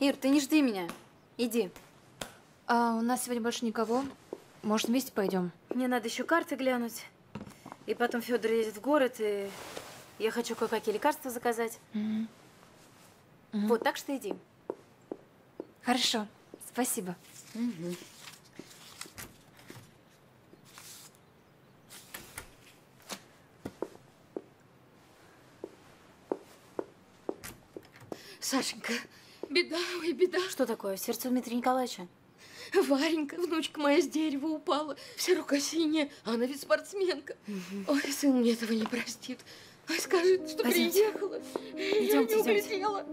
Ир, ты не жди меня. Иди. А у нас сегодня больше никого. Может, вместе пойдем? Мне надо еще карты глянуть. И потом Федор едет в город, и я хочу кое-какие лекарства заказать. Мгм. Вот, так что иди. Хорошо. Спасибо. Сашенька, беда, ой, беда. Что такое? Сердце Дмитрия Николаевича? Варенька, внучка моя с дерева упала. Вся рука синяя, а она ведь спортсменка. Ой, сын мне этого не простит. Ой, скажет, что Пойдемте. приехала. Идемте, я не углядела.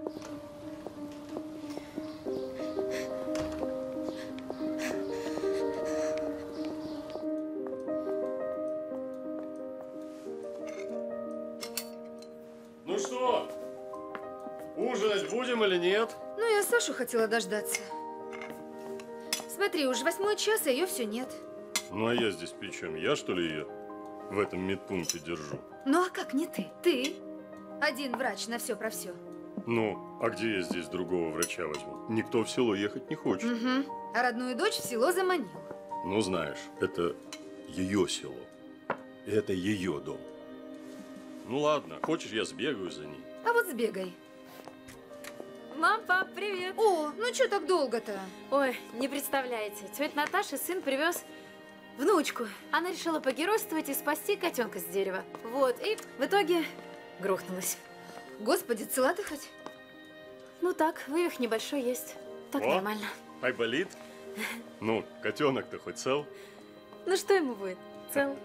Ну что, ужинать будем или нет? Сашу хотела дождаться. Смотри, уж восьмой час, а ее все нет. Ну а я здесь при чем? Я что ли ее в этом медпункте держу? Ну, а как не ты? Ты один врач на все про все. Ну, а где я здесь другого врача возьму? Никто в село ехать не хочет. Угу. А родную дочь в село заманил. Ну, знаешь, это ее село. Это ее дом. Ну ладно, хочешь, я сбегаю за ней? А вот сбегай. Мам, пап, привет. О, ну что так долго-то? Ой, не представляете. Тетя Наташа сын привез внучку. Она решила погеройствовать и спасти котенка с дерева. Вот, и в итоге грохнулась. Господи, цела ты хоть? Ну так, вывих небольшой есть. Так О. нормально. Ай, болит? Ну, котенок-то хоть цел? Ну что ему будет? Цел.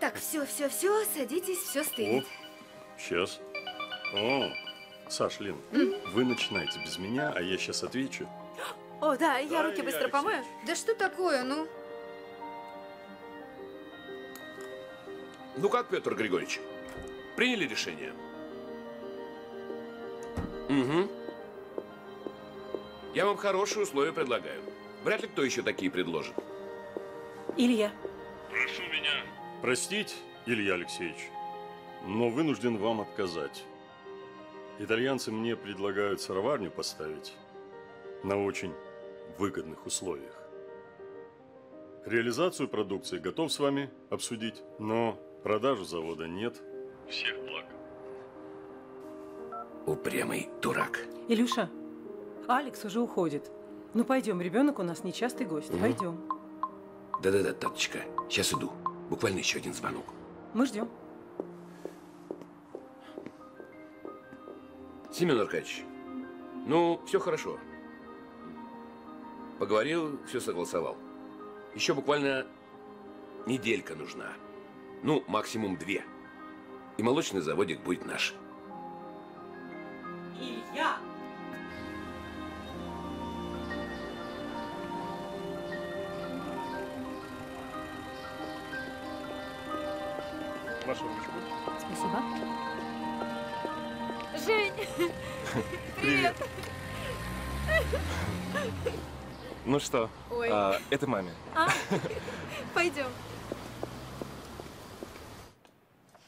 Так, все, все, все, садитесь, все О, стынет. сейчас. О, Саш, Лин, вы начинайте без меня, а я сейчас отвечу. О, да, я Да, руки я, быстро помою. Алексеевич. Да что такое, ну? Ну как, Петр Григорьевич, приняли решение? Угу. Я вам хорошие условия предлагаю. Вряд ли кто еще такие предложит. Илья, Прошу меня простить, Илья Алексеевич, но вынужден вам отказать. Итальянцы мне предлагают сыроварню поставить на очень выгодных условиях. Реализацию продукции готов с вами обсудить, но продажу завода нет. Всех благ. Упрямый дурак. Илюша, Алекс уже уходит. Ну пойдем, ребенок у нас нечастый гость. Мгм. Пойдем. Да-да-да, Таточка, сейчас иду. Буквально еще один звонок. Мы ждем. Семен Аркадьевич, ну, все хорошо. Поговорил, все согласовал. Еще буквально неделька нужна. Ну, максимум две. И молочный заводик будет наш. Вашу ручку. Спасибо. Жень! Привет! Ну что, Ой. а, это маме. Пойдем.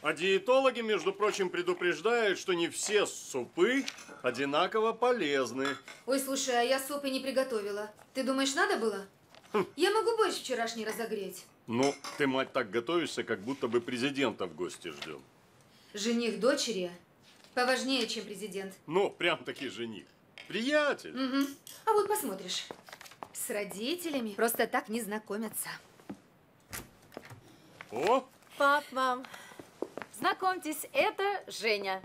А диетологи, между прочим, предупреждают, что не все супы одинаково полезны. Ой, слушай, а я супы не приготовила. Ты думаешь, надо было? Я могу больше вчерашний разогреть. Ну, ты, мать, так готовишься, как будто бы президента в гости ждем. Жених дочери поважнее, чем президент. Ну, прям-таки жених. Приятель. Мгм. А вот посмотришь. С родителями просто так не знакомятся. О, Пап, мам, знакомьтесь, это Женя.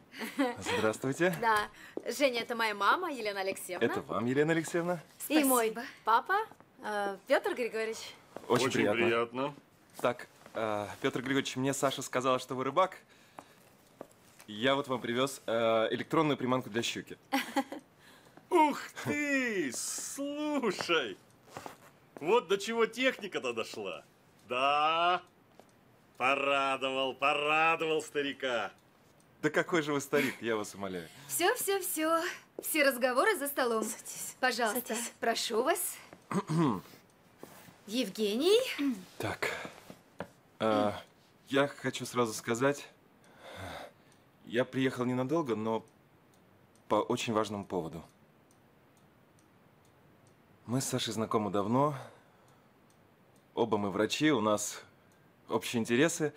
Здравствуйте. Да, Женя, это моя мама, Елена Алексеевна. Это вам, Елена Алексеевна. И мой Спасибо. папа, э, Петр Григорьевич. Очень, очень приятно. приятно. Так, а, Петр Григорьевич, мне Саша сказала, что вы рыбак. Я вот вам привез а, электронную приманку для щуки. Ух ты, слушай. Вот до чего техника-то дошла. Да, порадовал, порадовал старика. Да какой же вы старик, я вас умоляю. Все, все, все. Все разговоры за столом. Садись. Пожалуйста, Садись. прошу вас. Евгений, Так, а, я хочу сразу сказать, я приехал ненадолго, но по очень важному поводу. Мы с Сашей знакомы давно. Оба мы врачи, у нас общие интересы.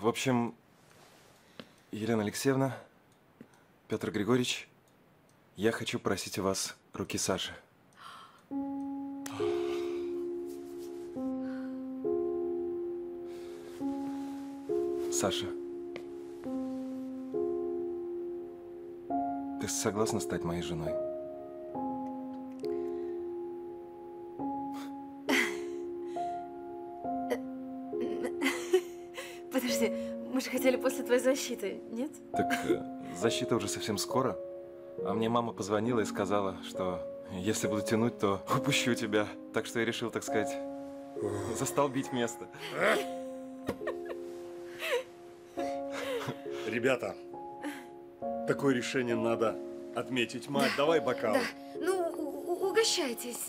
В общем, Елена Алексеевна, Петр Григорьевич, я хочу просить у вас руки Саши. Саша, ты согласна стать моей женой? Подожди, мы же хотели после твоей защиты, нет? Так э, защита уже совсем скоро. А мне мама позвонила и сказала, что если буду тянуть, то упущу тебя. Так что я решил, так сказать, застолбить место. Ребята, такое решение надо отметить. Мать, давай бокал. Да. Ну, угощайтесь.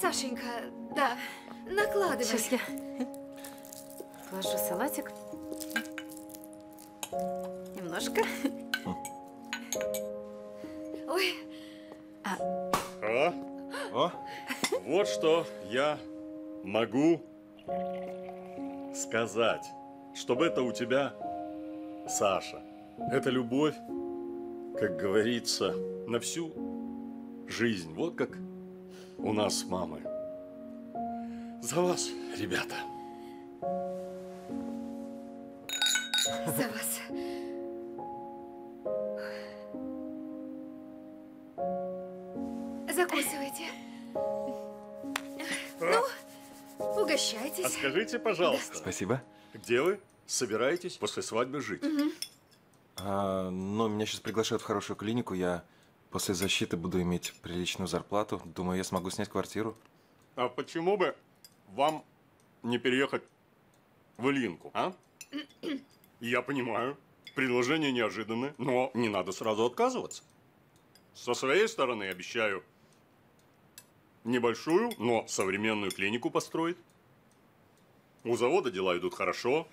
Сашенька, да. Накладывай. Сейчас я положу салатик. Немножко. Ой, А? О, Вот что я могу сказать. Чтобы это у тебя, Саша, это любовь, как говорится, на всю жизнь. Вот как у нас с мамой. За вас, ребята. за вас. Закусывайте. Ну, А угощайтесь. скажите, пожалуйста, спасибо. где вы собираетесь после свадьбы жить? А, ну, меня сейчас приглашают в хорошую клинику. Я после защиты буду иметь приличную зарплату. Думаю, я смогу снять квартиру. А почему бы вам не переехать в Ильинку, а? Я понимаю, предложение неожиданное, но не надо сразу отказываться. Со своей стороны обещаю небольшую, но современную клинику построить. У завода дела идут хорошо,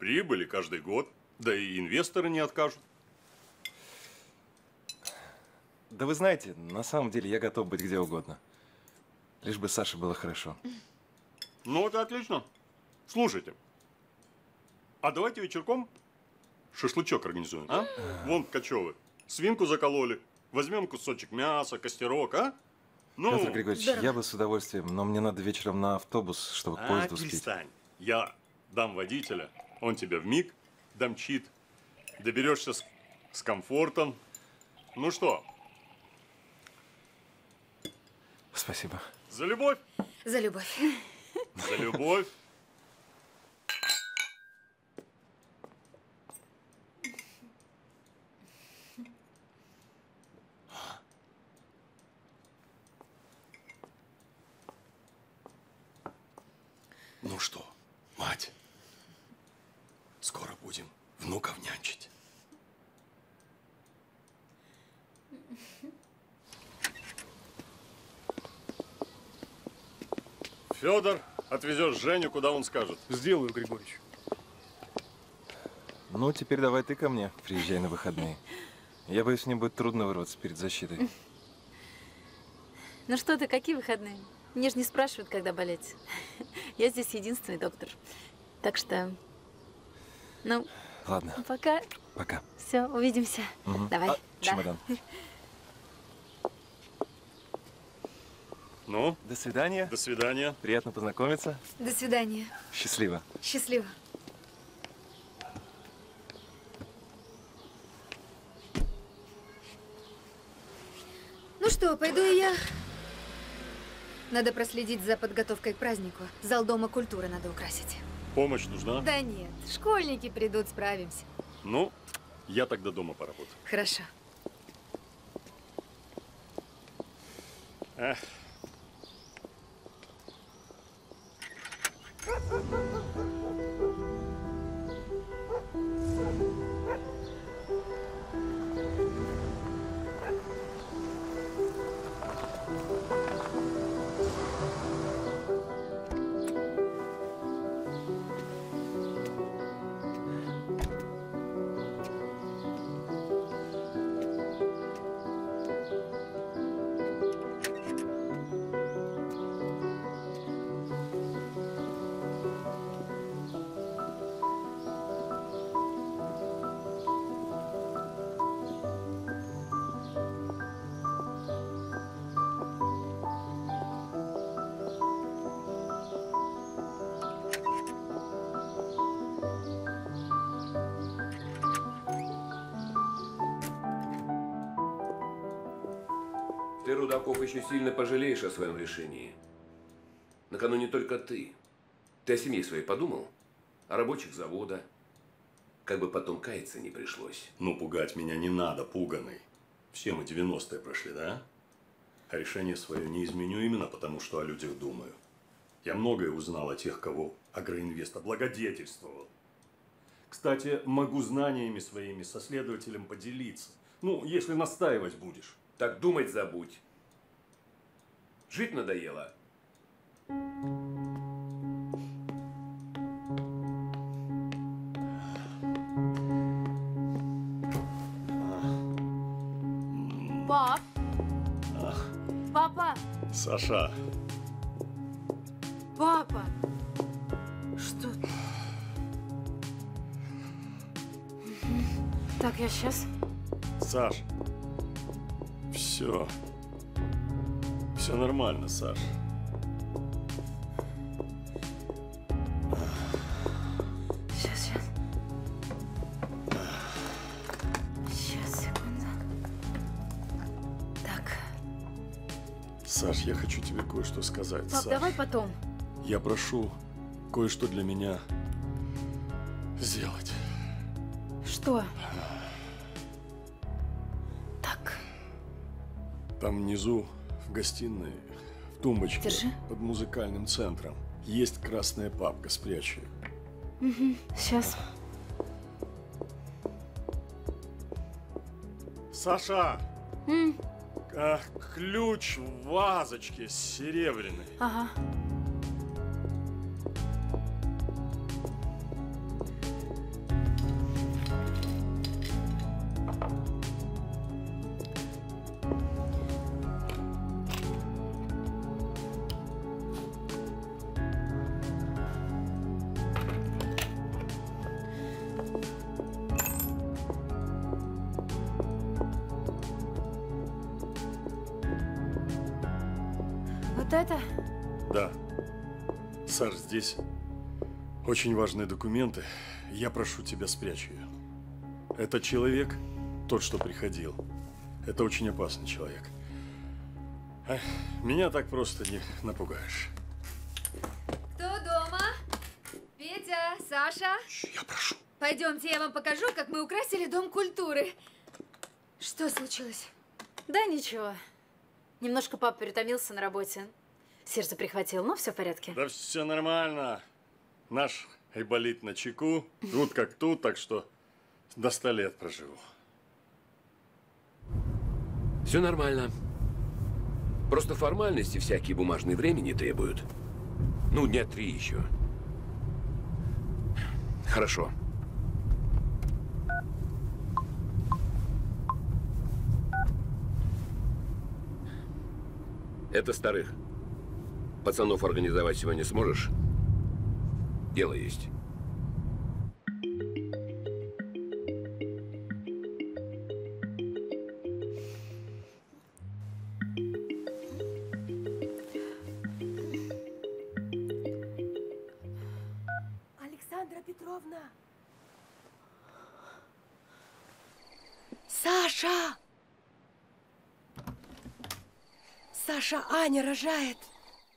прибыли каждый год, да и инвесторы не откажут. Да вы знаете, на самом деле я готов быть где угодно. Лишь бы Саше было хорошо. Ну, это отлично. Слушайте, а давайте вечерком шашлычок организуем, а? Вон Ткачевы. Свинку закололи. Возьмем кусочек мяса, костерок, а? Ну, Петр Григорьевич, здорово. я бы с удовольствием, но мне надо вечером на автобус, чтобы к а, поезду успеть. перестань. Я дам водителя, он тебя в миг домчит. Доберешься с, с комфортом. Ну что, Спасибо. за любовь? За любовь. За любовь. Ну что, мать, скоро будем внуков нянчить. Федор, отвезешь Женю, куда он скажет. Сделаю, Григорьевич. Ну, теперь давай ты ко мне приезжай на выходные. Я боюсь, мне будет трудно вырваться перед защитой. Ну что ты, какие выходные? Мне же не спрашивают, когда болеть. Я здесь единственный доктор. Так что, ну, Ладно, пока. пока. Все, увидимся. Мгм. Давай. А, Да. чемодан. Ну, До свидания. до свидания. Приятно познакомиться. До свидания. Счастливо. Счастливо. Ну что, пойду я. Надо проследить за подготовкой к празднику. Зал Дома культуры надо украсить. Помощь нужна? Да нет, школьники придут, справимся. Ну, я тогда дома поработаю. Хорошо. Эх. Еще сильно пожалеешь о своем решении. На кону не только ты. Ты о семье своей подумал? О рабочих завода? Как бы потом каяться не пришлось. Ну, пугать меня не надо, пуганый. Все мы 90-е прошли, да? А решение свое не изменю именно потому, что о людях думаю. Я многое узнал о тех, кого Агроинвест облагодетельствовал. Кстати, могу знаниями своими со следователем поделиться. Ну, если настаивать будешь. Так думать забудь. Жить надоело. Пап! Папа! Саша, Папа! Что? Так, я сейчас. Саш, все. Все нормально, Саш. Сейчас, сейчас. Сейчас, секунду. Так, Саш, я хочу тебе кое-что сказать. пап, Саш, давай потом. я прошу кое-что для меня сделать. Что? Так, Там внизу, в гостиной, в тумбочке, Держи. под музыкальным центром, есть красная папка, спрячь ее. сейчас. Саша! а, ключ в вазочке серебряный. Ага. Очень важные документы. Я прошу тебя, спрячь ее. Этот человек, тот, что приходил, это очень опасный человек. Меня так просто не напугаешь. Кто дома? Петя, Саша? Я прошу. Пойдемте, я вам покажу, как мы украсили Дом культуры. Что случилось? Да ничего. Немножко папа перетомился на работе. Сердце прихватил, но все в порядке. Да все нормально. Наш Айболит на чеку. Тут как тут, так что до ста лет проживу. Все нормально. Просто формальности всякие бумажные времени требуют. Ну, дня три еще. Хорошо. Это старых. Пацанов организовать сегодня сможешь? Дело есть. Александра Петровна! Саша! Саша, Аня рожает.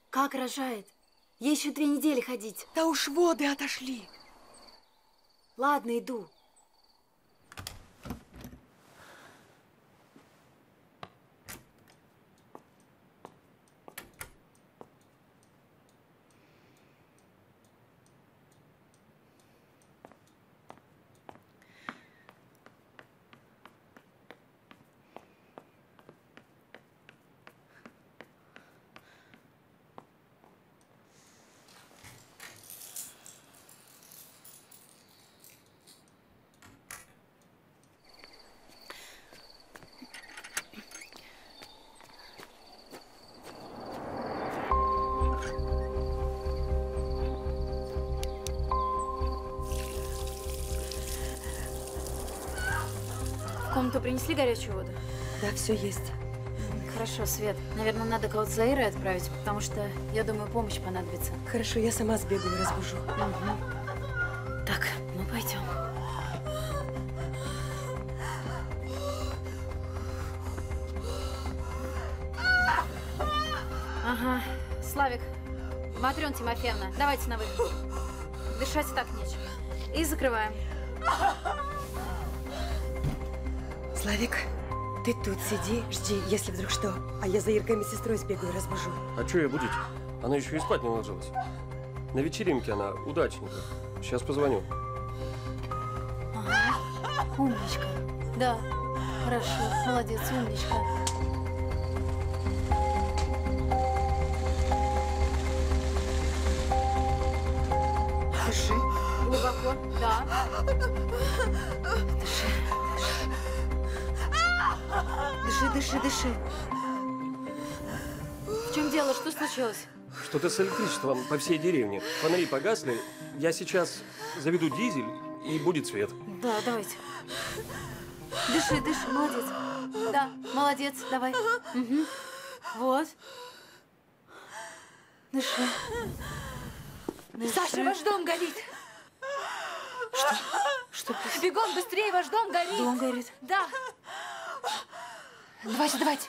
Как рожает? Ей еще две недели ходить. Да уж воды отошли. Ладно, иду. Принесли горячую воду? Да, все есть. Хорошо, Свет. Наверное, надо кого-то за Ирой отправить, потому что, я думаю, помощь понадобится. Хорошо, я сама сбегаю и разбужу. Так, ну пойдем. Ага. Славик, Матрёна Тимофеевна, давайте на выход. Дышать так нечем. И закрываем. Славик, ты тут сиди, жди, если вдруг что. А я за Иркой медсестрой сбегаю, разбужу. А что ее будить? Она еще и спать не ложилась. На вечеринке она удачненько. Сейчас позвоню. Ага. Умничка. Да. Хорошо. Молодец, умничка. Дыши. Глубоко. Да. Дыши, дыши. Дыши, дыши. В чем дело? Что случилось? Что-то с электричеством по всей деревне. Фонари погасли. Я сейчас заведу дизель, и будет свет. Да, давайте. Дыши, дыши, молодец. Да, молодец, давай. Мгм. Вот. Дыши. Дыши. Саша, ваш дом горит! Что происходит? Бегом, быстрее, ваш дом горит! Дом горит. Да! Давайте, давайте!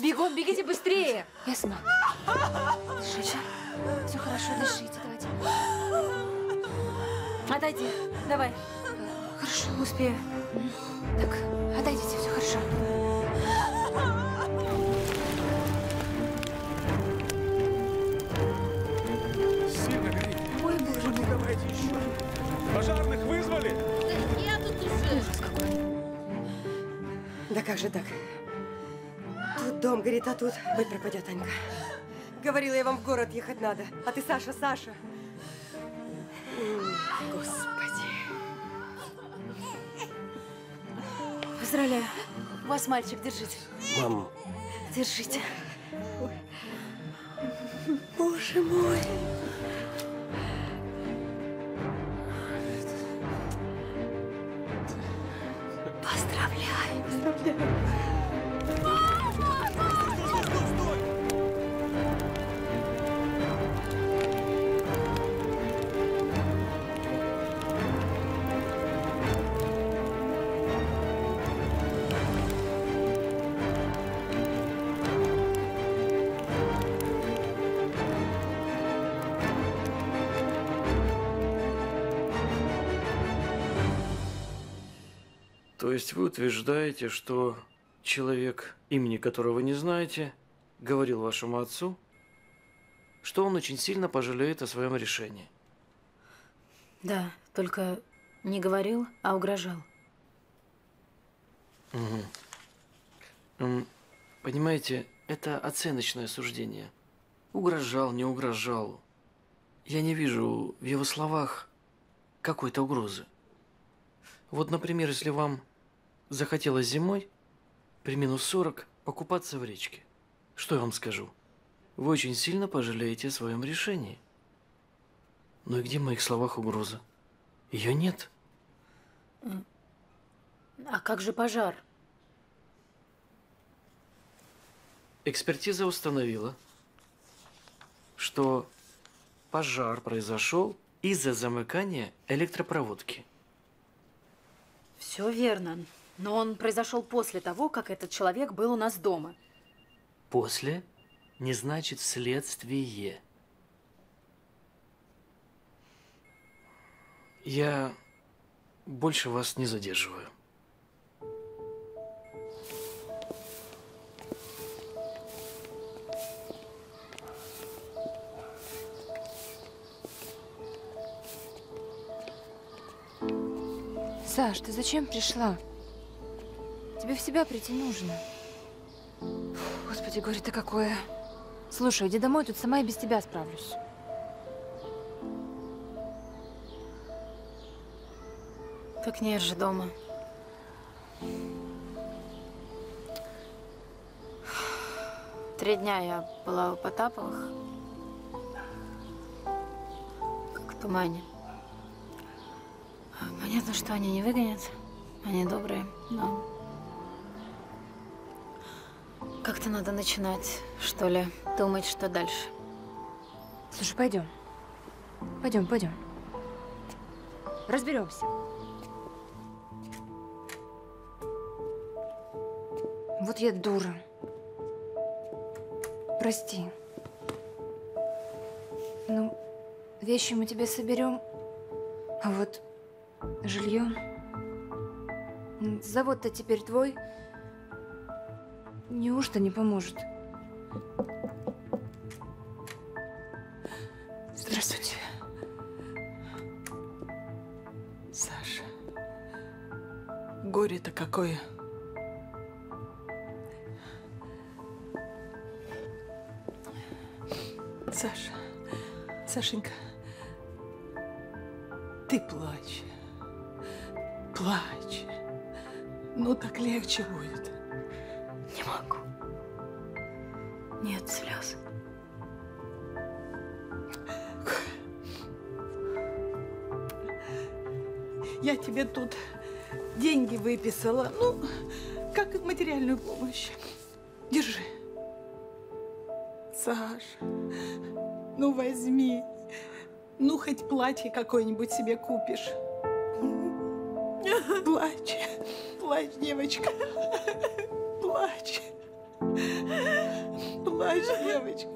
Бегом, бегите быстрее! Я сама. Дышите. Все хорошо, дышите, давайте. Отойди, давай. Хорошо. Успею. Так, отойдите, все хорошо. Сильно горит. Ой, боже мой. Давайте еще. Пожарных вызвали? Да как же так? Дом горит, а тут быть пропадет, Анька. Говорила я вам в город ехать надо. А ты Саша, Саша. Господи. Поздравляю. У вас мальчик, держите. Мам, Держите. Боже мой. Поздравляю. То есть вы утверждаете, что человек, имени которого не знаете, говорил вашему отцу, что он очень сильно пожалеет о своем решении? Да, только не говорил, а угрожал. М, Понимаете, это оценочное суждение. Угрожал, не угрожал. Я не вижу в его словах какой-то угрозы. Вот, например, если вам захотелось зимой при минус 40 покупаться в речке, что я вам скажу? Вы очень сильно пожалеете о своем решении. Ну и где в моих словах угроза? Ее нет. А как же пожар? Экспертиза установила, что пожар произошел из-за замыкания электропроводки. Все верно. Но он произошел после того, как этот человек был у нас дома. После не значит вследствие. Я больше вас не задерживаю. Саш, ты зачем пришла? Тебе в себя прийти нужно. Господи, горе ты какое. Слушай, иди домой, тут сама и без тебя справлюсь. Так нет же дома. Три дня я была у Потаповых. Как в тумане. Понятно, что они не выгонят. Они добрые, но... Как-то надо начинать, что ли, думать, что дальше. Слушай, пойдем. Пойдем, пойдем. Разберемся. Вот я дура. Прости. Ну, вещи мы тебе соберем, а вот жилье... Завод-то теперь твой. Неужто не поможет? Здравствуйте. Саша. Горе-то какое. Саша, Сашенька, ты плачь. Плачь. Ну, так легче будет. Могу. Нет слез. Я тебе тут деньги выписала, ну, как материальную помощь. Держи. Саша, ну возьми. Ну, хоть платье какое-нибудь себе купишь. Плачь, плачь, девочка. Плачь. Плачь, девочка.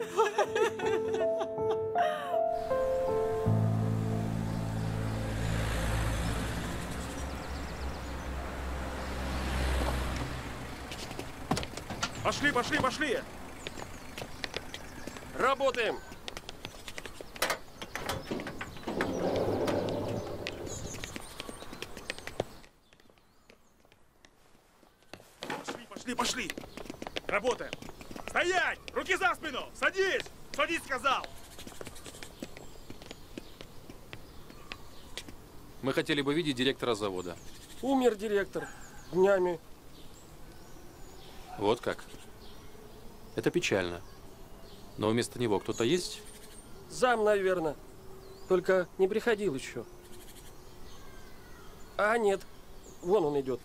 Пошли, пошли, пошли! Работаем! Пошли, пошли, пошли! Работаем! Стоять! Руки за спину! Садись! Садись, сказал! Мы хотели бы видеть директора завода. Умер директор. Днями. Вот как. Это печально. Но вместо него кто-то есть? Зам, наверное. Только не приходил еще. А, нет. Вон он идет.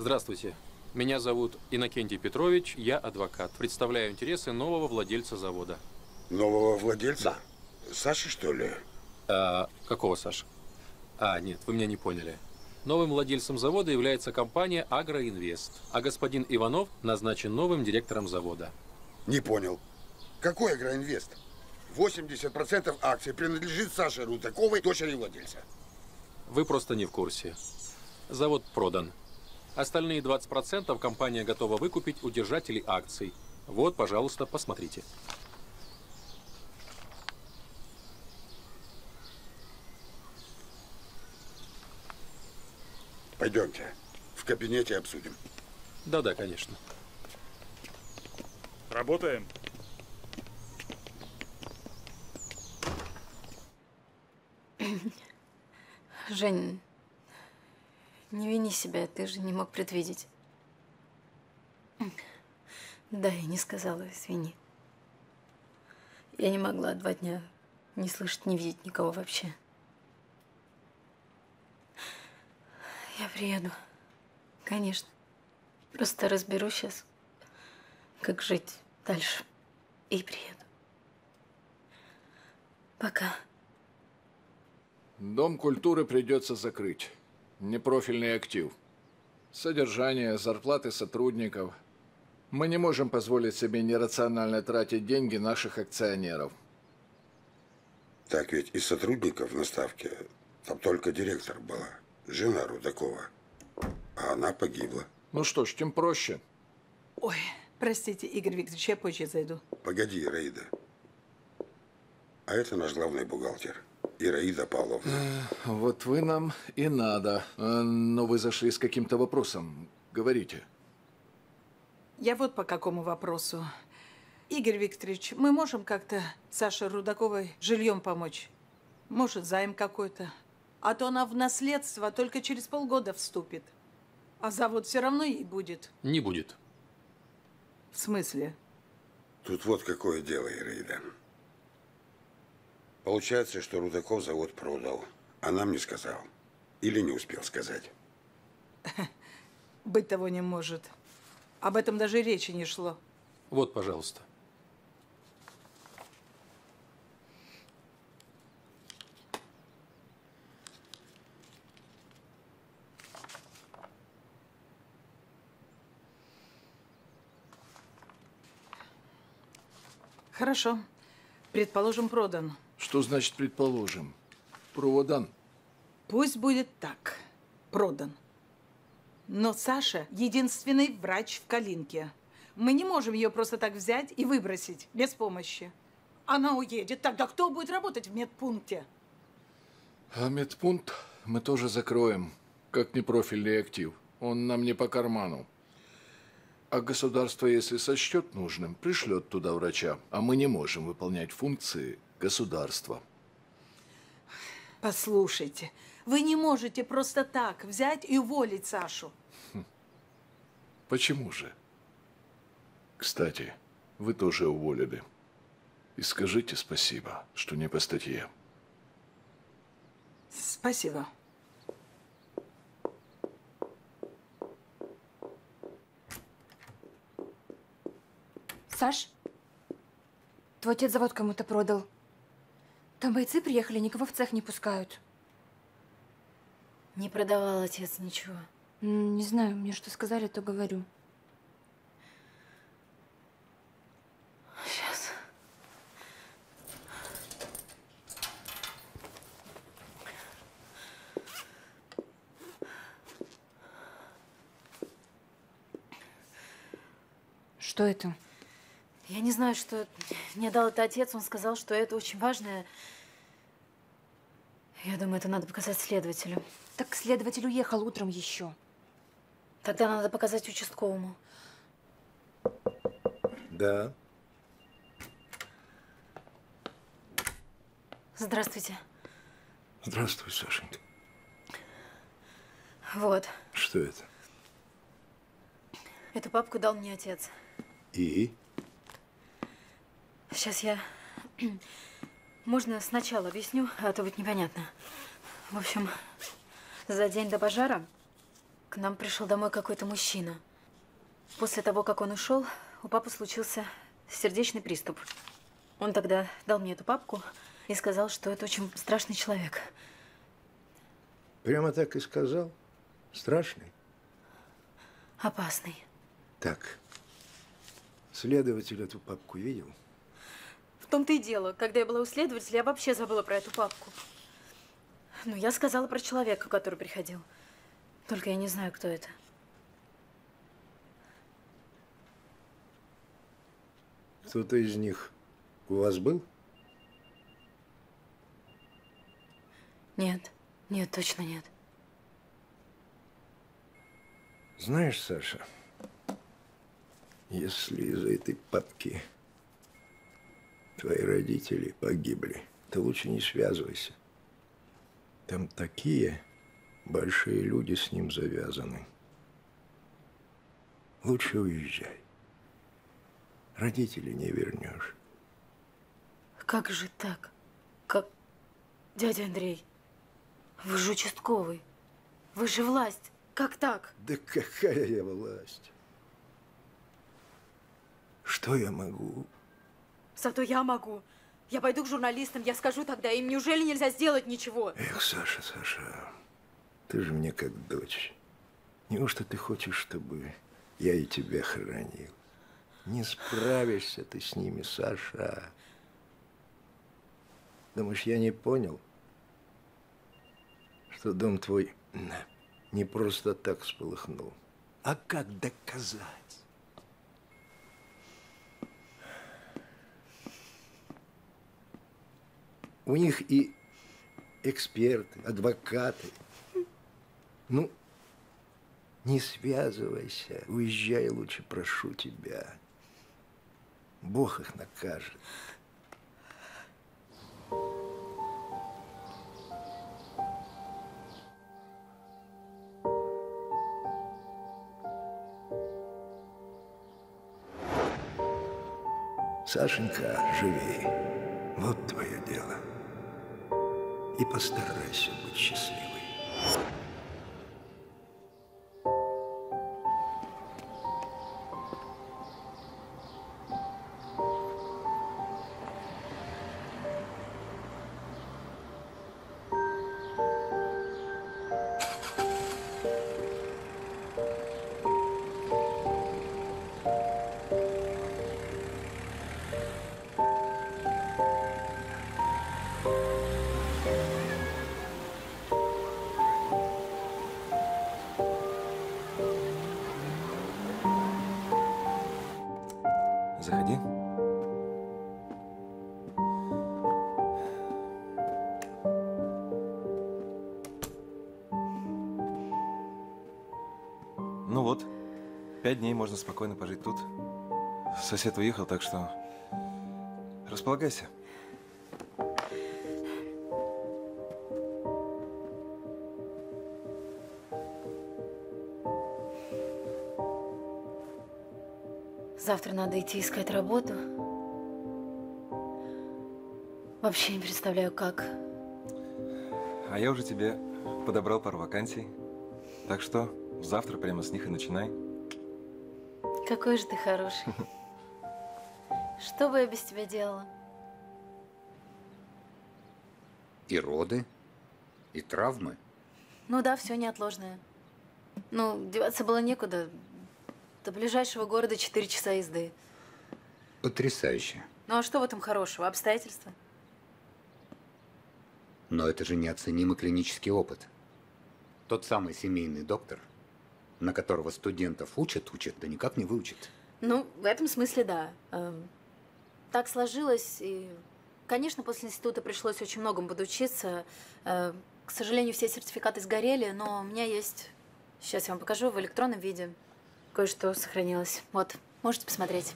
Здравствуйте. Меня зовут Иннокентий Петрович, я адвокат. Представляю интересы нового владельца завода. Нового владельца? Да. Саши, что ли? А, какого Саша? А, нет, вы меня не поняли. Новым владельцем завода является компания «Агроинвест», а господин Иванов назначен новым директором завода. Не понял. Какой агроинвест? 80% акций принадлежит Саше Рутаковой, дочери владельца. Вы просто не в курсе. Завод продан. Остальные 20% компания готова выкупить у держателей акций. Вот, пожалуйста, посмотрите. Пойдемте. В кабинете обсудим. Да-да, конечно. Работаем. Жень, не вини себя, ты же не мог предвидеть. Да, я не сказала, извини. Я не могла два дня не слышать, не видеть никого вообще. Я приеду. Конечно. Просто разберу сейчас, как жить дальше. И приеду. Пока. Дом культуры придется закрыть. Непрофильный актив. Содержание, зарплаты сотрудников. Мы не можем позволить себе нерационально тратить деньги наших акционеров. Так ведь и сотрудников на ставке, там только директор была, жена Рудакова. А она погибла. Ну что ж, тем проще. Ой, простите, Игорь Викторович, я позже зайду. Погоди, Ираида. А это наш главный бухгалтер, Ираида Павловна. Вот вы нам и надо. Э, Но вы зашли с каким-то вопросом. Говорите. Я вот по какому вопросу. Игорь Викторович, мы можем как-то Саше Рудаковой жильем помочь? Может, займ какой-то? А то она в наследство только через полгода вступит. А завод все равно ей будет. Не будет. В смысле? Тут вот какое дело, Ираида. Получается, что Рудаков завод продал, а нам не сказал. Или не успел сказать. Быть того не может. Об этом даже речи не шло. Вот, пожалуйста. Хорошо. Предположим, продан. Что значит предположим? Продан. Пусть будет так. Продан. Но Саша – единственный врач в Калинке. Мы не можем ее просто так взять и выбросить, без помощи. Она уедет, тогда кто будет работать в медпункте? А медпункт мы тоже закроем, как непрофильный актив. Он нам не по карману. А государство, если сочтет нужным, пришлет туда врача. А мы не можем выполнять функции государства. Послушайте, вы не можете просто так взять и уволить Сашу. Почему же? Кстати, вы тоже уволены. И скажите спасибо, что не по статье. Спасибо. Саш, твой отец завод кому-то продал. Там бойцы приехали, никого в цех не пускают. Не продавал отец ничего. Не знаю, мне что сказали, то говорю. Сейчас. Что это? Я не знаю, что мне дал это отец. Он сказал, что это очень важное. Я думаю, это надо показать следователю. Так следователь уехал утром еще. Тогда надо показать участковому. Да. Здравствуйте. Здравствуй, Сашенька. Вот. Что это? Эту папку дал мне отец. И? Сейчас я... Можно сначала объясню, а то будет непонятно. В общем, за день до пожара к нам пришел домой какой-то мужчина. После того, как он ушел, у папы случился сердечный приступ. Он тогда дал мне эту папку и сказал, что это очень страшный человек. Прямо так и сказал? Страшный? Опасный. Так. Следователь эту папку видел? Том-то и дело. Когда я была у следователя, я вообще забыла про эту папку. Ну, я сказала про человека, который приходил. Только я не знаю, кто это. Кто-то из них у вас был? Нет. Нет, точно нет. Знаешь, Саша, если из-за этой папки твои родители погибли, то лучше не связывайся. Там такие большие люди с ним завязаны. Лучше уезжай. Родителей не вернешь. Как же так? Как... Дядя Андрей, вы же участковый. Вы же власть. Как так? Да какая я власть? Что я могу? Зато я могу. Я пойду к журналистам, я скажу тогда им, неужели нельзя сделать ничего? Эх, Саша, Саша, ты же мне как дочь. Неужто ты хочешь, чтобы я и тебя хранил? Не справишься ты с ними, Саша. Думаешь, я не понял, что дом твой не просто так вспыхнул, а как доказать? У них и эксперты, адвокаты. Ну, не связывайся, уезжай лучше, прошу тебя. Бог их накажет. Сашенька, живи. Вот твое дело. И постарайся быть счастливой. Дней можно спокойно пожить тут. Сосед уехал, так что располагайся. Завтра надо идти искать работу. Вообще не представляю, как. А я уже тебе подобрал пару вакансий. Так что завтра прямо с них и начинай. Какой же ты хороший. Что бы я без тебя делала? И роды, и травмы. Ну да, все неотложное. Ну, деваться было некуда. До ближайшего города 4 часа езды. Потрясающе. Ну а что в этом хорошего? Обстоятельства? Но это же неоценимый клинический опыт. Тот самый семейный доктор, на которого студентов учат, учат, да никак не выучат. Ну, в этом смысле да. Эм, Так сложилось, и, конечно, после института пришлось очень многому подучиться. Э, К сожалению, все сертификаты сгорели, но у меня есть... Сейчас я вам покажу в электронном виде. Кое-что сохранилось. Вот, можете посмотреть.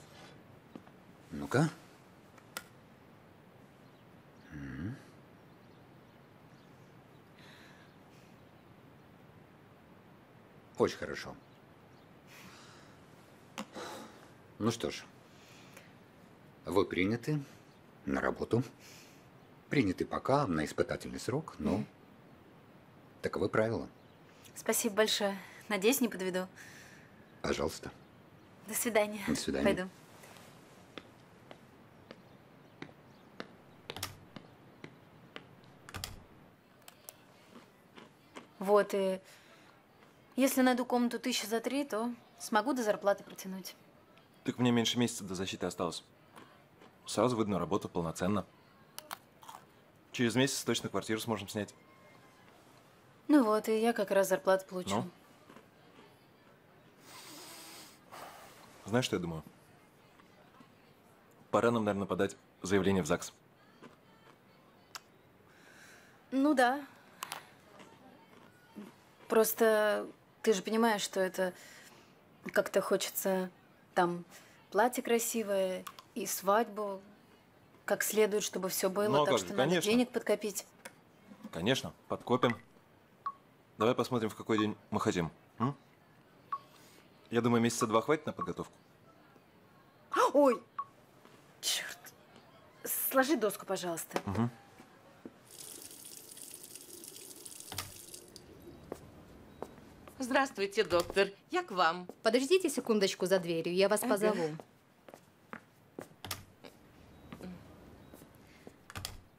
Ну-ка. Очень хорошо. Ну что ж, вы приняты на работу. Приняты пока на испытательный срок, но таковы правила. Спасибо большое. Надеюсь, не подведу. Пожалуйста. До свидания. До свидания. Пойду. Вот, и если найду комнату тысячи за три, то смогу до зарплаты протянуть. Так мне меньше месяца до защиты осталось. Сразу выйду на работу полноценно. Через месяц точно квартиру сможем снять. Ну вот, и я как раз зарплату получу. Ну? Знаешь, что я думаю? Пора нам, наверное, подать заявление в ЗАГС. Ну да. Просто ты же понимаешь, что это как-то хочется там платье красивое и свадьбу как следует, чтобы все было, Ну, а так что же, надо конечно. денег подкопить. Конечно, подкопим. Давай посмотрим, в какой день мы хотим. м? Я думаю, месяца два хватит на подготовку. Ой! Черт! Сложи доску, пожалуйста. Мгм. Здравствуйте, доктор. Я к вам. Подождите секундочку за дверью, я вас Ага. позову.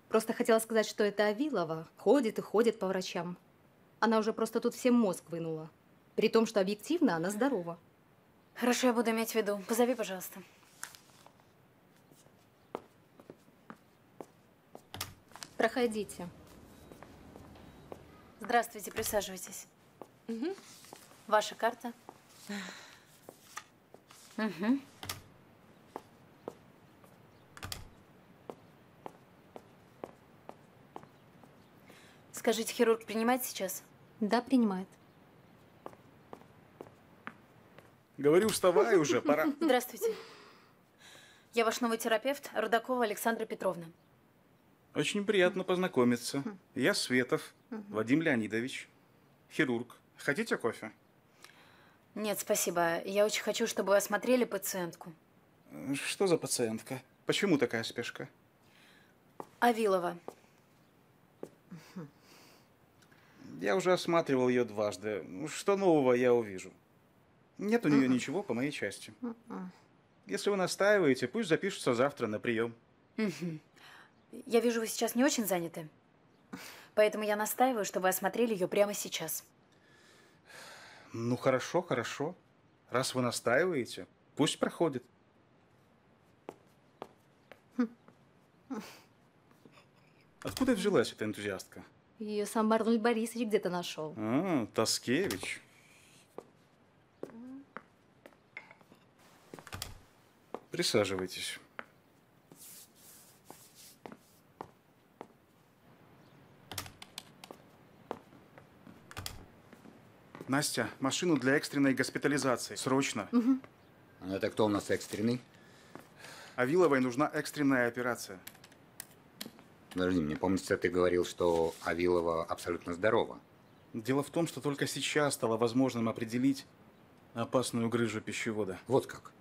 Просто хотела сказать, что это Авилова ходит и ходит по врачам. Она уже просто тут всем мозг вынула. При том, что объективно она здорова. Хорошо, я буду иметь в виду. Позови, пожалуйста. Проходите. Здравствуйте, присаживайтесь. Ваша карта. Угу. Скажите, хирург принимает сейчас? Да, принимает. Говорю, вставай уже, пора. Здравствуйте. Я ваш новый терапевт, Рудакова Александра Петровна. Очень приятно познакомиться. Я Светов, Вадим Леонидович, хирург. Хотите кофе? Нет, спасибо. Я очень хочу, чтобы вы осмотрели пациентку. Что за пациентка? Почему такая спешка? Авилова. Я уже осматривал ее дважды. Что нового я увижу? Нет у нее ничего по моей части. Если вы настаиваете, пусть запишутся завтра на прием. Мгм. Я вижу, вы сейчас не очень заняты. Поэтому я настаиваю, чтобы вы осмотрели ее прямо сейчас. Ну хорошо, хорошо. Раз вы настаиваете, пусть проходит. Откуда взялась эта энтузиастка? Ее сам Арнольд Борисович где-то нашел. А, Таскевич. Присаживайтесь. Настя, машину для экстренной госпитализации. Срочно. Ну, Это кто у нас экстренный? Авиловой нужна экстренная операция. Подожди, мне помнится, ты говорил, что Авилова абсолютно здорова. Дело в том, что только сейчас стало возможным определить опасную грыжу пищевода. Вот как.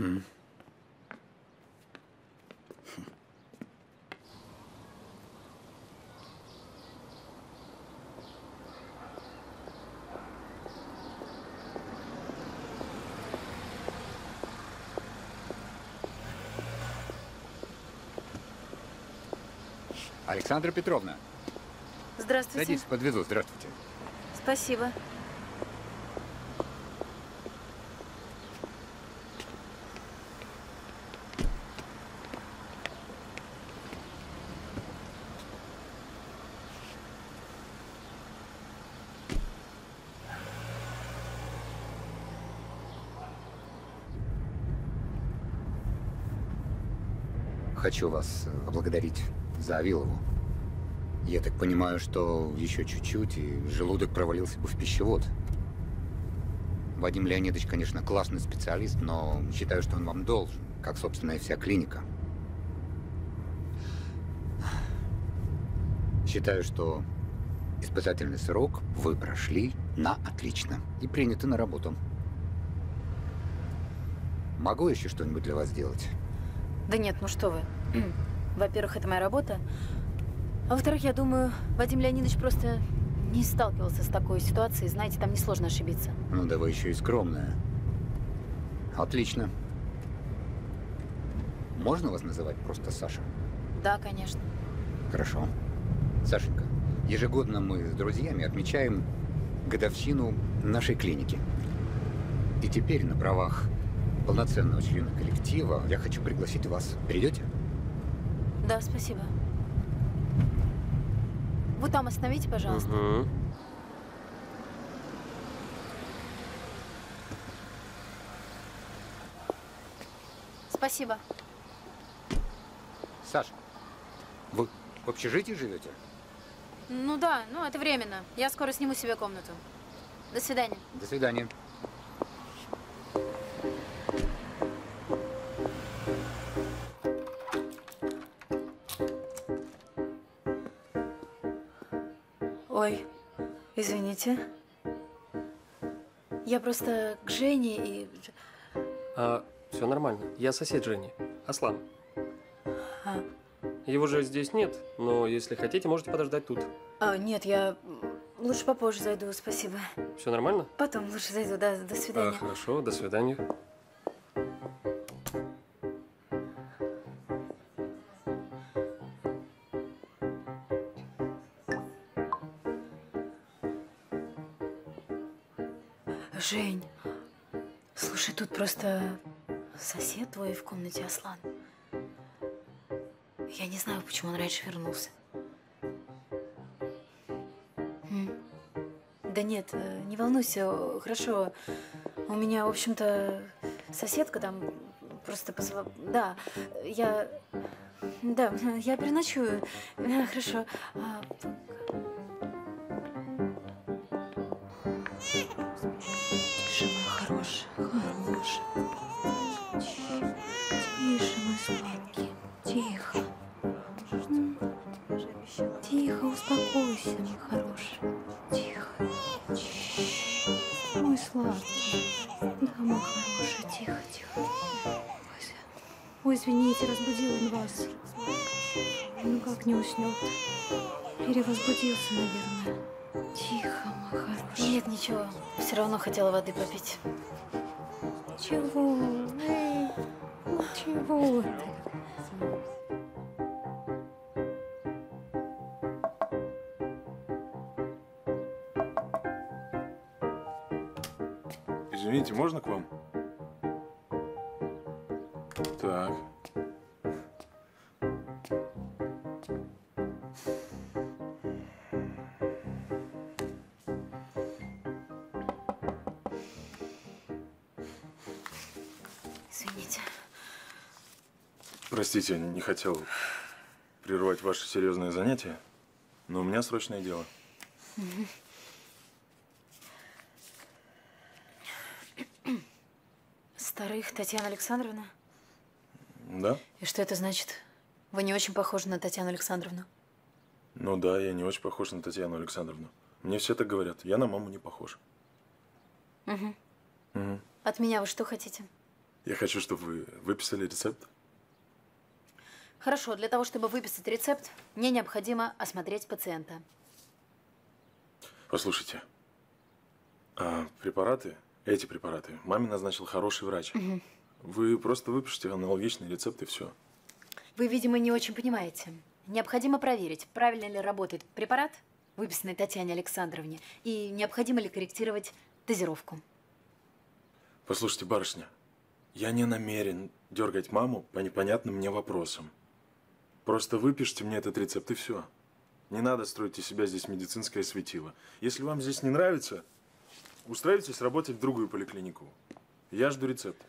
Угу. Александра Петровна, Здравствуйте. садись, подвезу. Здравствуйте. Спасибо. Хочу вас э, поблагодарить за Авилову. Я так понимаю, что еще чуть-чуть, и желудок провалился бы в пищевод. Вадим Леонидович, конечно, классный специалист, но считаю, что он вам должен, как, собственно, и вся клиника. Считаю, что испытательный срок вы прошли на отлично и приняты на работу. Могу еще что-нибудь для вас сделать? Да нет, ну что вы. Во-первых, это моя работа. А во-вторых, я думаю, Вадим Леонидович просто не сталкивался с такой ситуацией. Знаете, там несложно ошибиться. Ну да вы еще и скромная. Отлично. Можно вас называть просто Саша? Да, конечно. Хорошо. Сашенька, ежегодно мы с друзьями отмечаем годовщину нашей клиники. И теперь на правах полноценного члена коллектива я хочу пригласить вас. Придете? Да, спасибо. Вы там остановите, пожалуйста. Спасибо. Саша, вы в общежитии живете? Ну да, ну это временно. Я скоро сниму себе комнату. До свидания. До свидания. Извините. Я просто к Жене и... А, все нормально. Я сосед Жени. Аслан. А, Его же здесь нет, но если хотите, можете подождать тут. а, нет, я лучше попозже зайду, спасибо. Все нормально? Потом лучше зайду, да, до А, свидания. хорошо, до свидания. Просто сосед твой в комнате Аслан. Я не знаю, почему он раньше вернулся. Да нет, э, не волнуйся, хорошо. У меня, в общем-то, соседка там просто позвала. Да, я... Да, я переночую. Хорошо. А, Тише, извините, разбудил он вас. Ну как не уснет? Перевозбудился, наверное. Тихо, мой хороший. Нет, ничего. Все равно хотела воды попить. Чего? Эй, чего ты? Извините, можно к вам? Так. Простите, не хотел прервать ваше серьезное занятие, но у меня срочное дело. Старых Татьяна Александровна? Да? И что это значит? Вы не очень похожи на Татьяну Александровну. Ну да, я не очень похож на Татьяну Александровну. Мне все так говорят. Я на маму не похож. Угу. Мгм. От меня вы что хотите? Я хочу, чтобы вы выписали рецепт. Хорошо, для того, чтобы выписать рецепт, мне необходимо осмотреть пациента. Послушайте, а препараты, эти препараты, маме назначил хороший врач. Мгм. Вы просто выпишите аналогичный рецепт и все. Вы, видимо, не очень понимаете. Необходимо проверить, правильно ли работает препарат, выписанный Татьяне Александровне, и необходимо ли корректировать дозировку. Послушайте, барышня, я не намерен дергать маму по непонятным мне вопросам. Просто выпишите мне этот рецепт и все. Не надо строить из себя здесь медицинское светило. Если вам здесь не нравится, устраивайтесь работать в другую поликлинику. Я жду рецепт.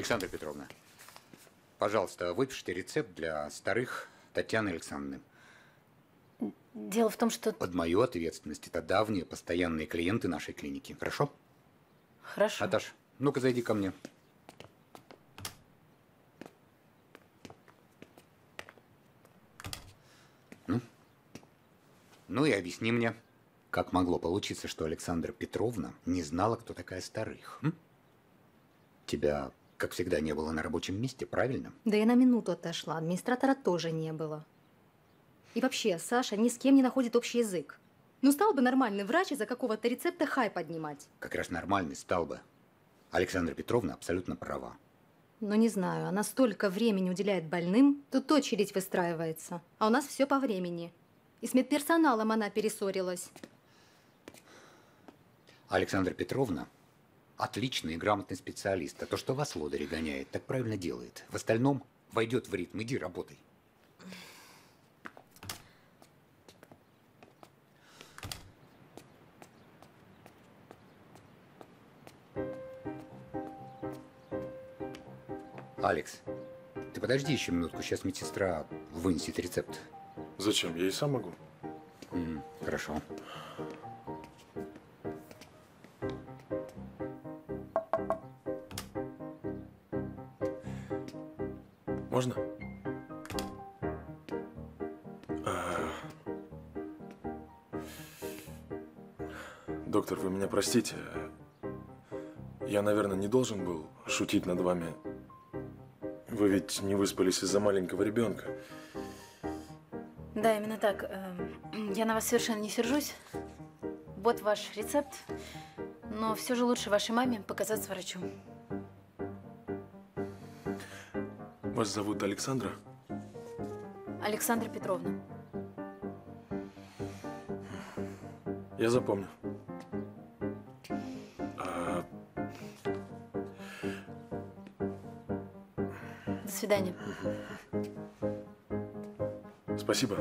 Александра Петровна, пожалуйста, выпишите рецепт для старых Татьяны Александровны. Дело в том, что... Под мою ответственность. Это давние постоянные клиенты нашей клиники. Хорошо? Хорошо. Наташ, ну-ка зайди ко мне. Ну? Ну и объясни мне, как могло получиться, что Александра Петровна не знала, кто такая Старых? м? Тебя, как всегда, не было на рабочем месте, правильно? Да я на минуту отошла, администратора тоже не было. И вообще, Саша ни с кем не находит общий язык. Ну, стал бы нормальный врач из-за какого-то рецепта хай поднимать. Как раз нормальный стал бы. Александра Петровна абсолютно права. Но не знаю, она столько времени уделяет больным, тут очередь выстраивается. А у нас все по времени. И с медперсоналом она перессорилась. Александра Петровна отличный и грамотный специалист. А то, что вас лодыри гоняет, так правильно делает. В остальном войдет в ритм. Иди работай. Алекс, ты подожди еще минутку. Сейчас медсестра вынесет рецепт. Зачем? Я и сам могу. М, Хорошо. Можно? А, Доктор, вы меня простите. Я, наверное, не должен был шутить над вами. Вы ведь не выспались из-за маленького ребенка. Да, именно так. Эм, Я на вас совершенно не сержусь. Вот ваш рецепт. Но все же лучше вашей маме показаться врачу. Вас зовут Александра? Александра Петровна. Я запомню. А, До свидания. спасибо.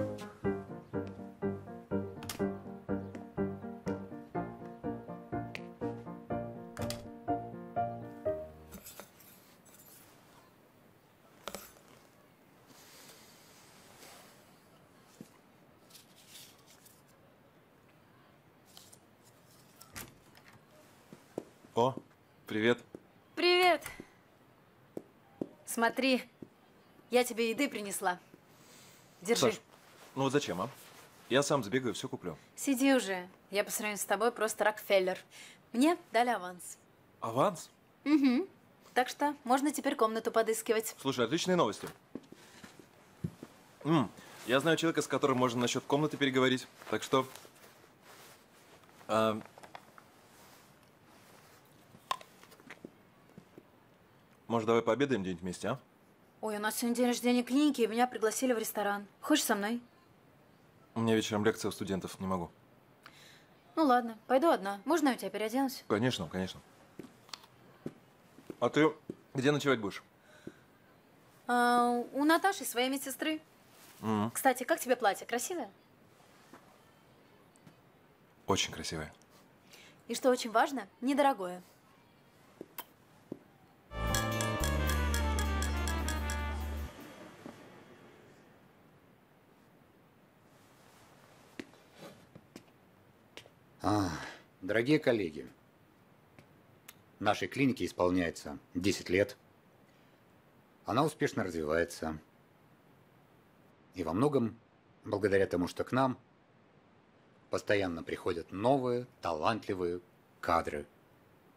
Смотри, я тебе еды принесла. Держи. Саш, ну вот зачем, а? Я сам сбегаю, все куплю. Сиди уже. Я по сравнению с тобой просто Рокфеллер. Мне дали аванс. Аванс? Угу. Так что можно теперь комнату подыскивать. Слушай, отличные новости. М, я знаю человека, с которым можно насчет комнаты переговорить. Так что... а, может, давай пообедаем где-нибудь вместе, а? Ой, у нас сегодня день рождения клиники, и меня пригласили в ресторан. Хочешь со мной? У меня вечером лекция у студентов, не могу. Ну ладно, пойду одна. Можно я у тебя переоденусь? Конечно, конечно. А ты где ночевать будешь? А, у Наташи, своей медсестры. М, Кстати, как тебе платье? Красивое? Очень красивая. И что очень важно, недорогое. Дорогие коллеги, нашей клинике исполняется 10 лет. Она успешно развивается. И во многом благодаря тому, что к нам постоянно приходят новые, талантливые кадры.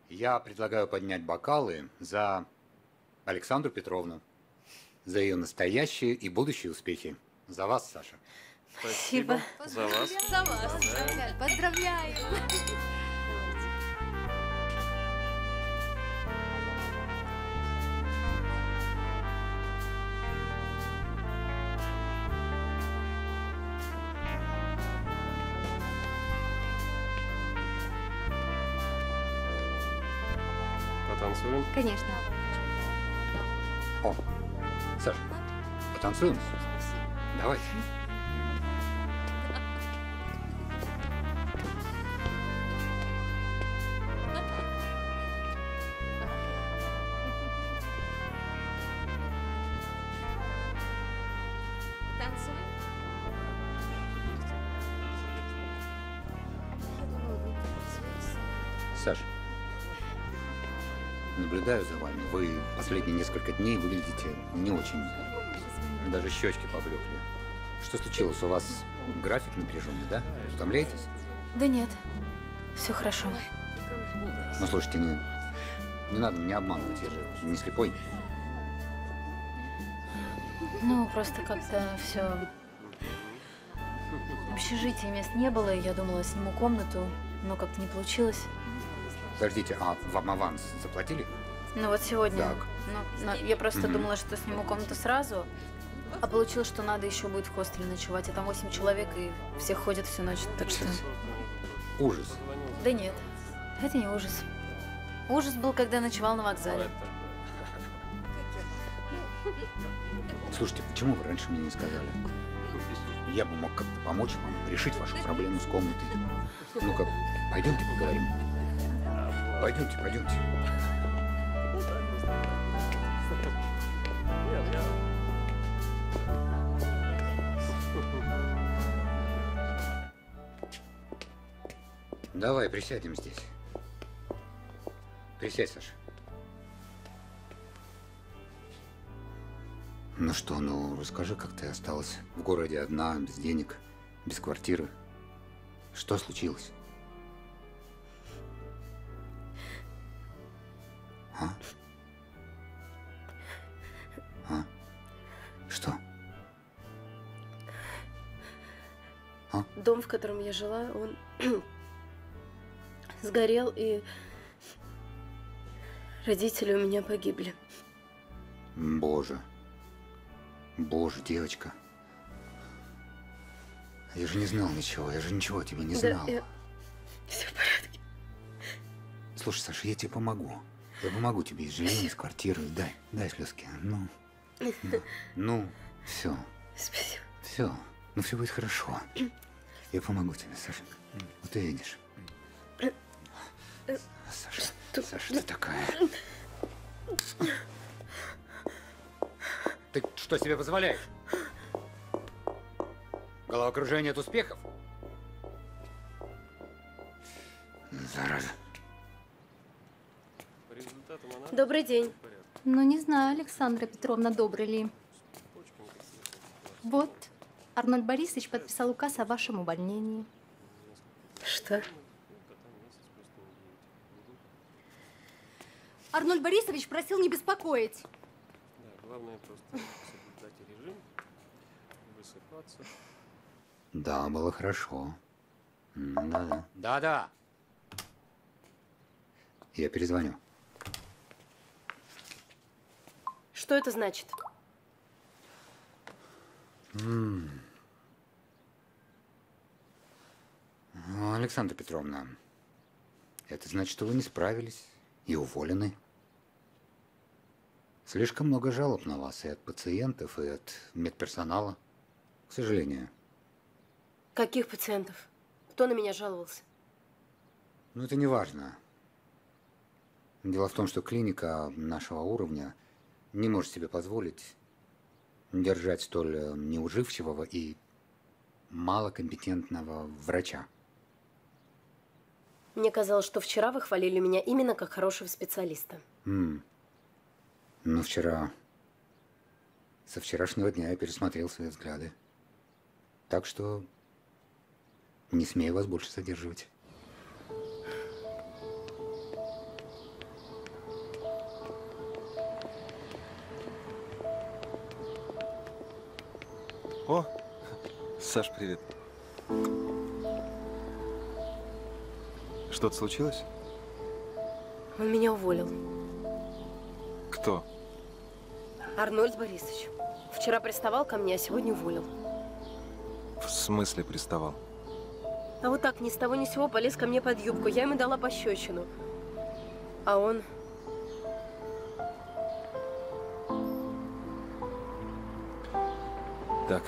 Я предлагаю поднять бокалы за Александру Петровну, за ее настоящие и будущие успехи. За вас, Саша. Спасибо. За вас. За вас. Поздравляем. Потанцуем? Конечно. О, Саша, потанцуем? Несколько дней выглядите не очень. Даже щечки поблекли. Что случилось? У вас график напряженный, да? Утомляетесь? Да нет, все хорошо. Ну, слушайте, не, не надо меня обманывать, я же не слепой. Ну, просто как-то все. В общежитии мест не было, и я думала, сниму комнату, но как-то не получилось. Подождите, а вам аванс заплатили? Ну вот сегодня. Так. Ну, но я просто Мгм. думала, что сниму комнату сразу, а получилось, что надо еще будет в хостеле ночевать. А там 8 человек, и все ходят всю ночь, так что... Ужас. Да нет, это не ужас. Ужас был, когда ночевал на вокзале. Слушайте, почему вы раньше мне не сказали? Я бы мог как-то помочь вам решить вашу проблему с комнатой. Ну-ка, пойдемте поговорим. Пойдемте, пойдемте. Давай, присядем здесь. Присядь, Саша. Ну что, ну расскажи, как ты осталась в городе одна, без денег, без квартиры. Что случилось? А? А? Что? Дом, в котором я жила, он сгорел, и родители у меня погибли. Боже. Боже, девочка. Я же не знал ничего, я же ничего о тебе не знал. Да, я... Все в порядке. Слушай, Саша, я тебе помогу. Я помогу тебе из жилья, из квартиры. Дай, дай слезки. Ну, ну, ну, все, Спасибо. все. Ну, все будет хорошо. Я помогу тебе, Саша. Вот ты Саша, Саша, ты такая. Ты что себе позволяешь? Головокружение от успехов? Зараза. Добрый день. Ну, не знаю, Александра Петровна, добрый ли. Вот, Арнольд Борисович подписал указ о вашем увольнении. Что? Арнольд Борисович просил не беспокоить. Да, главное просто соблюдать режим, высыпаться. Да, было хорошо. Да-да. Да-да. Я перезвоню. Что это значит? М. Ну, Александра Петровна, это значит, что вы не справились и уволены. Слишком много жалоб на вас и от пациентов, и от медперсонала. К сожалению. Каких пациентов? Кто на меня жаловался? Но это не важно. Дело в том, что клиника нашего уровня не может себе позволить держать столь э, неуживчивого и малокомпетентного врача. Мне казалось, что вчера вы хвалили меня именно как хорошего специалиста. М. Но вчера, со вчерашнего дня я пересмотрел свои взгляды. Так что не смею вас больше задерживать. О, Саш, привет. Что-то случилось? Он меня уволил. Кто? Арнольд Борисович. Вчера приставал ко мне, а сегодня уволил. В смысле приставал? А вот так ни с того ни сего полез ко мне под юбку. Я ему дала пощечину. А он... Так.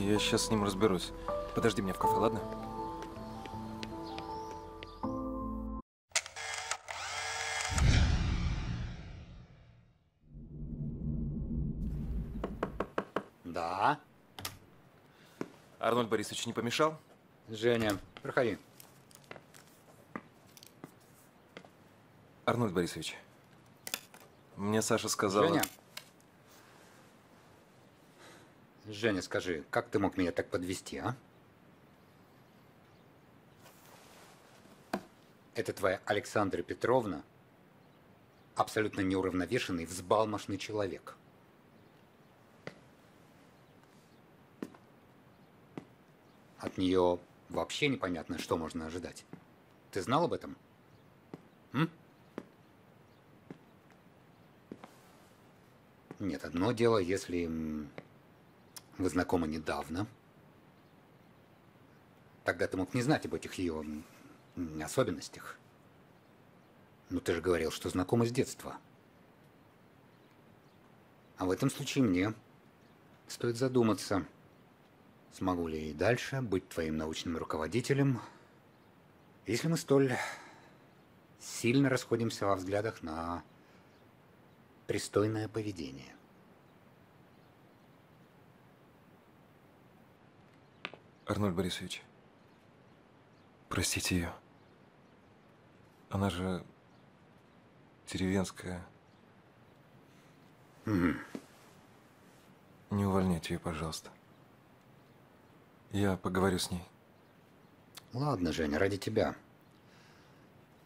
Я сейчас с ним разберусь. Подожди меня в кафе, ладно? Арнольд Борисович не помешал? Женя, проходи. Арнольд Борисович, мне Саша сказала... Женя. Женя, скажи, как ты мог меня так подвести, а? Это твоя Александра Петровна абсолютно неуравновешенный, взбалмошный человек. От нее вообще непонятно, что можно ожидать. Ты знал об этом? М? Нет, одно дело, если вы знакомы недавно. Тогда ты мог не знать об этих ее особенностях. Но ты же говорил, что знакомы с детства. А в этом случае мне стоит задуматься, смогу ли и дальше быть твоим научным руководителем, если мы столь сильно расходимся во взглядах на пристойное поведение. Арнольд Борисович, простите ее. Она же деревенская. Не увольняйте ее, пожалуйста. Я поговорю с ней. Ладно, Женя, ради тебя.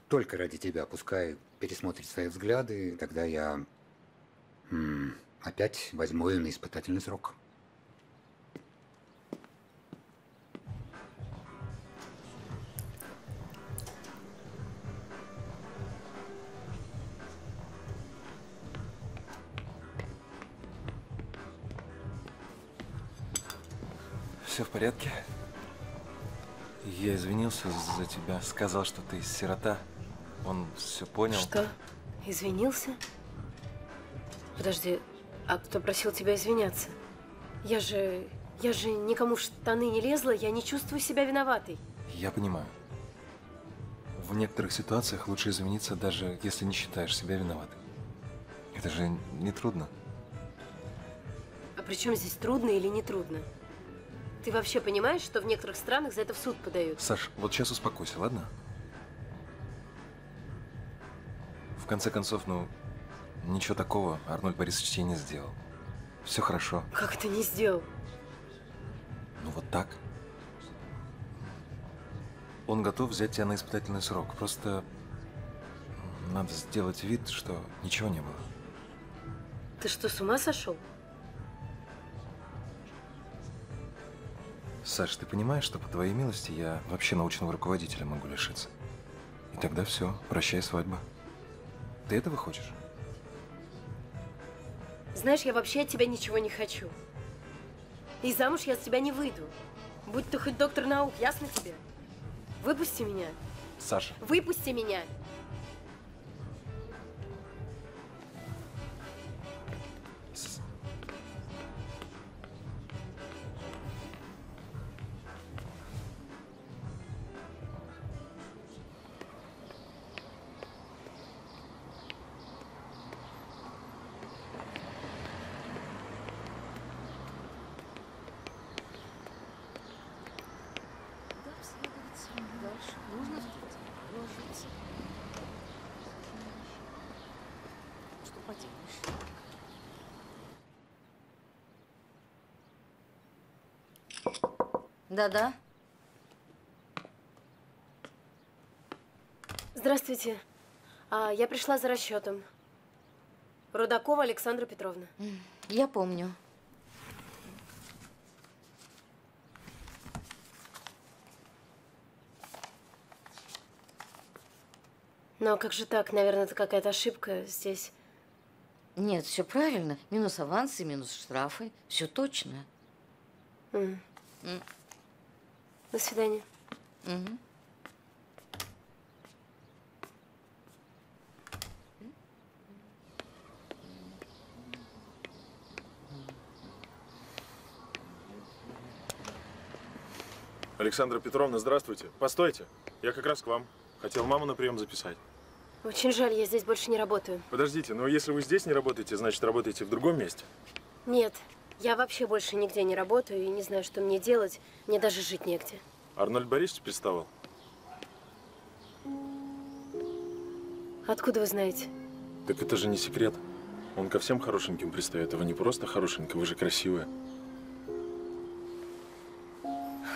Только ради тебя. Пускай пересмотрит свои взгляды, тогда я м, опять возьму ее на испытательный срок. Все в порядке? Я извинился за тебя, сказал, что ты сирота. Он все понял. Что? Извинился? Подожди, а кто просил тебя извиняться? Я же... Я же никому в штаны не лезла, я не чувствую себя виноватой. Я понимаю. В некоторых ситуациях лучше извиниться, даже если не считаешь себя виноватым. Это же не трудно. А при чем здесь трудно или не трудно? Ты вообще понимаешь, что в некоторых странах за это в суд подают? Саш, вот сейчас успокойся, ладно? В конце концов, ну, ничего такого Арнольд Борисович тебе не сделал. Все хорошо. Как ты не сделал? Ну вот так. Он готов взять тебя на испытательный срок. Просто надо сделать вид, что ничего не было. Ты что, с ума сошел? Саш, ты понимаешь, что по твоей милости я вообще научного руководителя могу лишиться? И тогда все, прощай свадьба. Ты этого хочешь? Знаешь, я вообще от тебя ничего не хочу. И замуж я за тебя не выйду. Будь ты хоть доктор наук, ясно тебе? Выпусти меня. Саша. Выпусти меня. Да-да. Здравствуйте. А, я пришла за расчетом. Рудакова Александра Петровна. Я помню. Но как же так? Наверное, это какая-то ошибка здесь. Нет, все правильно. Минус авансы, минус штрафы. Все точно. М. М. До свидания. Мгм. Александра Петровна, здравствуйте. Постойте, я как раз к вам. Хотел маму на прием записать. Очень жаль, я здесь больше не работаю. Подождите, но если вы здесь не работаете, значит работаете в другом месте? Нет, я вообще больше нигде не работаю и не знаю, что мне делать. Мне даже жить негде. Арнольд Борисович приставал? Откуда вы знаете? Так это же не секрет. Он ко всем хорошеньким пристает, а вы не просто хорошенькая, вы же красивая.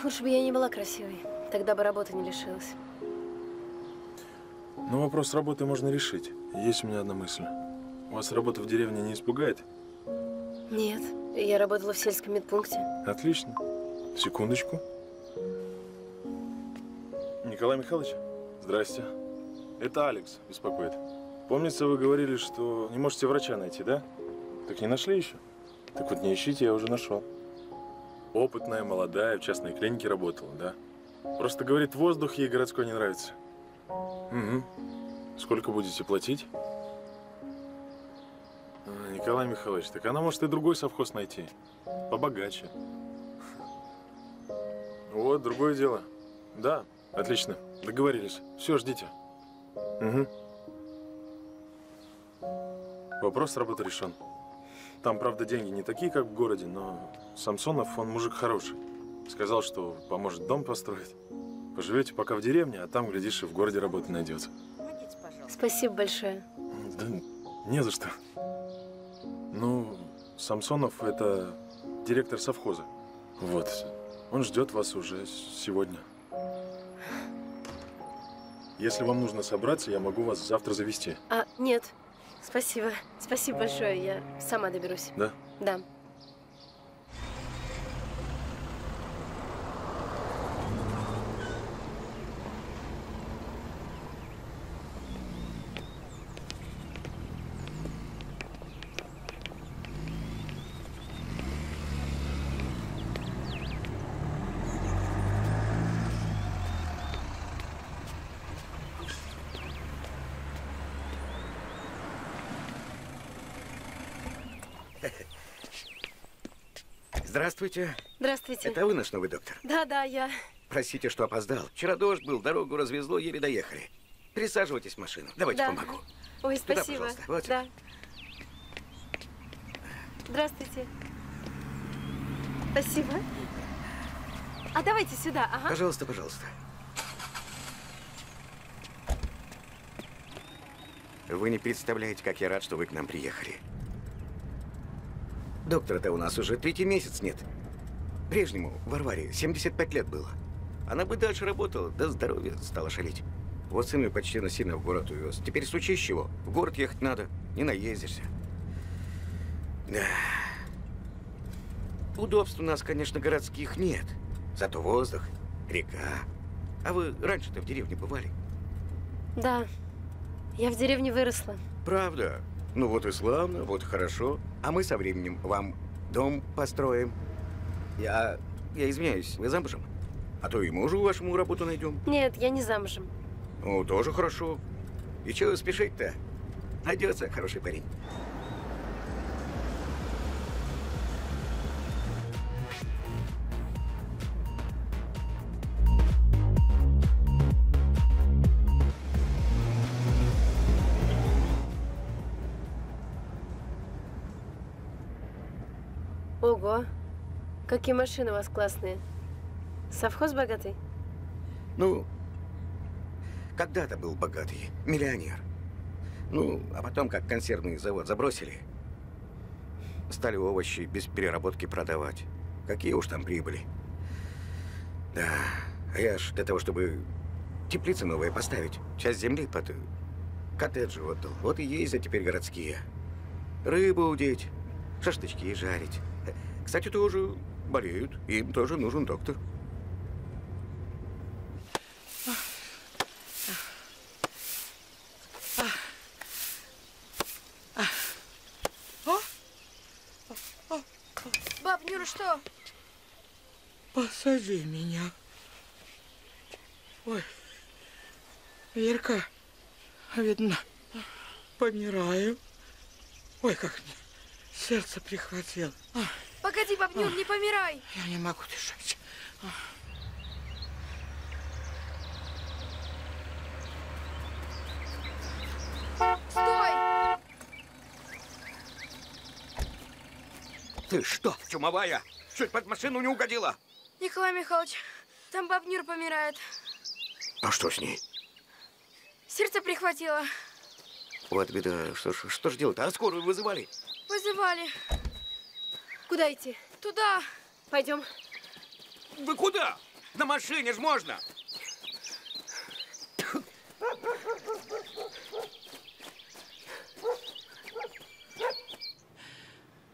Лучше бы я не была красивой. Тогда бы работы не лишилась. Но вопрос работы можно решить. Есть у меня одна мысль. Вас работа в деревне не испугает? Нет, я работала в сельском медпункте. Отлично. Секундочку. Николай Михайлович, здрасте. Это Алекс беспокоит. Помнится, вы говорили, что не можете врача найти, да? Так не нашли еще? Так вот не ищите, я уже нашел. Опытная, молодая, в частной клинике работала, да? Просто, говорит, воздух ей городской не нравится. Угу. Сколько будете платить? Николай Михайлович, так она может и другой совхоз найти. Побогаче. Вот, другое дело. Да, отлично. Договорились. Все, ждите. Угу. Вопрос с работы решен. Там, правда, деньги не такие, как в городе, но Самсонов, он мужик хороший. Сказал, что поможет дом построить. Поживете пока в деревне, а там, глядишь, и в городе работа найдется. Спасибо большое. Да не за что. Ну, Самсонов – это директор совхоза. Вот. Он ждет вас уже сегодня. Если вам нужно собраться, я могу вас завтра завести. А, нет. Спасибо. Спасибо большое. Я сама доберусь. Да? Да. Здравствуйте. Здравствуйте. Это вы наш новый доктор? Да, да, я. Простите, что опоздал. Вчера дождь был, дорогу развезло, еле доехали. Присаживайтесь в машину. Давайте Да. помогу. Ой, Туда, спасибо. пожалуйста. Вот. Да. Здравствуйте. Спасибо. А давайте сюда, ага. Пожалуйста, пожалуйста. Вы не представляете, как я рад, что вы к нам приехали. Доктора-то у нас уже третий месяц нет. Прежнему, Варваре, 75 лет было. Она бы дальше работала, да здоровье стало шалить. Вот сын ее почти насильно в город увез. Теперь случись чего, в город ехать надо, не наездишься. Да. Удобств у нас, конечно, городских нет. Зато воздух, река. А вы раньше-то в деревне бывали? Да. Я в деревне выросла. Правда? Ну вот и славно, вот и хорошо. А мы со временем вам дом построим. Я, я извиняюсь, вы замужем? А то и мужу вашему работу найдем. Нет, я не замужем. Ну, тоже хорошо. И чего спешить-то? Найдется хороший парень. Какие машины у вас классные. Совхоз богатый? Ну, когда-то был богатый, миллионер. Ну, а потом, как консервный завод забросили, стали овощи без переработки продавать. Какие уж там прибыли. Да, а я ж для того, чтобы теплицы новые поставить, часть земли под коттеджи отдал. Вот и ездят теперь городские. Рыбу удить, шашлычки жарить. Кстати, тоже болеют, им тоже нужен доктор. Баб, Нюра, что? Посади меня. Ой, Верка, видно, помираю. Ой, как мне сердце прихватило. А, Погоди, баб Нюр, не помирай. Я не могу дышать. Стой! Ты что, чумовая? Чуть под машину не угодила? Николай Михайлович, там баб Нюр помирает. А что с ней? Сердце прихватило. Вот беда. Что, ж- что ж делать-то? А скорую вызывали? Вызывали. Куда идти? Туда. Пойдем. Вы куда? На машине ж можно.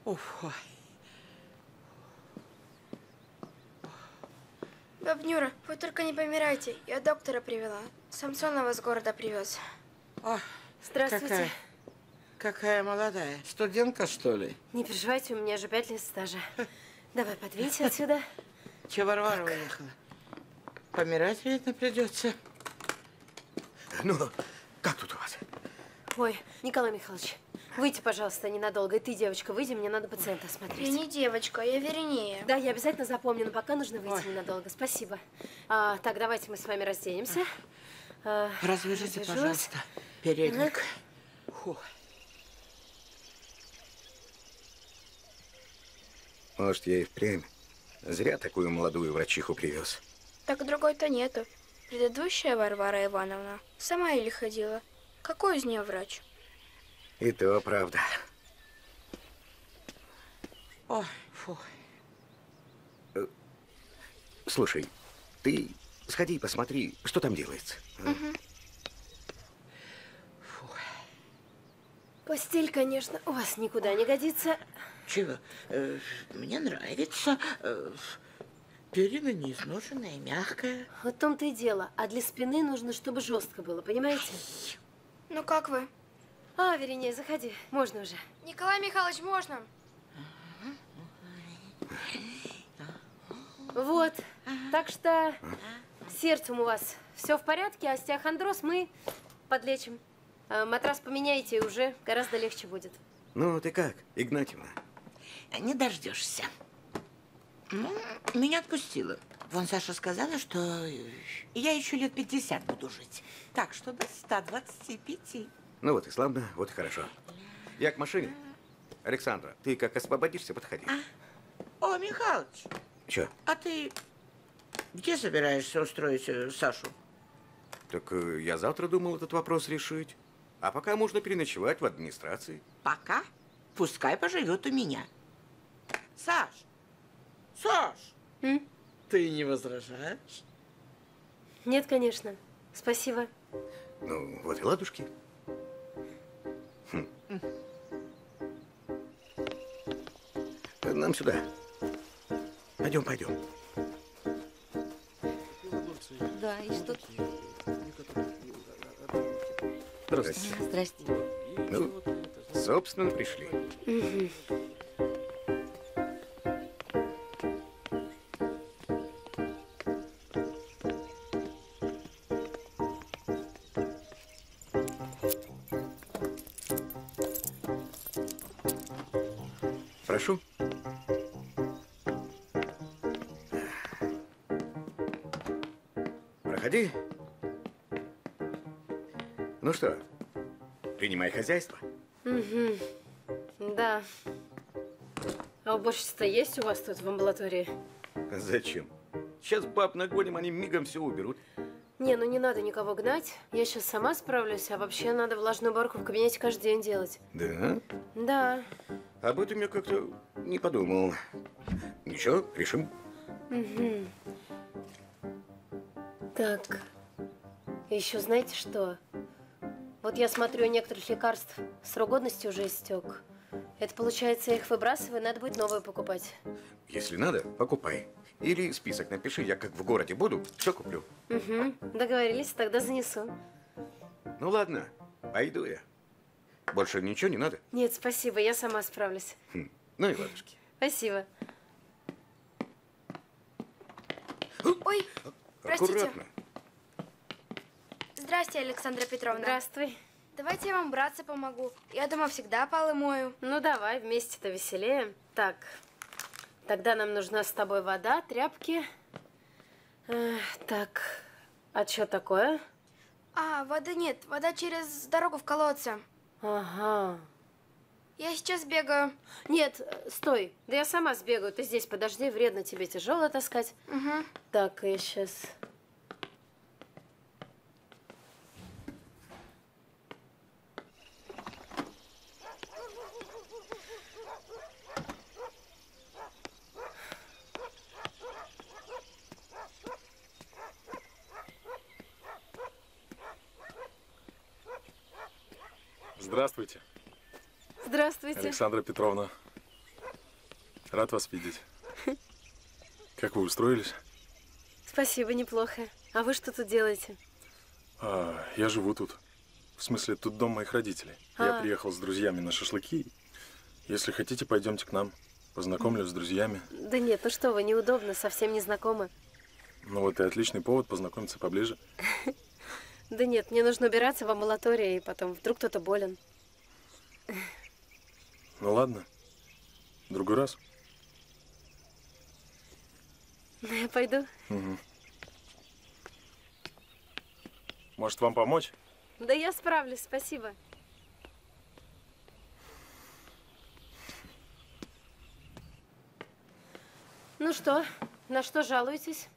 Уф, ой. Баб Нюра, вы только не помирайте. Я доктора привела. Самсонова с города привез. О, Здравствуйте. Какая, какая молодая. Студентка, что ли? Не переживайте, у меня же пять лет стажа. Давай, подвинься отсюда. Че, Варвара уехала? Помирать, видно, придется. Ну, как тут у вас? Ой, Николай Михайлович, выйди, пожалуйста, ненадолго. И ты, девочка, выйди, мне надо пациента осмотреть. Я не девочка, я вернее. Да, я обязательно запомню, но пока нужно выйти ненадолго. Спасибо. А, так, давайте мы с вами разденемся. А, Развяжите, развяжусь. пожалуйста, передник. Фу. Может, я и впрямь. Зря такую молодую врачиху привез. Так другой-то нету. Предыдущая Варвара Ивановна сама или ходила. Какой из нее врач? И то правда. Ой, фу. Слушай, ты сходи и посмотри, что там делается. а? Постель, конечно, у вас никуда не годится. Чего? Э, мне нравится. Э, перина не изношенная, мягкая. Вот в том-то и дело. А для спины нужно, чтобы жестко было, понимаете? Ну как вы? А, Вереней, заходи. Можно уже. Николай Михайлович, можно? Вот. Так что с сердцем у вас все в порядке, а остеохондроз мы подлечим. А матрас поменяете, и уже гораздо легче будет. Ну, ты как, Игнатьевна? Не дождешься. Ну, меня отпустила. Вон Саша сказала, что я еще лет 50 буду жить. Так что до 125. Ну вот и славно, вот и хорошо. Я к машине. Александра, ты как освободишься, подходи. О, Михалыч, Че? а ты где собираешься устроить э, Сашу? Так э, я завтра думал этот вопрос решить. А пока можно переночевать в администрации. Пока пускай поживет у меня. Саш, Саш, ты не возражаешь? Нет, конечно. Спасибо. Ну, вот и ладушки. Хм. Нам сюда. Пойдем, пойдем. Да, и что? Здравствуйте. Здрасте. Ну, собственно, пришли. Проходи. Ну что, принимай хозяйство. Угу. Да. А уборщица есть у вас тут в амбулатории? Зачем? Сейчас баб нагоним, они мигом все уберут. Не, ну не надо никого гнать. Я сейчас сама справлюсь, а вообще надо влажную уборку в кабинете каждый день делать. Да? Да. Об этом я как-то не подумал. Ничего, решим. Угу. Так. Еще знаете что? Вот я смотрю, у некоторых лекарств срок годности уже истек. Это получается, я их выбрасываю, надо будет новые покупать. Если надо, покупай. Или список напиши, я как в городе буду, все куплю. Угу. Договорились, тогда занесу. Ну ладно, пойду я. Больше ничего не надо? Нет, спасибо, я сама справлюсь. Хм, Ну и ладушки. Спасибо. Ой, простите. Здрасте, Александра Петровна. Здравствуй. Давайте я вам браться помогу. Я дома всегда полы мою. Ну давай, вместе-то веселее. Так, тогда нам нужна с тобой вода, тряпки. Э, так, а что такое? А, воды нет. Вода через дорогу в колодце. Ага. Я сейчас бегаю. Нет, стой. Да я сама сбегаю. Ты здесь подожди, вредно тебе тяжело таскать. Угу. Так, я сейчас... Здравствуйте, Здравствуйте. Александра Петровна. Рад вас видеть. Как вы устроились? Спасибо, неплохо. А вы что тут делаете? А, я живу тут. В смысле, тут дом моих родителей. Я А. приехал с друзьями на шашлыки. Если хотите, пойдемте к нам. Познакомлю с друзьями. Да нет, ну что вы, неудобно, совсем не знакомы. Ну вот и отличный повод познакомиться поближе. Да нет, мне нужно убираться в амбулатории, и потом вдруг кто-то болен. Ну ладно. В другой раз. Ну, я пойду. Мгм. Может, вам помочь? Да я справлюсь, спасибо. Ну что, на что жалуетесь?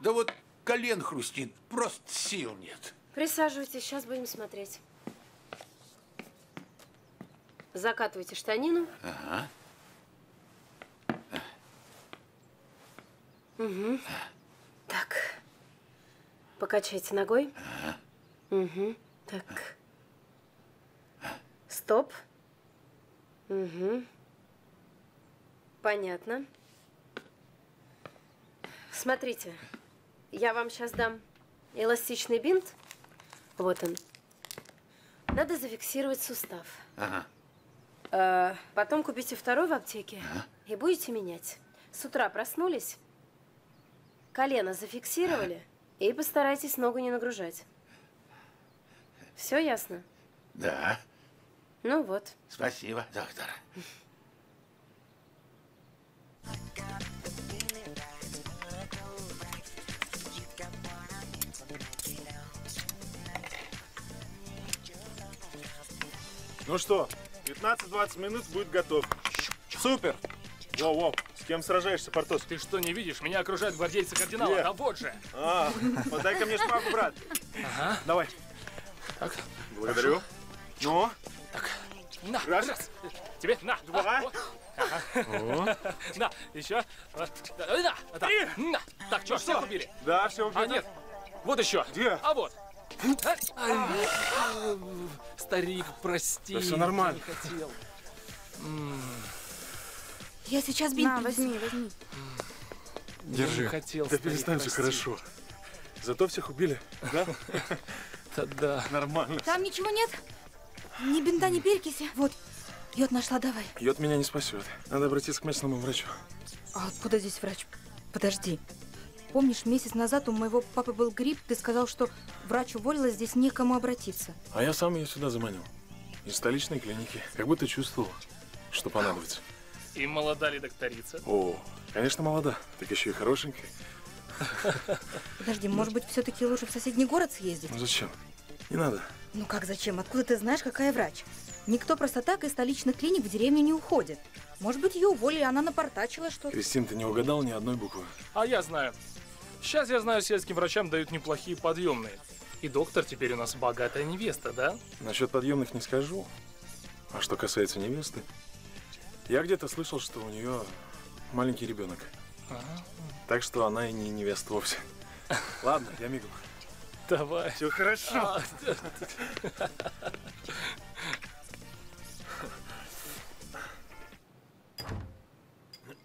Да вот колен хрустит, просто сил нет. Присаживайтесь, сейчас будем смотреть. Закатывайте штанину. Ага. Угу. Так. Покачайте ногой. Угу. Так. Стоп. Угу. Понятно. Смотрите, я вам сейчас дам эластичный бинт. Вот он. Надо зафиксировать сустав. Ага. Э, Потом купите второй в аптеке и будете менять. С утра проснулись, колено зафиксировали и постарайтесь ногу не нагружать. Все ясно? Да, Ну вот. спасибо, доктор. Ну что, 15-20 минут будет готов. Супер! Воу-воу, с кем сражаешься, Портос? Ты что, не видишь? Меня окружают гвардейцы кардинала. Где? Да вот же. А, вот дай ко мне шпагу, брат. Ага. Давай. Так. Благодарю. Ну? На, Раз. раз. Тебе, на. Два. Ага. О. На, еще. Вот. Да, На, так. Три. На. Так, что, Ну все что? убили? Да, все. А, нет. Вот еще. Где? А вот. Старик, прости. Да всё нормально. Не хотел. Я сейчас бинт На, возьми, возьми. Держи. не хотел, Да перестань, все прости. хорошо. Зато всех убили, да? Да, да. Нормально. Там ничего нет? Ни бинта, ни перекиси. Вот, йод нашла, давай. Йод меня не спасет. Надо обратиться к местному врачу. А откуда здесь врач? Подожди. Помнишь, месяц назад у моего папы был грипп, ты сказал, что врач уволилась, здесь некому обратиться. А я сам ее сюда заманил. Из столичной клиники. Как будто чувствовал, что понадобится. И молода ли докторица? О, конечно, молода. Так еще и хорошенькая. Подожди, может быть, все-таки лучше в соседний город съездить? Ну зачем? Не надо. Ну как зачем? Откуда ты знаешь, какая врач? Никто просто так из столичных клиник в деревню не уходит. Может быть, ее уволили, она напортачила что-то. Кристин, ты не угадал ни одной буквы. А я знаю. Сейчас я знаю, сельским врачам дают неплохие подъемные. И доктор теперь у нас богатая невеста, да? Насчет подъемных не скажу. А что касается невесты, я где-то слышал, что у нее маленький ребенок. Ага. Так что она и не невеста вовсе. Ладно, я мигом. Давай. Все хорошо.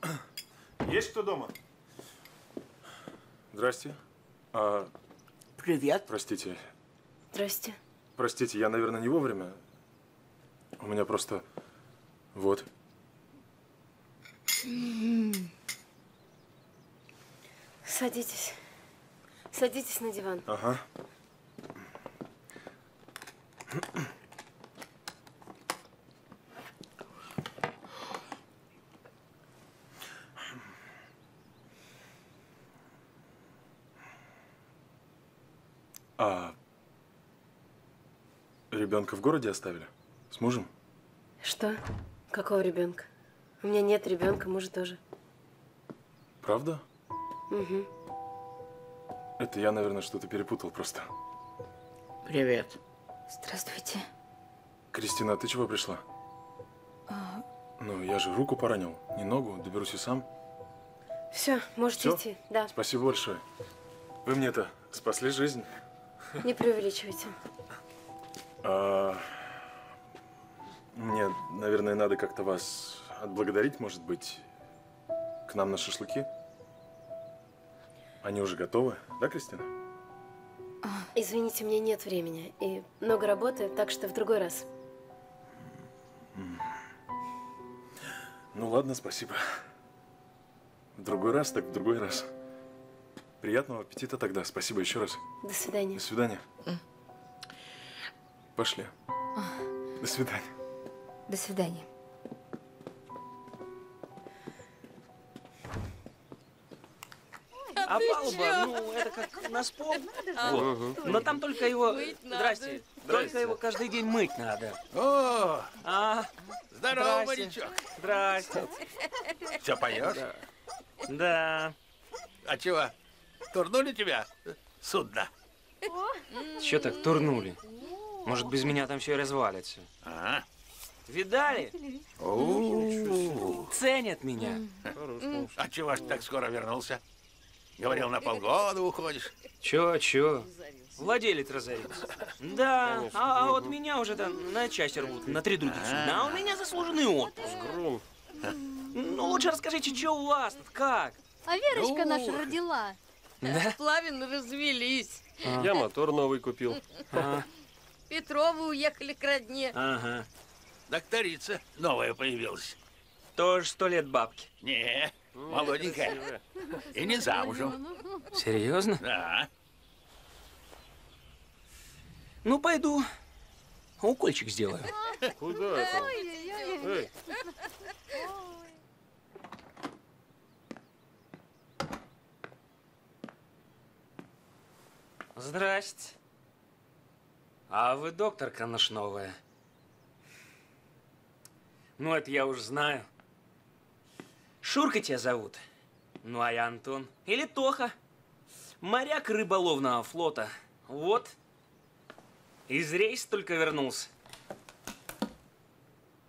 А, Есть кто дома? Здрасте. А, Привет. простите. Здрасте. Простите, я, наверное, не вовремя. У меня просто... Вот. Садитесь. Садитесь на диван. Ага. А ребенка в городе оставили? С мужем? Что? Какого ребенка? У меня нет ребенка, мужа тоже. Правда? Угу. Это я, наверное, что-то перепутал просто. Привет. Здравствуйте. Кристина, а ты чего пришла? А, Ну, я же руку поранил, не ногу, доберусь и сам. Все, можете Всё? идти. Да. Спасибо большое. Вы мне-то спасли жизнь. Не преувеличивайте. А, мне, наверное, надо как-то вас отблагодарить, может быть, к нам на шашлыки. Они уже готовы, да, Кристина? Извините, мне нет времени и много работы, так что в другой раз. Ну ладно, спасибо. В другой раз, так в другой раз. Приятного аппетита тогда. Спасибо еще раз. До свидания. До свидания. Пошли. До свидания. До свидания. А палуба, ну, это как на спол. Вот. Но там только его... Мыть надо. Здрасте. Только его каждый день мыть надо. О, А, здорово, здрасте. морячок. Здрасте. Все поешь? Да. Да. А чего? Турнули тебя? Судно. Че так турнули? Может, без меня там все и развалится. А? Видали? Ценят меня. А чего ж так скоро вернулся? Говорил, на полгода уходишь. Чё, чё? Владелец разорился. Да, а, а вот меня уже там на части рвут, на три других судна. А у меня заслуженный отпуск. Ну, лучше расскажите, что у вас тут, как? А Верочка наша родила. Да? Плавин развелись. Я мотор новый купил. А, Петровы уехали к родне. ага. Докторица новая появилась. Тоже сто лет бабки. Не, молоденькая. И не замужем. Серьезно? Да. Ну, пойду. Укольчик сделаю. Куда это? Эй, Здрасте. А вы докторка наш новая. Ну, это я уж знаю. Шурка тебя зовут. Ну, а я Антон. Или Тоха. Моряк рыболовного флота. Вот. Из рейса только вернулся.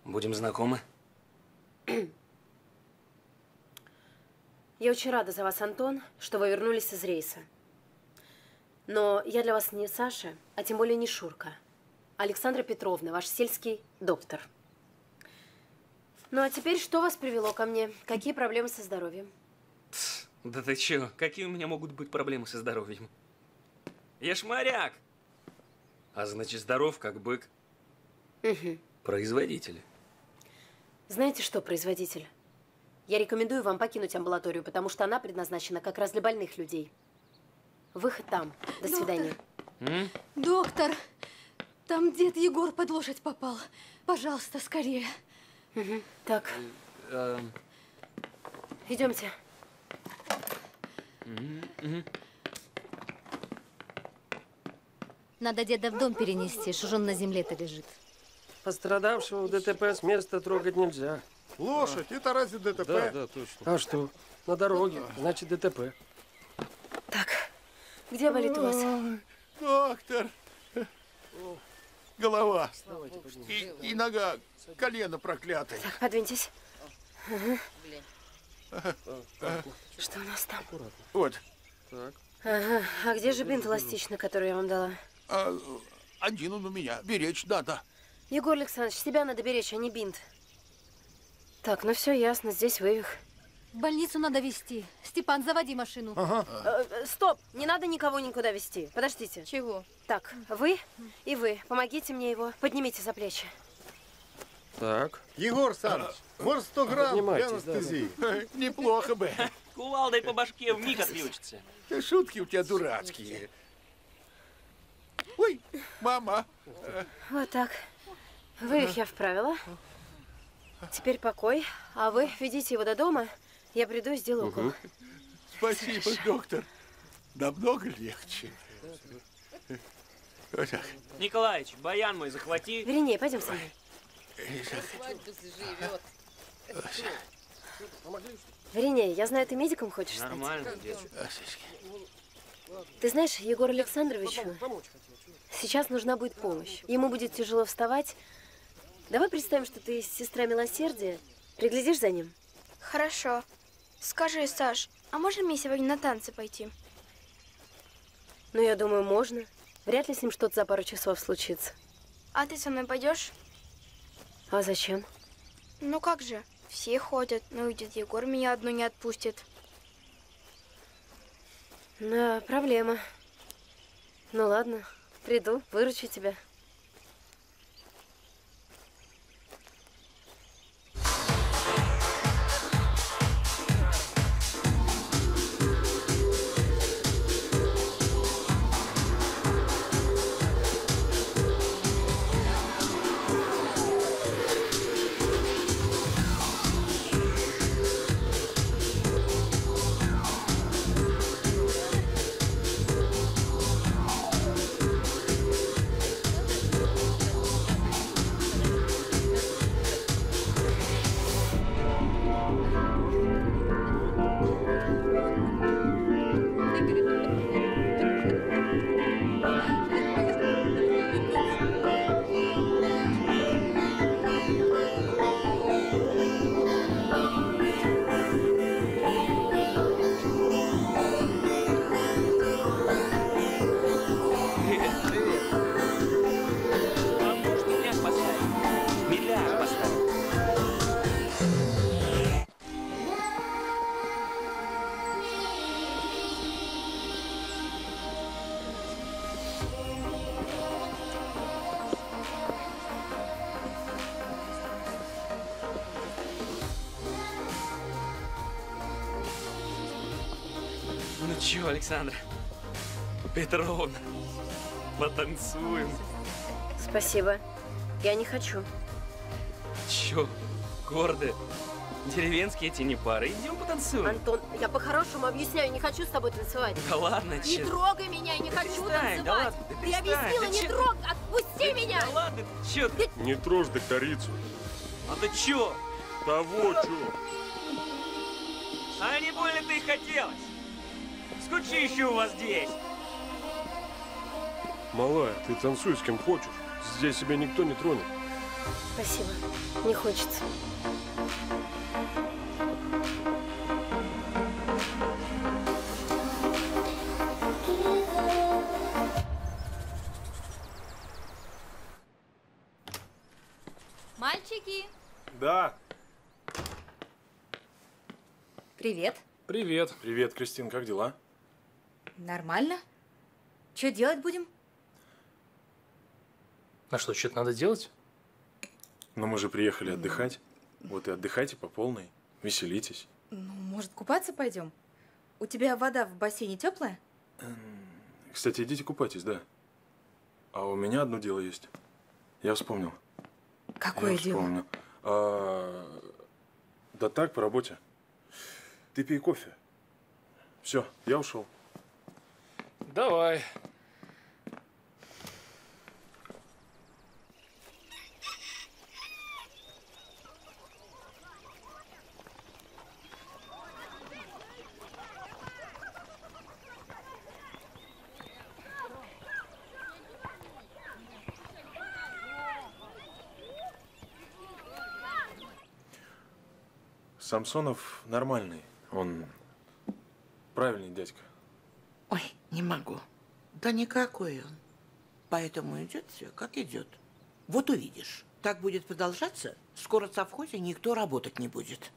Будем знакомы. Я очень рада за вас, Антон, что вы вернулись из рейса. Но я для вас не Саша, а тем более не Шурка. Александра Петровна, ваш сельский доктор. Ну а теперь что вас привело ко мне? Какие проблемы со здоровьем? Да ты чё? Какие у меня могут быть проблемы со здоровьем? Я ж моряк. А значит, здоров, как бык. Мгм. Производитель. Знаете что, производитель? Я рекомендую вам покинуть амбулаторию, потому что она предназначена как раз для больных людей. Выход там. До свидания. М? Доктор, там дед Егор под лошадь попал. Пожалуйста, скорее. Так, эм, Идемте. Надо деда в дом перенести, что же он на земле-то лежит. Пострадавшего в ДТП с места трогать нельзя. Лошадь, это разве ДТП? Да, да, точно. А что? На дороге, значит ДТП. Где болит у вас? Ой, Доктор. Голова. И, и нога, колено проклятое. Так, подвиньтесь. Ага. Что у нас там? Вот. Так. Ага. А где же бинт эластичный, который я вам дала? А, один он у меня. Беречь надо. Егор Александрович, себя надо беречь, а не бинт. Так, ну все ясно, здесь вывих. В больницу надо везти. Степан, заводи машину. Э, э, стоп! Не надо никого никуда вести. Подождите. Чего? Так, вы и вы. Помогите мне его. Поднимите за плечи. Так. Егор Саныч, может 100 грамм для Поднимайтесь, да, анестезии? Неплохо бы. Кувалдой по башке в миг отключится. Да Шутки у тебя дурацкие. Ой, мама. Вот так. Вывих я вправила. Теперь покой. А вы ведите его до дома. Я приду и сделаю укол. Спасибо, доктор. Намного легче. Вот так. Николаевич, баян мой захвати. Вернее, пойдем со мной. Вернее, я знаю, ты медиком хочешь стать. Нормально. Ты знаешь, Егору Александровичу сейчас нужна будет помощь. Ему будет тяжело вставать. Давай представим, что ты сестра милосердия. Приглядишь за ним? Хорошо. Скажи, Саш, а можно мне сегодня на танцы пойти? Ну, я думаю, можно. Вряд ли с ним что-то за пару часов случится. А ты со мной пойдешь? А зачем? Ну как же, все ходят, но уйдет Егор меня одну не отпустит. Да, проблема. Ну ладно, приду, выручу тебя. Чё, Александр? Петровна, потанцуем. Спасибо. Я не хочу. Чё, гордые? Деревенские эти не пары. Идем потанцуем. Антон, я по-хорошему объясняю, не хочу с тобой танцевать. Да ладно, Не чё? трогай меня, я не хочу перестань, танцевать. да ладно, да я перестань, объяснила, да не чё- трогай, отпусти меня. Да ладно, чё? Не трожь докторицу. А ты чё? Того, чё? А не больно-то и хотелось. Скучище у вас здесь. Малая, ты танцуй с кем хочешь. Здесь тебя никто не тронет. Спасибо. Не хочется. Мальчики! Да. Привет. Привет. Привет, Кристин, как дела? Нормально? Что делать будем? А что, что-то надо делать? Но мы же приехали отдыхать. Вот и отдыхайте по полной. Веселитесь. Ну, может, купаться пойдем? У тебя вода в бассейне теплая? Кстати, идите купайтесь, да. А у меня одно дело есть. Я вспомнил. Какое Я дело? вспомнил. А, Да так, по работе. Ты пей кофе. Все, я ушел. Давай. Самсонов нормальный. Он правильный дядька. Не могу. Да никакой он. Поэтому идет все, как идет. Вот увидишь. Так будет продолжаться, скоро в совхозе никто работать не будет.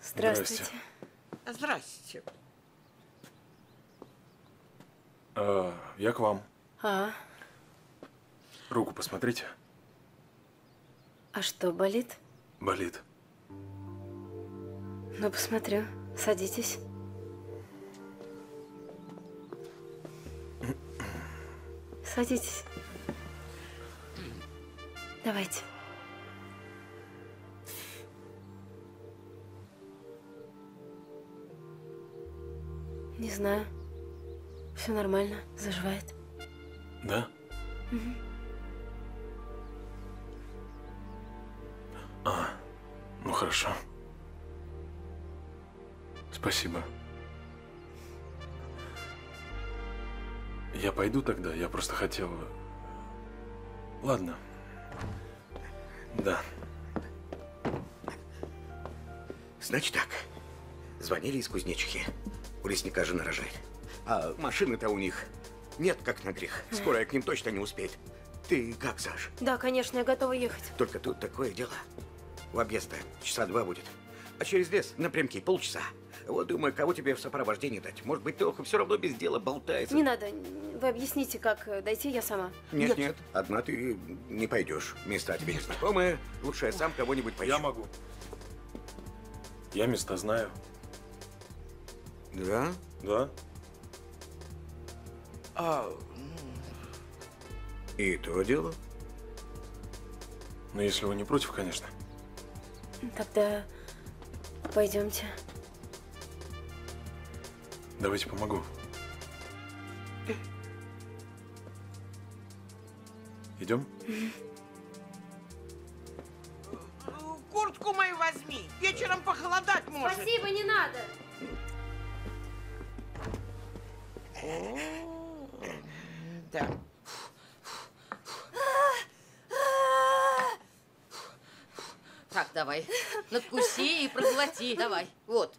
Здравствуйте. Здрасте. А, я к вам. А, Руку посмотрите. а что, болит? Болит. Ну, посмотрю. Садитесь. Садитесь. Давайте. Не знаю. Все нормально, заживает. Да? Мгм. А, ну хорошо. Спасибо. Я пойду тогда, я просто хотел... Ладно. Да. Значит так. Звонили из кузнечихи. У лесника жена рожает. А машины-то у них нет, как на грех. Скоро я к ним точно не успеет. Ты как, Саш? Да, конечно, я готова ехать. Только тут такое дело. В объезд часа два будет. А через лес напрямки полчаса. Вот думаю, кого тебе в сопровождении дать. Может быть, Тоха все равно без дела болтается. Не надо. Вы объясните, как э, дойти, я сама. Нет, нет, одна ты не пойдешь. Места тебе незнакомые. Лучше я сам кого-нибудь поищу. Я могу. Я места знаю. Да? Да. А, и то дело. Ну, если вы не против, конечно. Тогда пойдемте. Давайте помогу. Идем? Куртку мою возьми. Вечером похолодать может. Спасибо, не надо. Так, давай. Надкуси и проглоти. Давай. Вот.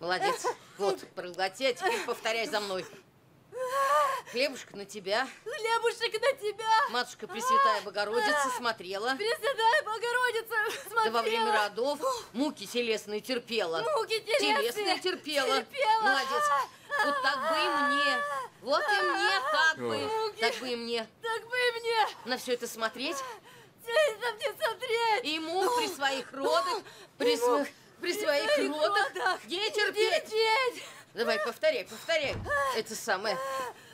Молодец. Вот, проглоти, а теперь повторяй за мной. Хлебушек на тебя. Хлебушек на тебя. Матушка Пресвятая Богородица смотрела. Пресвятая Богородица смотрела. Да во время родов муки телесные терпела. Муки телесные. Телесные терпела. Терпела. Молодец. Вот так бы и мне. Вот и мне так бы. Так бы и мне. Так бы и мне. На все это смотреть. И ему при своих родах, при, сво- при своих своих родах родах не терпеть. терпеть. Давай, повторяй, повторяй. Это самое.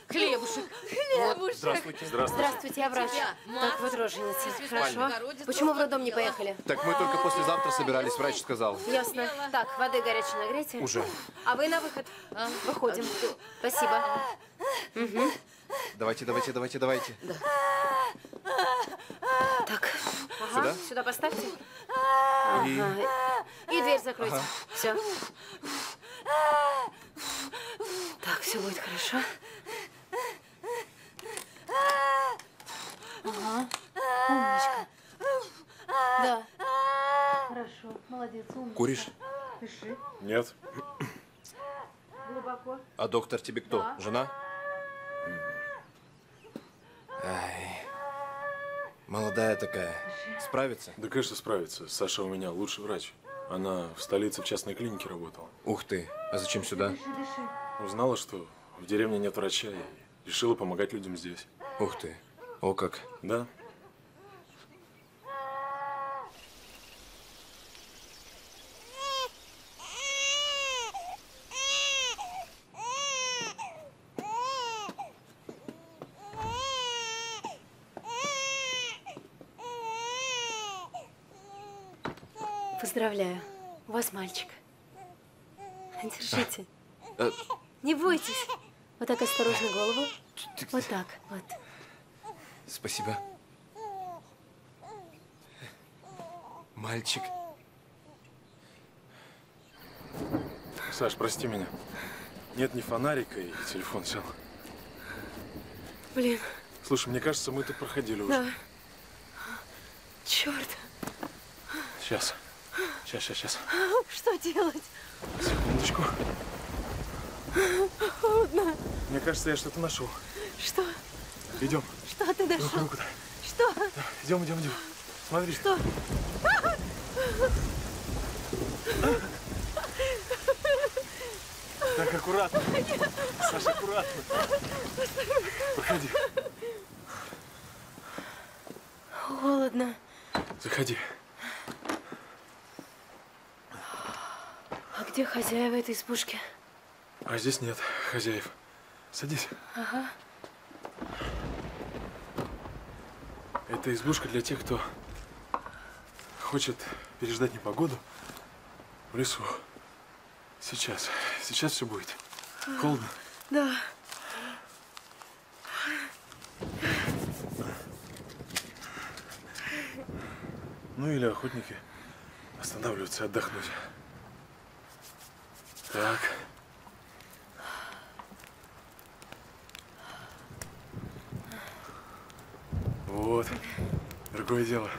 Хлебушек. Хлебушек. Здравствуйте. Здравствуйте, я врач. Тебя, Так, вот роженица. Хорошо. Почему в роддом не поехали? Так мы только послезавтра собирались, врач сказал. Ясно. Так, воды горячей нагрейте. Уже. А вы на выход. Выходим. Спасибо. Мгм. Давайте, давайте, давайте, давайте. Так. Ага. Сюда? Сюда поставьте. И- Ага. И дверь закройте. Ага. Все. Так, все будет хорошо. Ага. Умничка. Да. Хорошо. Молодец, умничка. Куришь? Дыши. Нет. Глубоко. А доктор тебе кто? Да. Жена? Ай. Молодая такая. Справится? Да, конечно, справится. Саша у меня лучший врач. Она в столице в частной клинике работала. Ух ты. А зачем сюда? Узнала, что в деревне нет врача и решила помогать людям здесь. Ух ты. О как. Да. Поздравляю. У вас мальчик. Держите. Не бойтесь. Вот так осторожно голову. Вот так. Вот. Спасибо. Мальчик. Саш, прости меня. Нет ни фонарика, и телефон сел. Блин, Слушай, мне кажется, мы тут проходили уже. да. Черт. Сейчас. Сейчас, сейчас, сейчас. Что делать? Секундочку. Холодно. Мне кажется, я что-то нашел. Что? Идем. Что ты нашел? Руку, руку дай. Что? Идем, идем, идем. Смотри. Что? Так, аккуратно. Саша, аккуратно. Проходи. Холодно. Заходи. Где хозяева этой избушки? А здесь нет хозяев. Садись. Ага. Это избушка для тех, кто хочет переждать непогоду в лесу. Сейчас. Сейчас все будет. Холодно. Да. Ну или охотники останавливаются отдохнуть. Так. Вот. Другое дело.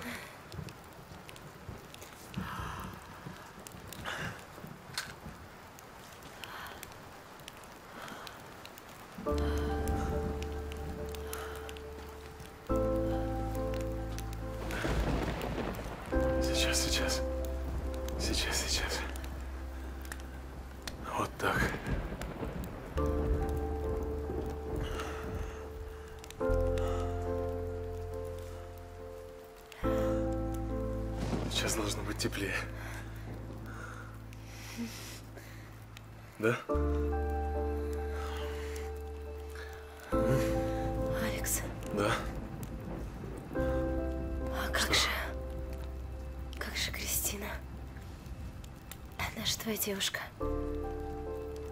Девушка.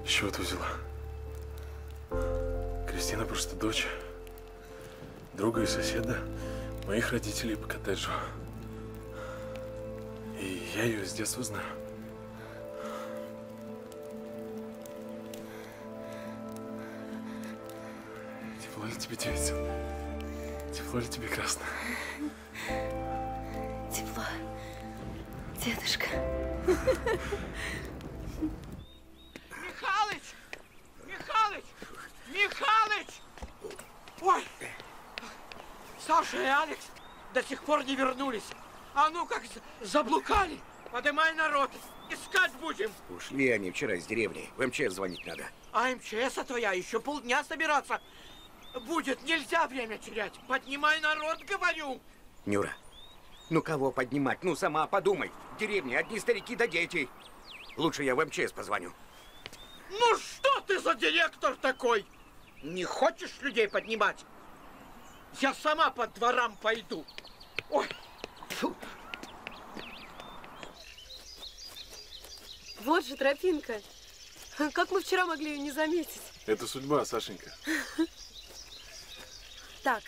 С чего ты взяла? Кристина просто дочь друга и соседа моих родителей по коттеджу. И я ее с детства знаю. До сих пор не вернулись. А ну как за- заблукали. Подымай народ. Искать будем. Ушли они вчера из деревни. В МЧС звонить надо. А МЧС твоя еще полдня собираться будет. Нельзя время терять. Поднимай народ, говорю. Нюра, ну кого поднимать? Ну сама подумай. В деревне одни старики да дети. Лучше я в МЧС позвоню. Ну что ты за директор такой? Не хочешь людей поднимать? Я сама по дворам пойду. Ой. Фу. Вот же тропинка. Как мы вчера могли ее не заметить? Это судьба, Сашенька. Так,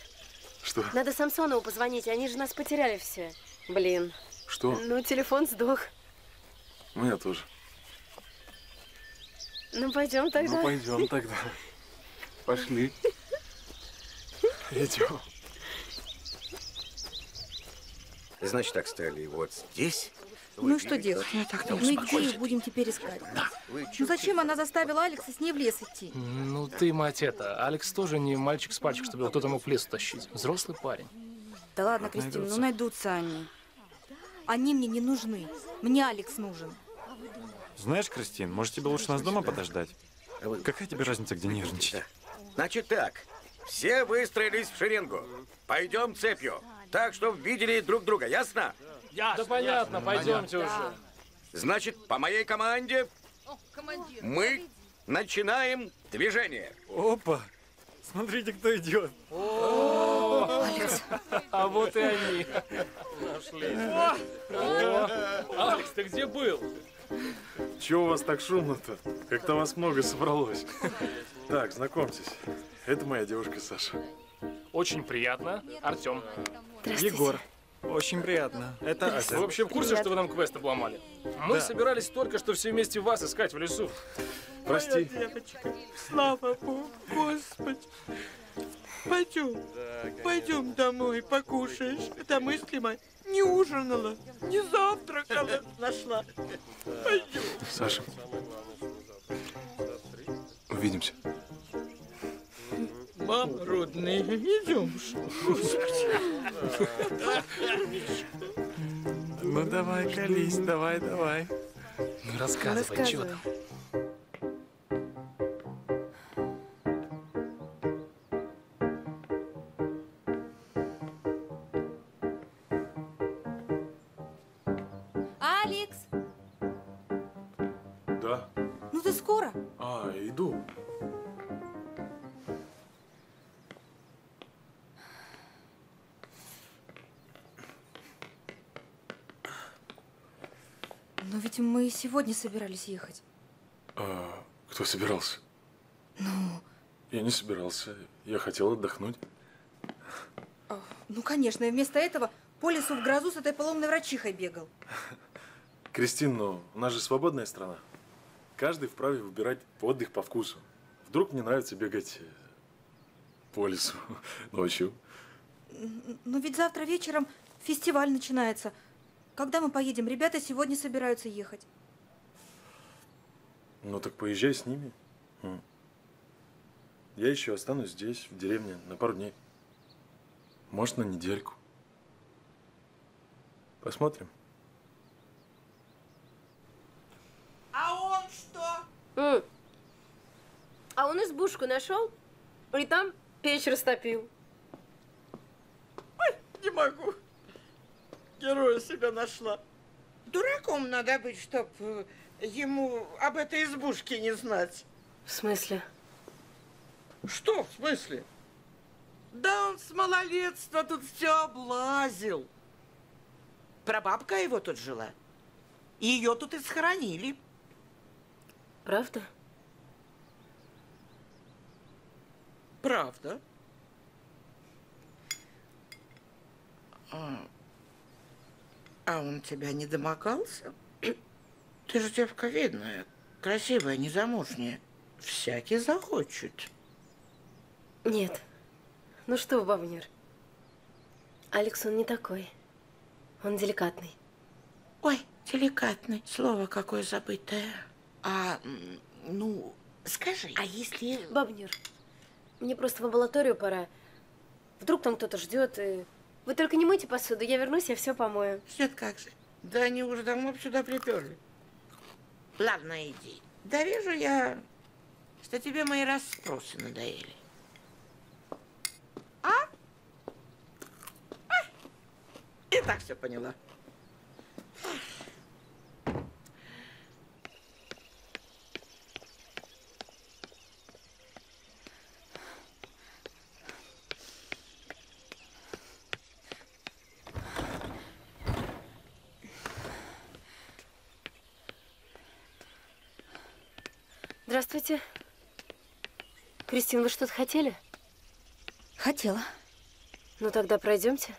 Что? надо Самсонову позвонить, они же нас потеряли все. Блин. Что? Ну, телефон сдох. У меня тоже. Ну, пойдем тогда. Ну, пойдем тогда. Пошли. Идем. Значит, так, Стали, вот здесь... Ну и что делать? Я так Ну и где будем теперь искать? Ну зачем она заставила Алекса с ней в лес идти? Ну ты, мать это, Алекс тоже не мальчик с пальчик, чтобы его кто-то мог в лес тащить. Взрослый парень. Да ладно, Вот Кристина, найдутся. ну найдутся они. Они мне не нужны. Мне Алекс нужен. Знаешь, Кристин, может тебе лучше нас дома подождать? Какая тебе разница, где нервничать? Значит так, все выстроились в шеренгу. Пойдем цепью. Так, чтобы видели друг друга, ясно? Да понятно, пойдемте уже. Значит, по моей команде мы начинаем движение. Опа! Смотрите, кто идет. Алекс, Алекс. А вот и они. Нашлись. О, Алекс, ты где был? Чего у вас так шумно-то? Как-то вас много собралось. Так, знакомьтесь. Это моя девушка Саша. Очень приятно. Артем. Егор. Очень приятно. Это Ася. Вы вообще в курсе, что вы нам квест обломали? Мы Да. собирались только что все вместе вас искать в лесу. Прости. Моя девочка, слава Богу, Господи. Пойдем, пойдем домой, покушаешь. Это мыслимо. Не ужинала, не завтракала. Нашла. Пойдем. Саша. Увидимся. Мама родная, идем. Ну давай, колись, давай, давай. Ну рассказывай, что там. Мы сегодня собирались ехать. А, кто собирался? Ну, Я не собирался. Я хотел отдохнуть. ну конечно, и вместо этого по лесу в грозу с этой поломной врачихой бегал. Кристин, но у нас же свободная страна. Каждый вправе выбирать отдых по вкусу. Вдруг мне нравится бегать э, по лесу ночью. Н- Ну ведь завтра вечером фестиваль начинается. Когда мы поедем? Ребята сегодня собираются ехать. Ну так поезжай с ними. Я еще останусь здесь, в деревне, на пару дней. Может, на недельку. Посмотрим. А он что? М. А он избушку нашел и там печь растопил. Не могу. Героя себя нашла. Дураком надо быть, чтоб э, ему об этой избушке не знать. В смысле? Что в смысле? Да он с малолетства тут все облазил. Прабабка его тут жила. Ее тут и схоронили. Правда? Правда? А, а он тебя не домогался? Ты же девка видная, красивая, незамужняя. Всякий захочет. Нет. Ну что, вы, бабунер? Алекс, он не такой. Он деликатный. Ой, деликатный. Слово какое забытое. А, ну, скажи, а если... Бабнер, мне просто в амбулаторию пора. Вдруг там кто-то ждет. И... Вы только не мойте посуду, я вернусь, я все помою. Нет, как же. Да они уже давно сюда приперли. Ладно, иди. Да вижу я, что тебе мои расспросы надоели. А? А? И так все поняла. Здравствуйте. Кристин, вы что-то хотели? Хотела. Ну тогда пройдемте.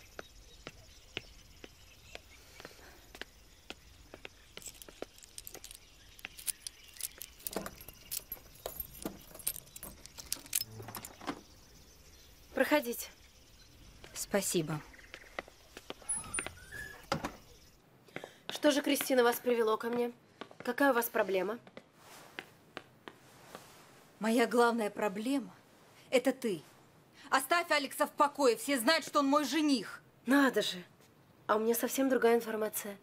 Проходите. Спасибо. Что же, Кристина, вас привело ко мне? Какая у вас проблема? Моя главная проблема – это ты. Оставь Алекса в покое, все знают, что он мой жених. Надо же. А у меня совсем другая информация.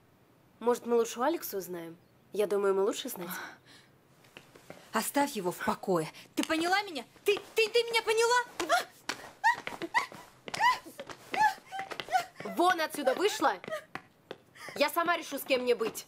Может, мы лучше Алекса узнаем? Я думаю, мы лучше знать. Оставь его в покое. Ты поняла меня? Ты, ты, ты меня поняла? Вон отсюда вышла! Я сама решу, с кем мне быть.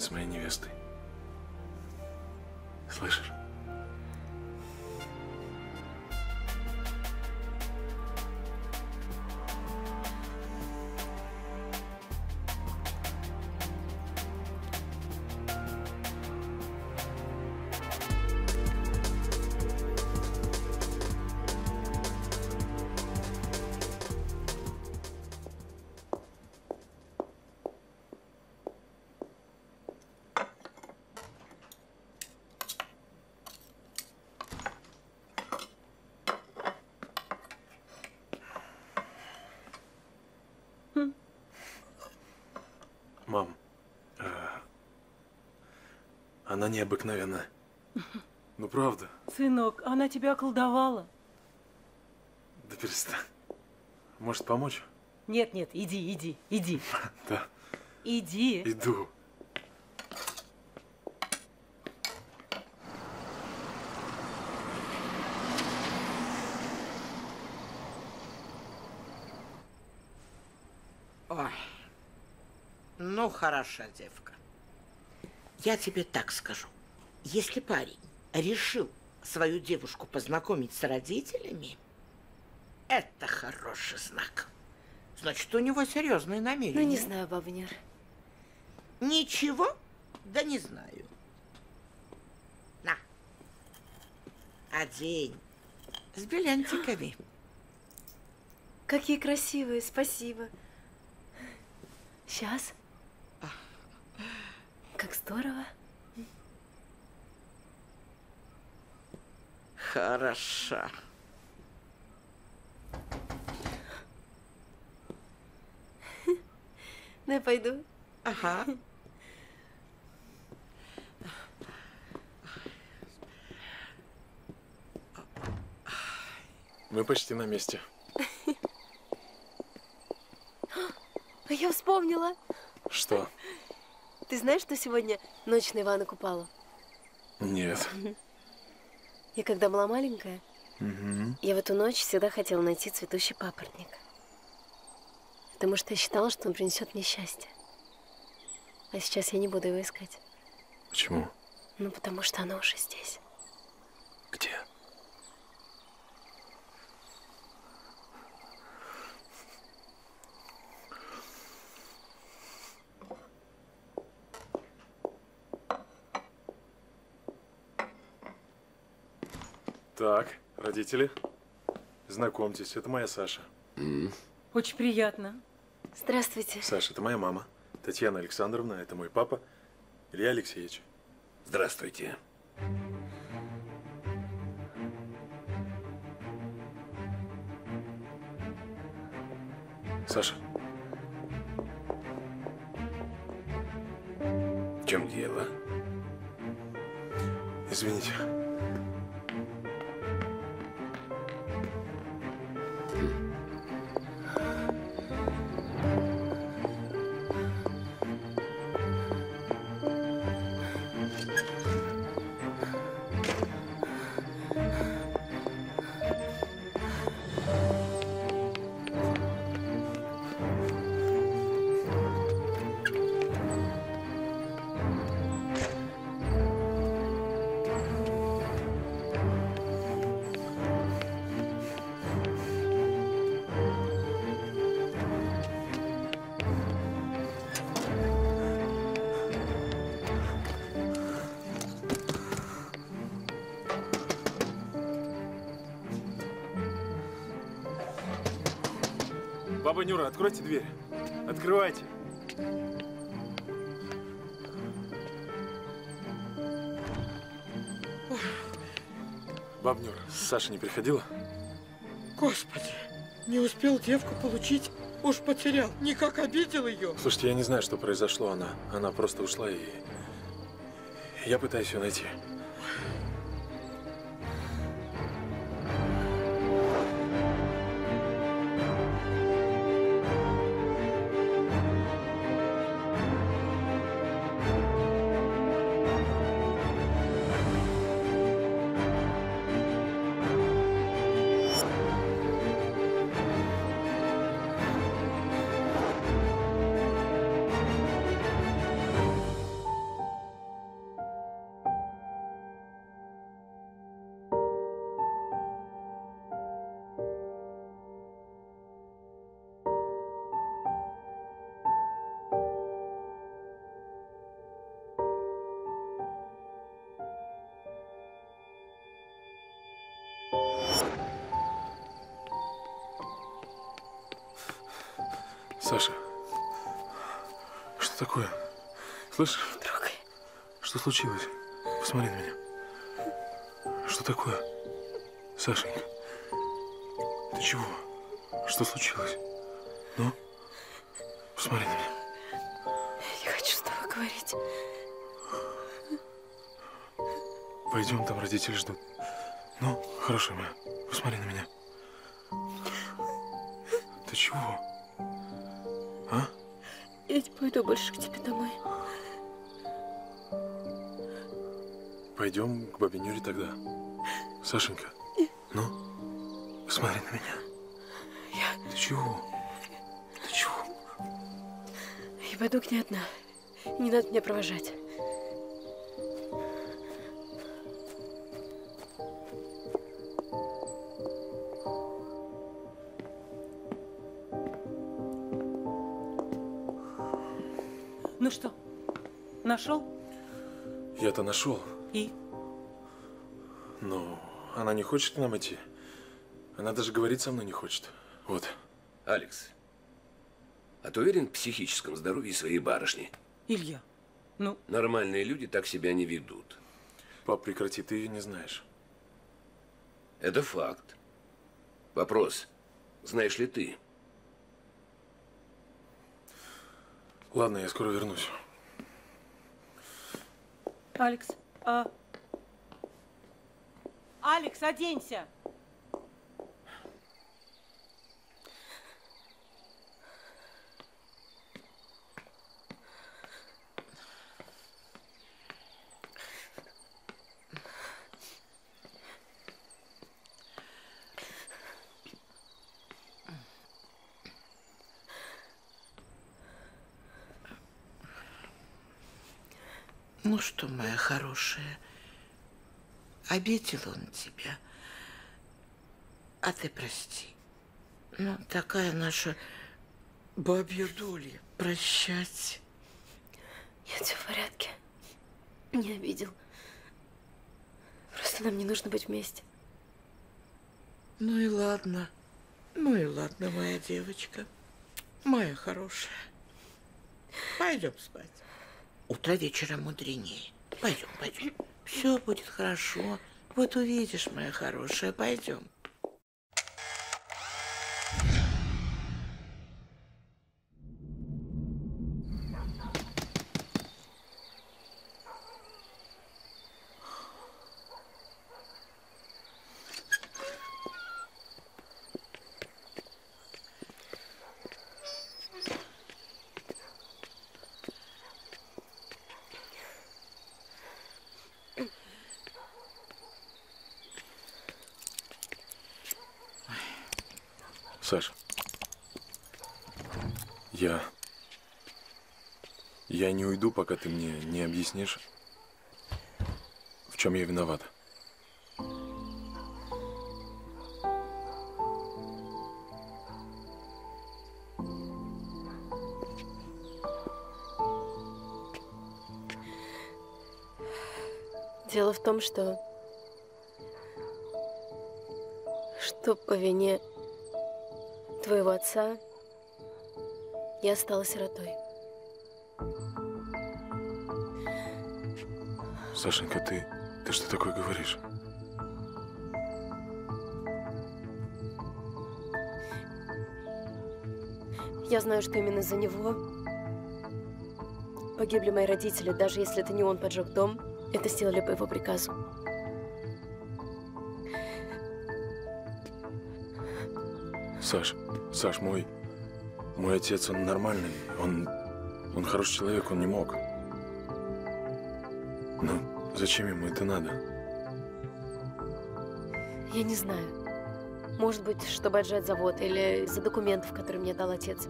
С моей невестой. Она необыкновенная. Ну правда, Сынок, она тебя околдовала. да перестань. Может помочь? Нет, нет, иди, иди, иди. Да, Иди. иду. Ой, ну хороша девка. Я тебе так скажу. Если парень решил свою девушку познакомить с родителями, это хороший знак. Значит, у него серьезные намерения. Ну, не знаю, баба Нюр. Ничего? Да не знаю. На. Одень. С бриллиантиками. Какие красивые, спасибо. Сейчас. Как здорово. Хороша. Ну, я пойду. Ага. Мы почти на месте. А я вспомнила. Что? Ты знаешь, что сегодня ночь на Ивана Купала? Нет. Я когда была маленькая, Мгм. я в эту ночь всегда хотела найти цветущий папоротник. Потому что я считала, что он принесет мне счастье. А сейчас я не буду его искать. Почему? Ну, потому что оно уже здесь. Где? Так, родители, знакомьтесь, это моя Саша. Очень приятно. Здравствуйте. Саша, это моя мама. Татьяна Александровна, это мой папа. Илья Алексеевич. Здравствуйте. Саша, В чем дело? извините. Баба Нюра, откройте дверь. Открывайте. Баба Нюра, Саша не приходила? Господи, не успел девку получить, уж потерял. Никак обидел ее. Слушайте, я не знаю, что произошло. Она, она просто ушла и... Я пытаюсь ее найти. Случилось? Сашенька, ну, посмотри на меня. Я, Ты чего? Ты чего? я пойду к ней одна. Не надо меня провожать. Ну что, нашел? Я-то нашел, И? Она не хочет к нам идти. Она даже говорить со мной не хочет. Вот. Алекс, а ты уверен в психическом здоровье своей барышни? Илья, ну, Нормальные люди так себя не ведут. Пап, прекрати, ты ее не знаешь. Это факт. Вопрос, знаешь ли ты? Ладно, я скоро вернусь. Алекс, а... Алекс, оденься! Ну что, моя хорошая, обидел он тебя, а ты прости. Ну, такая наша бабья доля. Прощать. Нет, все в порядке. Не обидел. Просто нам не нужно быть вместе. Ну и ладно. Ну и ладно, моя девочка. Моя хорошая. Пойдем спать. Утро вечера мудренее. Пойдем, пойдем. Все будет хорошо. Вот увидишь, моя хорошая. Пойдем. Саш, я... Я не уйду, пока ты мне не объяснишь, в чем я виноват. Дело в том, что... Что по вине твоего отца я стала сиротой. Сашенька, ты... Ты что такое говоришь? Я знаю, что именно из-за него погибли мои родители. Даже если это не он поджег дом, это сделали по его приказу. Саш, Саш, мой... Мой отец, он нормальный. Он... Он хороший человек, он не мог. Ну, зачем ему это надо? Я не знаю. Может быть, чтобы отжать завод или из-за документов, которые мне дал отец.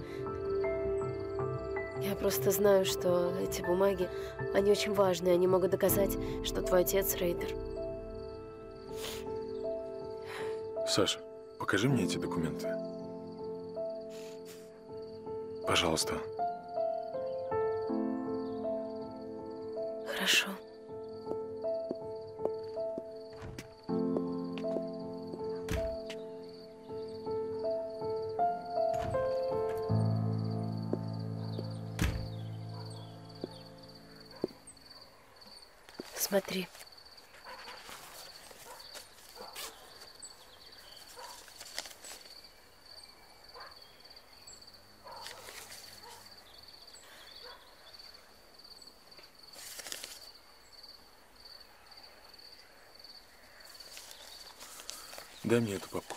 Я просто знаю, что эти бумаги, они очень важные. Они могут доказать, что твой отец рейдер. Саша, покажи мне эти документы. Пожалуйста. Дай мне эту папку.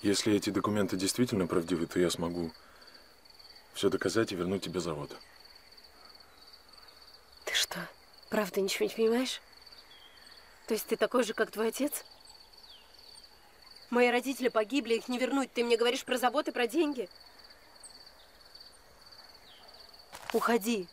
Если эти документы действительно правдивы, то я смогу все доказать и вернуть тебе завод. Ты что, правда ничего не понимаешь? То есть ты такой же, как твой отец? Мои родители погибли, их не вернуть. Ты мне говоришь про заботы, про деньги? Уходи.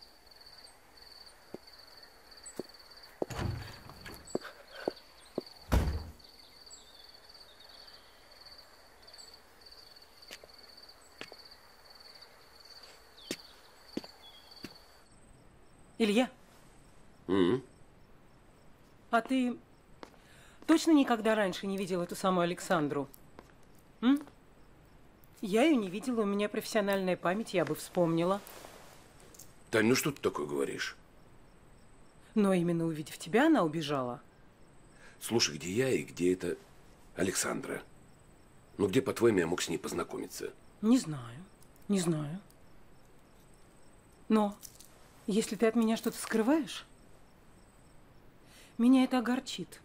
Илья, М? а ты точно никогда раньше не видел эту самую Александру? М? Я ее не видела, у меня профессиональная память, я бы вспомнила. Тань, ну что ты такое говоришь? Но именно увидев тебя, она убежала. Слушай, где я и где это Александра? Ну где, по-твоему, я мог с ней познакомиться? Не знаю, не знаю. Но если ты от меня что-то скрываешь, меня это огорчит.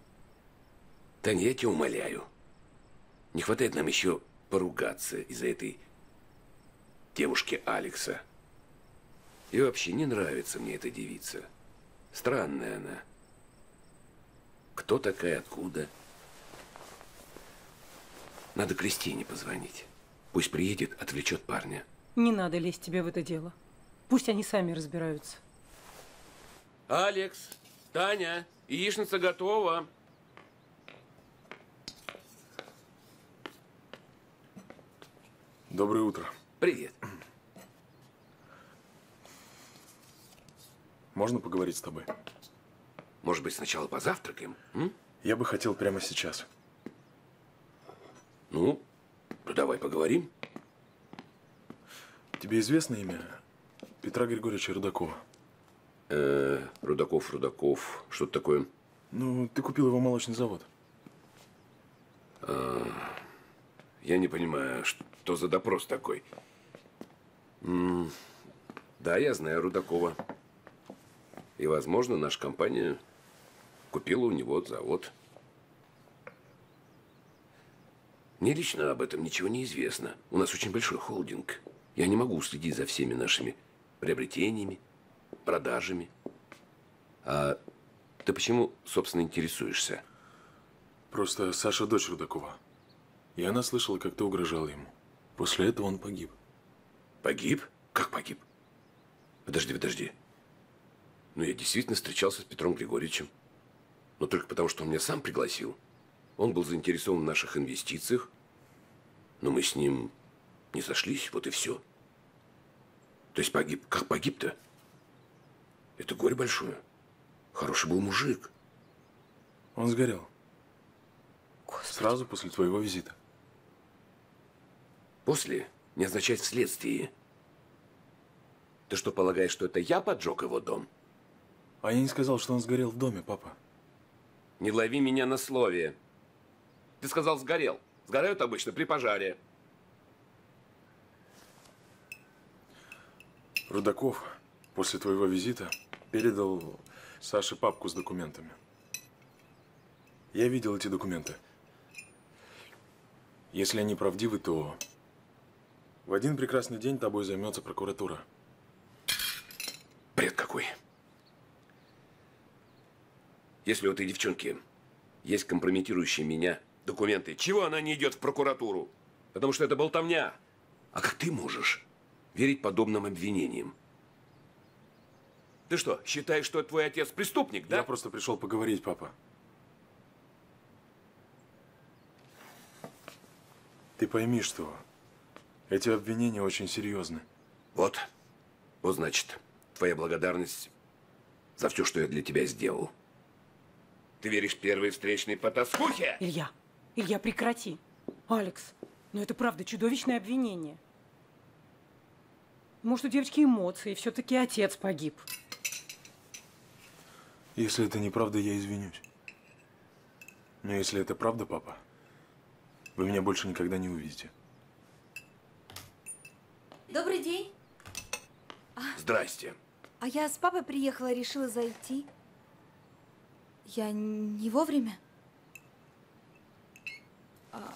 Таня, я тебя умоляю. Не хватает нам еще поругаться из-за этой девушки Алекса. И вообще не нравится мне эта девица. Странная она. Кто такая, откуда? Надо Кристине позвонить. Пусть приедет, отвлечет парня. Не надо лезть тебе в это дело. Пусть они сами разбираются. Алекс, Таня, яичница готова. Доброе утро. Привет. Можно поговорить с тобой? Может быть, сначала позавтракаем? м? Я бы хотел прямо сейчас. Ну, ну давай поговорим. Тебе известно имя Петра Григорьевича Рудакова? Э, Рудаков, Рудаков, что-то такое. Ну, ты купил его молочный завод. А, я не понимаю, что за допрос такой. М, да, я знаю Рудакова. И, возможно, наша компания купила у него завод. Мне лично об этом ничего не известно. У нас очень большой холдинг. Я не могу следить за всеми нашими приобретениями, продажами. А ты почему, собственно, интересуешься? Просто Саша дочь Рудакова. И она слышала, как ты угрожал ему. После этого он погиб. Погиб? Как погиб? Подожди, подожди. Ну, я действительно встречался с Петром Григорьевичем. Но только потому, что он меня сам пригласил. Он был заинтересован в наших инвестициях. Но мы с ним не сошлись, вот и все. То есть погиб. Как погиб-то? Это горе большое. Хороший был мужик. Он сгорел. Сразу после твоего визита. После не означает вследствие. Ты что, полагаешь, что это я поджег его дом? А я не сказал, что он сгорел в доме, папа. Не лови меня на слове. Ты сказал, сгорел. Сгорают обычно при пожаре. Рудаков после твоего визита передал Саше папку с документами. Я видел эти документы. Если они правдивы, то в один прекрасный день тобой займется прокуратура. Бред какой. Если у этой девчонки есть компрометирующие меня документы, чего она не идет в прокуратуру? Потому что это болтовня. А как ты можешь верить подобным обвинениям? Ты что, считаешь, что твой отец преступник, да? Я просто пришел поговорить, папа. Ты пойми, что эти обвинения очень серьезны. Вот. Вот значит, твоя благодарность за все, что я для тебя сделал. Ты веришь первой встречной потаскухе? Илья, Илья, прекрати. Алекс, ну это правда чудовищное обвинение. Может, у девочки эмоции, все-таки отец погиб. Если это неправда, я извинюсь. Но если это правда, папа, вы меня больше никогда не увидите. Добрый день. Здрасте. А я с папой приехала, решила зайти. Я не вовремя? А,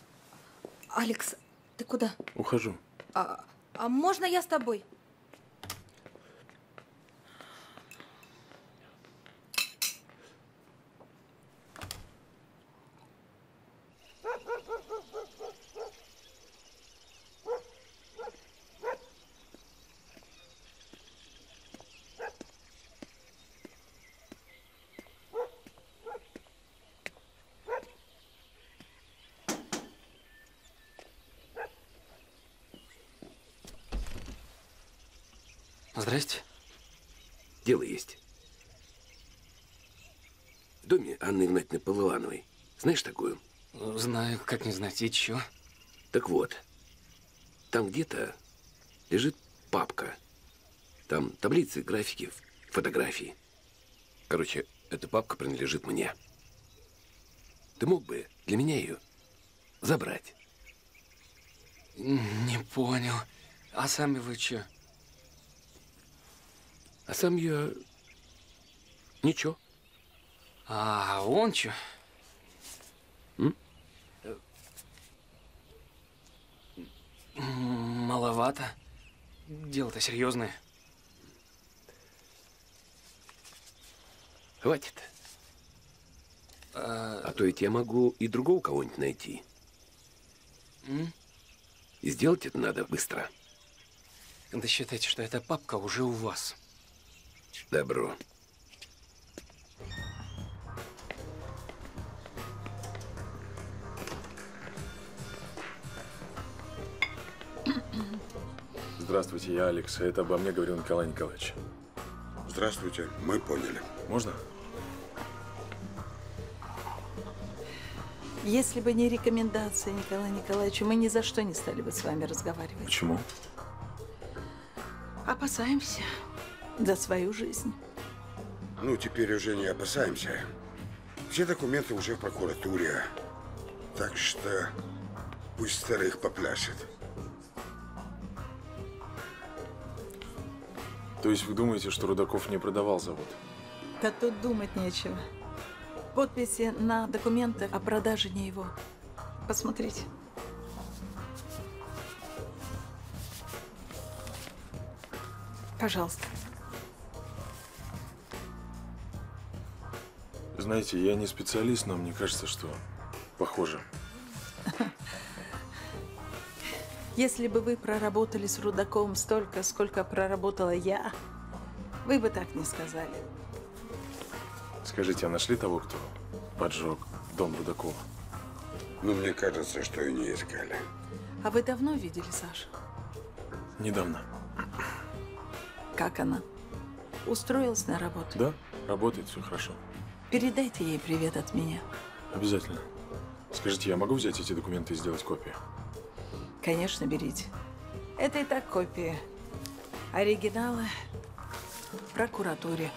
Алекс, ты куда? Ухожу. А, а можно я с тобой? Здрасте. Дело есть. В доме Анны Игнатьевны Полывановой. Знаешь такую? Знаю, как не знать, и чё? Так вот, там где-то лежит папка. Там таблицы, графики, фотографии. Короче, эта папка принадлежит мне. Ты мог бы для меня ее забрать? Не понял. А сами вы чё? А сам я... Ничего. А он чё? М? Маловато. Дело-то серьезное. Хватит. А то ведь я могу и другого кого-нибудь найти. М? И сделать это надо быстро. Да считайте, что эта папка уже у вас. Добро. Здравствуйте, я Алекс. Это обо мне говорил Николай Николаевич. Здравствуйте, мы поняли. Можно? Если бы не рекомендация Николая Николаевича, мы ни за что не стали бы с вами разговаривать. Почему? Опасаемся за свою жизнь. Ну, теперь уже не опасаемся. Все документы уже в прокуратуре. Так что пусть старых попляшет. То есть вы думаете, что Рудаков не продавал завод? Да тут думать нечего. Подписи на документах о продаже не его. Посмотрите. Пожалуйста. Знаете, я не специалист, но мне кажется, что похоже. Если бы вы проработали с Рудаковым столько, сколько проработала я, вы бы так не сказали. Скажите, а нашли того, кто поджег дом Рудакова? Ну, мне кажется, что и не искали. А вы давно видели Сашу? Недавно. Как она? Устроилась на работу? Да, работает, все хорошо. Передайте ей привет от меня. Обязательно. Скажите, я могу взять эти документы и сделать копию? Конечно, берите. Это и так копия. Оригиналы в прокуратуре.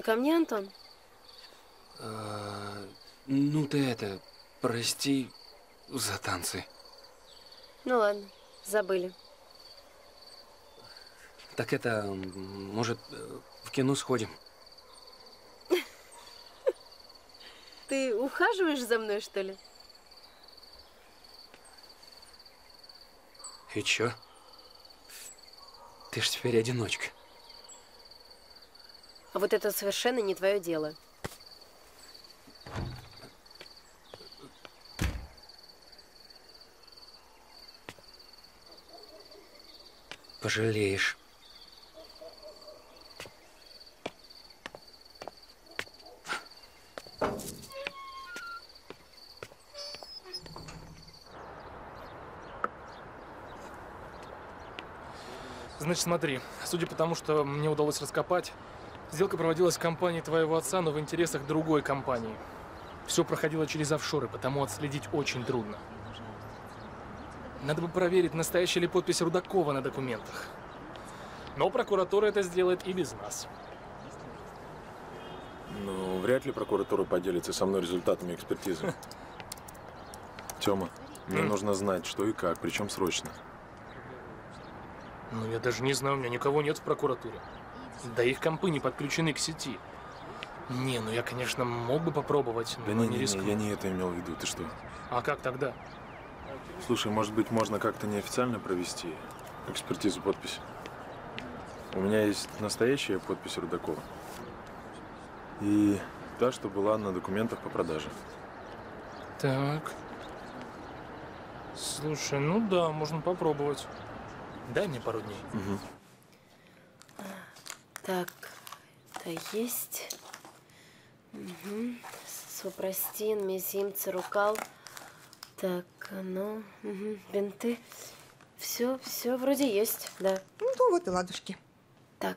Ты ко мне, Антон? А, ну ты это, прости за танцы. Ну ладно, забыли. Так это, может, э, в кино сходим? Ты ухаживаешь за мной, что ли? И чё? Ты ж теперь одиночка. Вот это совершенно не твое дело. Пожалеешь. Значит, смотри, судя по тому, что мне удалось раскопать, сделка проводилась в компании твоего отца, но в интересах другой компании. Все проходило через офшоры, потому отследить очень трудно. Надо бы проверить, настоящая ли подпись Рудакова на документах. Но прокуратура это сделает и без нас. Ну, вряд ли прокуратура поделится со мной результатами экспертизы. Тёма, мне нужно знать, что и как, причем срочно. Ну, я даже не знаю, у меня никого нет в прокуратуре. Да их компы не подключены к сети. Не, ну я, конечно, мог бы попробовать, Да но не, не не, не, рискну. я не это имел в виду, ты что? А как тогда? Слушай, может быть, можно как-то неофициально провести экспертизу подписи? У меня есть настоящая подпись Рудакова. И та, что была на документах по продаже. Так. Слушай, ну да, можно попробовать. Дай мне пару дней. Так, это есть. Угу. Супрастин, мизим, цирукал. Так, ну, угу. бинты. Все, все вроде есть, да. Ну вот и ладушки. Так.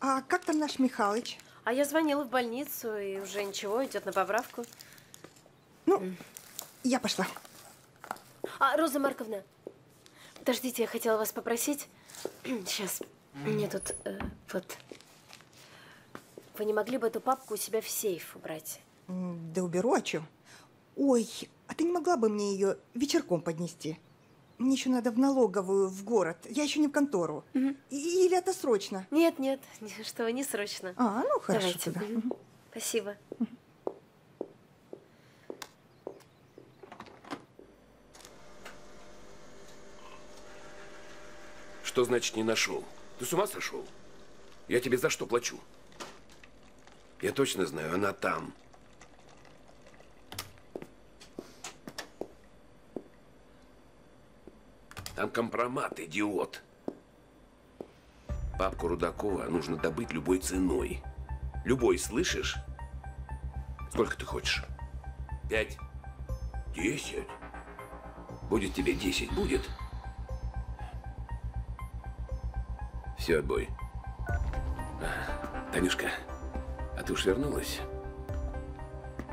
А как там наш Михалыч? А я звонила в больницу, и уже ничего, идет на поправку. Ну, я пошла. А, Роза Марковна, подождите, я хотела вас попросить. Сейчас, мне тут, э, вот. Вы не могли бы эту папку у себя в сейф убрать? Да уберу, а чё? Ой, а ты не могла бы мне ее вечерком поднести? Мне еще надо в налоговую, в город. Я еще не в контору. И- Или это срочно? Нет, нет, что вы, не срочно. А, ну хорошо Давайте. тогда. Спасибо. Что значит не нашел? Ты с ума сошел? Я тебе за что плачу? Я точно знаю, она там. Там компромат, идиот. Папку Рудакова нужно добыть любой ценой. Любой, слышишь? Сколько ты хочешь? Пять? Десять? Будет тебе десять, будет? Все, отбой. А, Танюшка, а ты уж вернулась?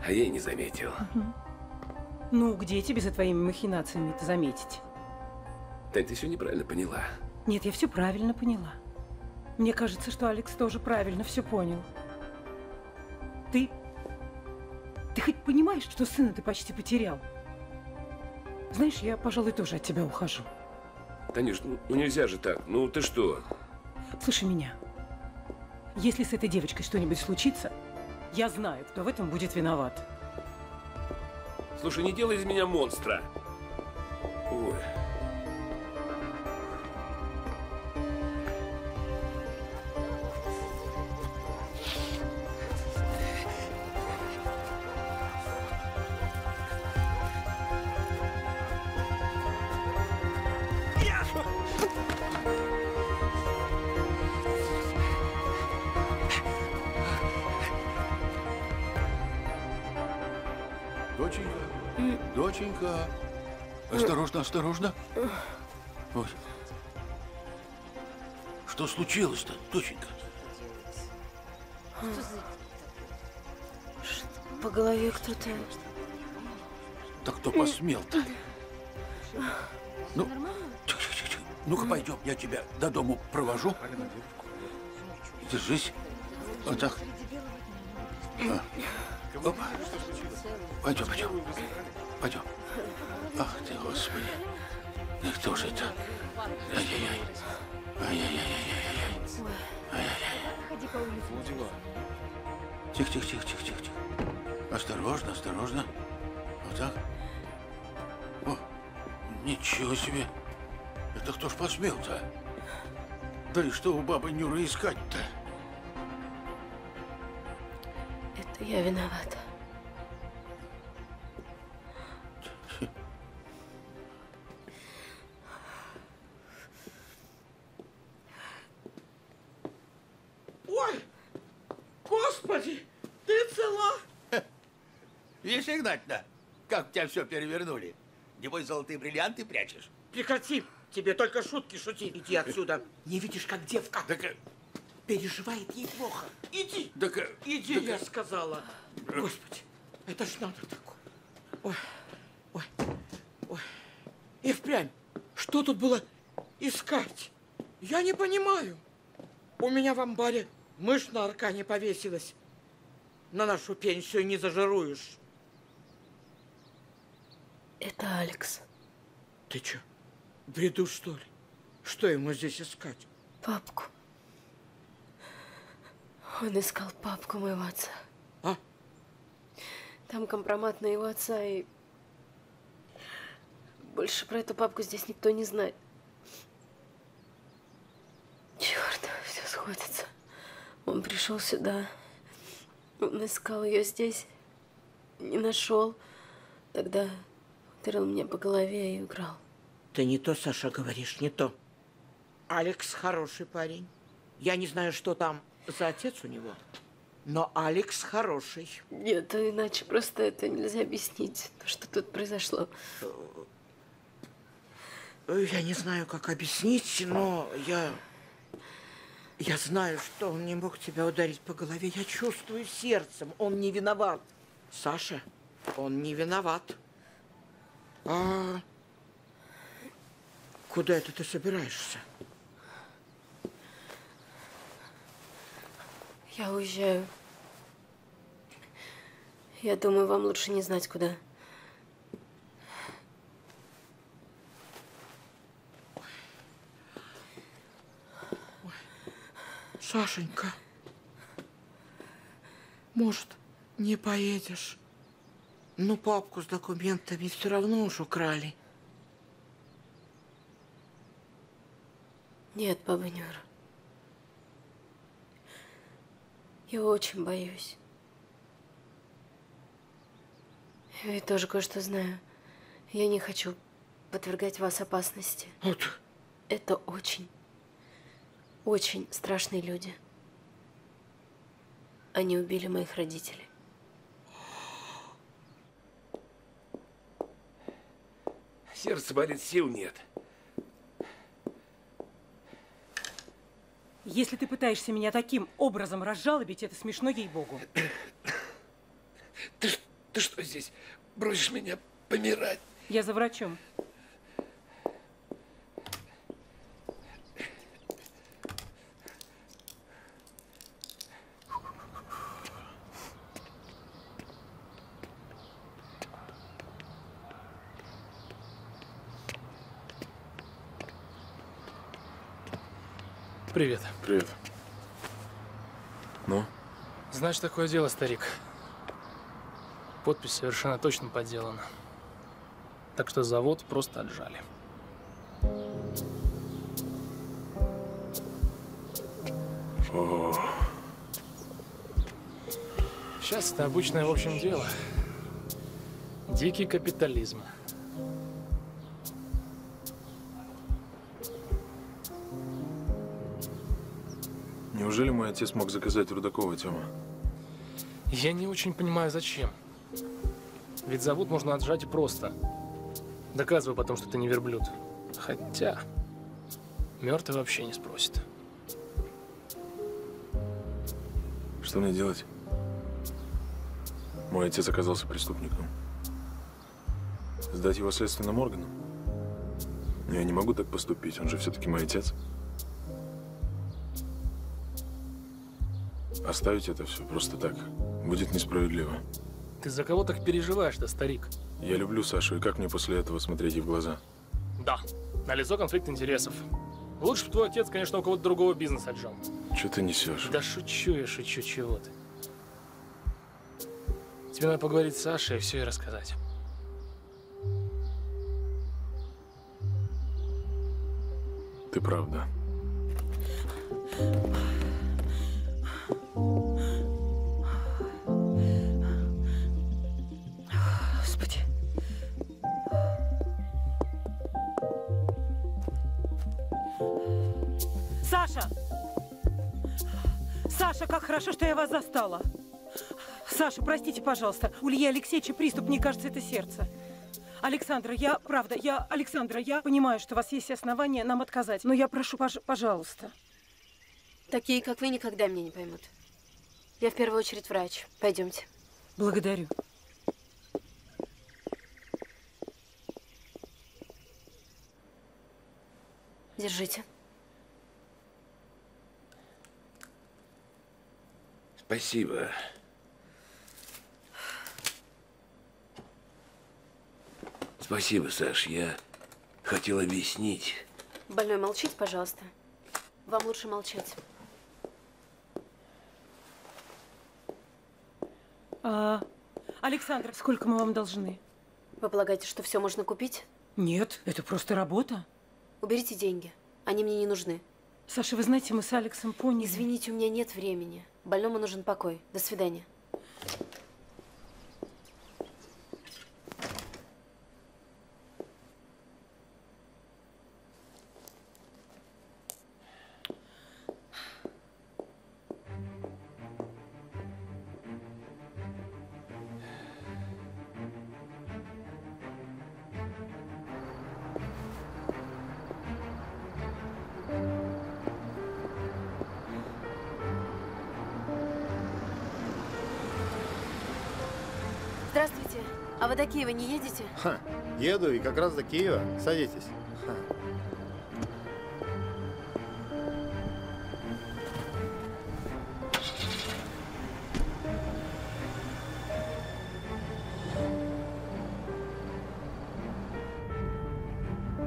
А я и не заметил. Ну, где тебе за твоими махинациями это заметить? Тань, ты все неправильно поняла. Нет, я все правильно поняла. Мне кажется, что Алекс тоже правильно все понял. Ты... Ты хоть понимаешь, что сына ты почти потерял? Знаешь, я, пожалуй, тоже от тебя ухожу. Танюш, ну, ну нельзя же так. Ну ты что? Слушай меня. Если с этой девочкой что-нибудь случится, я знаю, кто в этом будет виноват. Слушай, не делай из меня монстра. Ой. Осторожно. Ой. Что случилось-то, доченька? По голове кто-то... Так кто посмел-то? Ну. Ну-ка, пойдем, я тебя до дому провожу. Держись. Вот так. А. Оп. Пойдем, пойдем. Пойдем. Ах ты, Господи. Ну кто же это? Ай-яй-яй. Ай-яй-яй-яй-яй. Ай-яй-яй. Тихо, тихо, тихо, тихо, тихо, тихо. Осторожно, осторожно. Вот так. О, ничего себе. Да кто ж посмел-то? Да и что у бабы Нюры искать-то? Это я виновата. Игнатьевна, как тебя все перевернули? Небось, золотые бриллианты прячешь? Прекрати, тебе только шутки шутить. Иди отсюда. Не видишь, как девка переживает ей плохо. Иди, Так, э, иди, так, я э, сказала. Господи, это ж надо такое. Ой, ой, ой. И впрямь, что тут было искать? Я не понимаю. У меня в амбаре мышь на аркане повесилась. На нашу пенсию не зажируешь. Это Алекс. Ты что, в бреду, что ли? Что ему здесь искать? Папку. Он искал папку моего отца. А? Там компромат на его отца, и больше про эту папку здесь никто не знает. Черт, все сходится. Он пришел сюда, он искал ее здесь, не нашел. Тогда ударил меня по голове и играл. Ты не то, Саша, говоришь, не то. Алекс хороший парень. Я не знаю, что там за отец у него, но Алекс хороший. Нет, иначе просто это нельзя объяснить, то, что тут произошло. Я не знаю, как объяснить, но я... Я знаю, что он не мог тебя ударить по голове. Я чувствую сердцем, он не виноват. Саша, он не виноват. А куда это ты собираешься? Я уезжаю. Я думаю, вам лучше не знать, куда. Сашенька, может, не поедешь? Ну, папку с документами все равно уж украли. Нет, баба Нюра. Я очень боюсь. Я ведь тоже кое-что знаю. Я не хочу подвергать вас опасности. Вот. Это очень, очень страшные люди. Они убили моих родителей. Сердце болит, сил нет. Если ты пытаешься меня таким образом разжалобить, это смешно ей-богу. Ты, ты что здесь? Бросишь меня помирать? Я за врачом. Привет. Привет. Ну? Знаешь, такое дело, старик. Подпись совершенно точно подделана. Так что завод просто отжали. О, Сейчас это обычное, в общем, дело. Дикий капитализм. неужели мой отец мог заказать Рудакова, Тёма? Я не очень понимаю, зачем. Ведь завод можно отжать просто. Доказывай потом, что ты не верблюд. Хотя, мертвый вообще не спросит. Что мне делать? Мой отец оказался преступником. Сдать его следственным органам? Но я не могу так поступить, он же все-таки мой отец. Оставить это все просто так будет несправедливо. Ты за кого так переживаешь-то, старик? Я люблю Сашу, и как мне после этого смотреть ей в глаза? Да, налицо конфликт интересов. Лучше бы твой отец, конечно, у кого-то другого бизнес отжал. Что ты несешь? Да шучу я, шучу, чего ты. Тебе надо поговорить с Сашей и все ей рассказать. Ты правда. Вас застала. Саша, простите, пожалуйста, у Ильи Алексеевича приступ, мне кажется, это сердце. Александра, я, правда, я, Александра, я понимаю, что у вас есть основания нам отказать, но я прошу, пож- пожалуйста. Такие, как вы, никогда меня не поймут. Я в первую очередь врач. Пойдемте. Благодарю. Держите. Спасибо. Спасибо, Саш. Я хотел объяснить. Больной, молчите, пожалуйста. Вам лучше молчать. А, Александра, сколько мы вам должны? Вы полагаете, что все можно купить? Нет, это просто работа. Уберите деньги. Они мне не нужны. Саша, вы знаете, мы с Алексом поняли. Извините, у меня нет времени. Больному нужен покой. До свидания. Киева не едете? Ха, еду и как раз до Киева. Садитесь. Ха.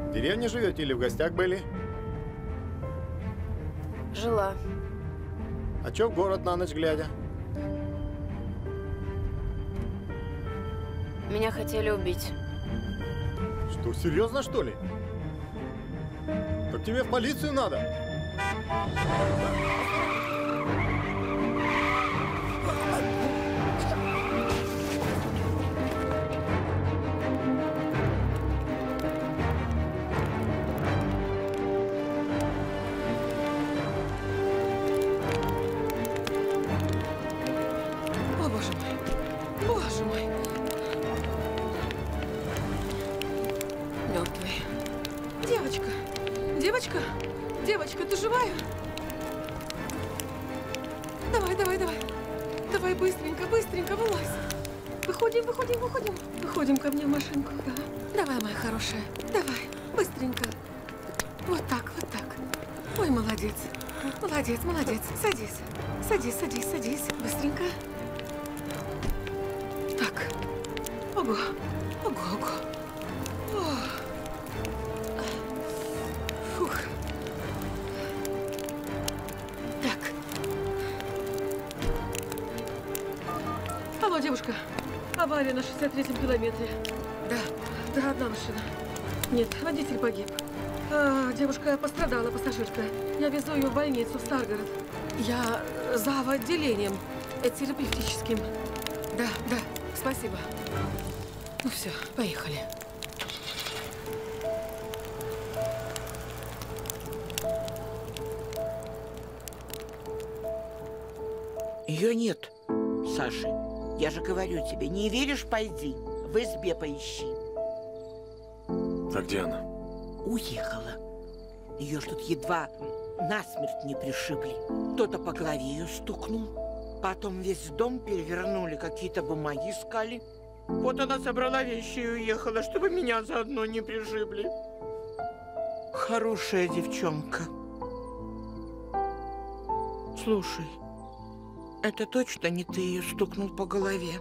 В деревне живете или в гостях были? Жила. А чё в город на ночь глядя? Меня хотели убить. Что, серьезно что ли? Так тебе в полицию надо. Авария на 63-м километре. Да. Да, одна машина. Нет, водитель погиб. А, девушка пострадала, пассажирка. Я везу ее в больницу в Старгород. Я зав. отделением терапевтическим. Да, да, спасибо. Ну все, поехали. Говорю тебе, не веришь, пойди. В избе поищи. А где она? Уехала. Ее ж тут едва насмерть не пришибли. Кто-то по голове ее стукнул. Потом весь дом перевернули, какие-то бумаги искали. Вот она собрала вещи и уехала, чтобы меня заодно не пришибли. Хорошая девчонка. Слушай, это точно не ты ее стукнул по голове?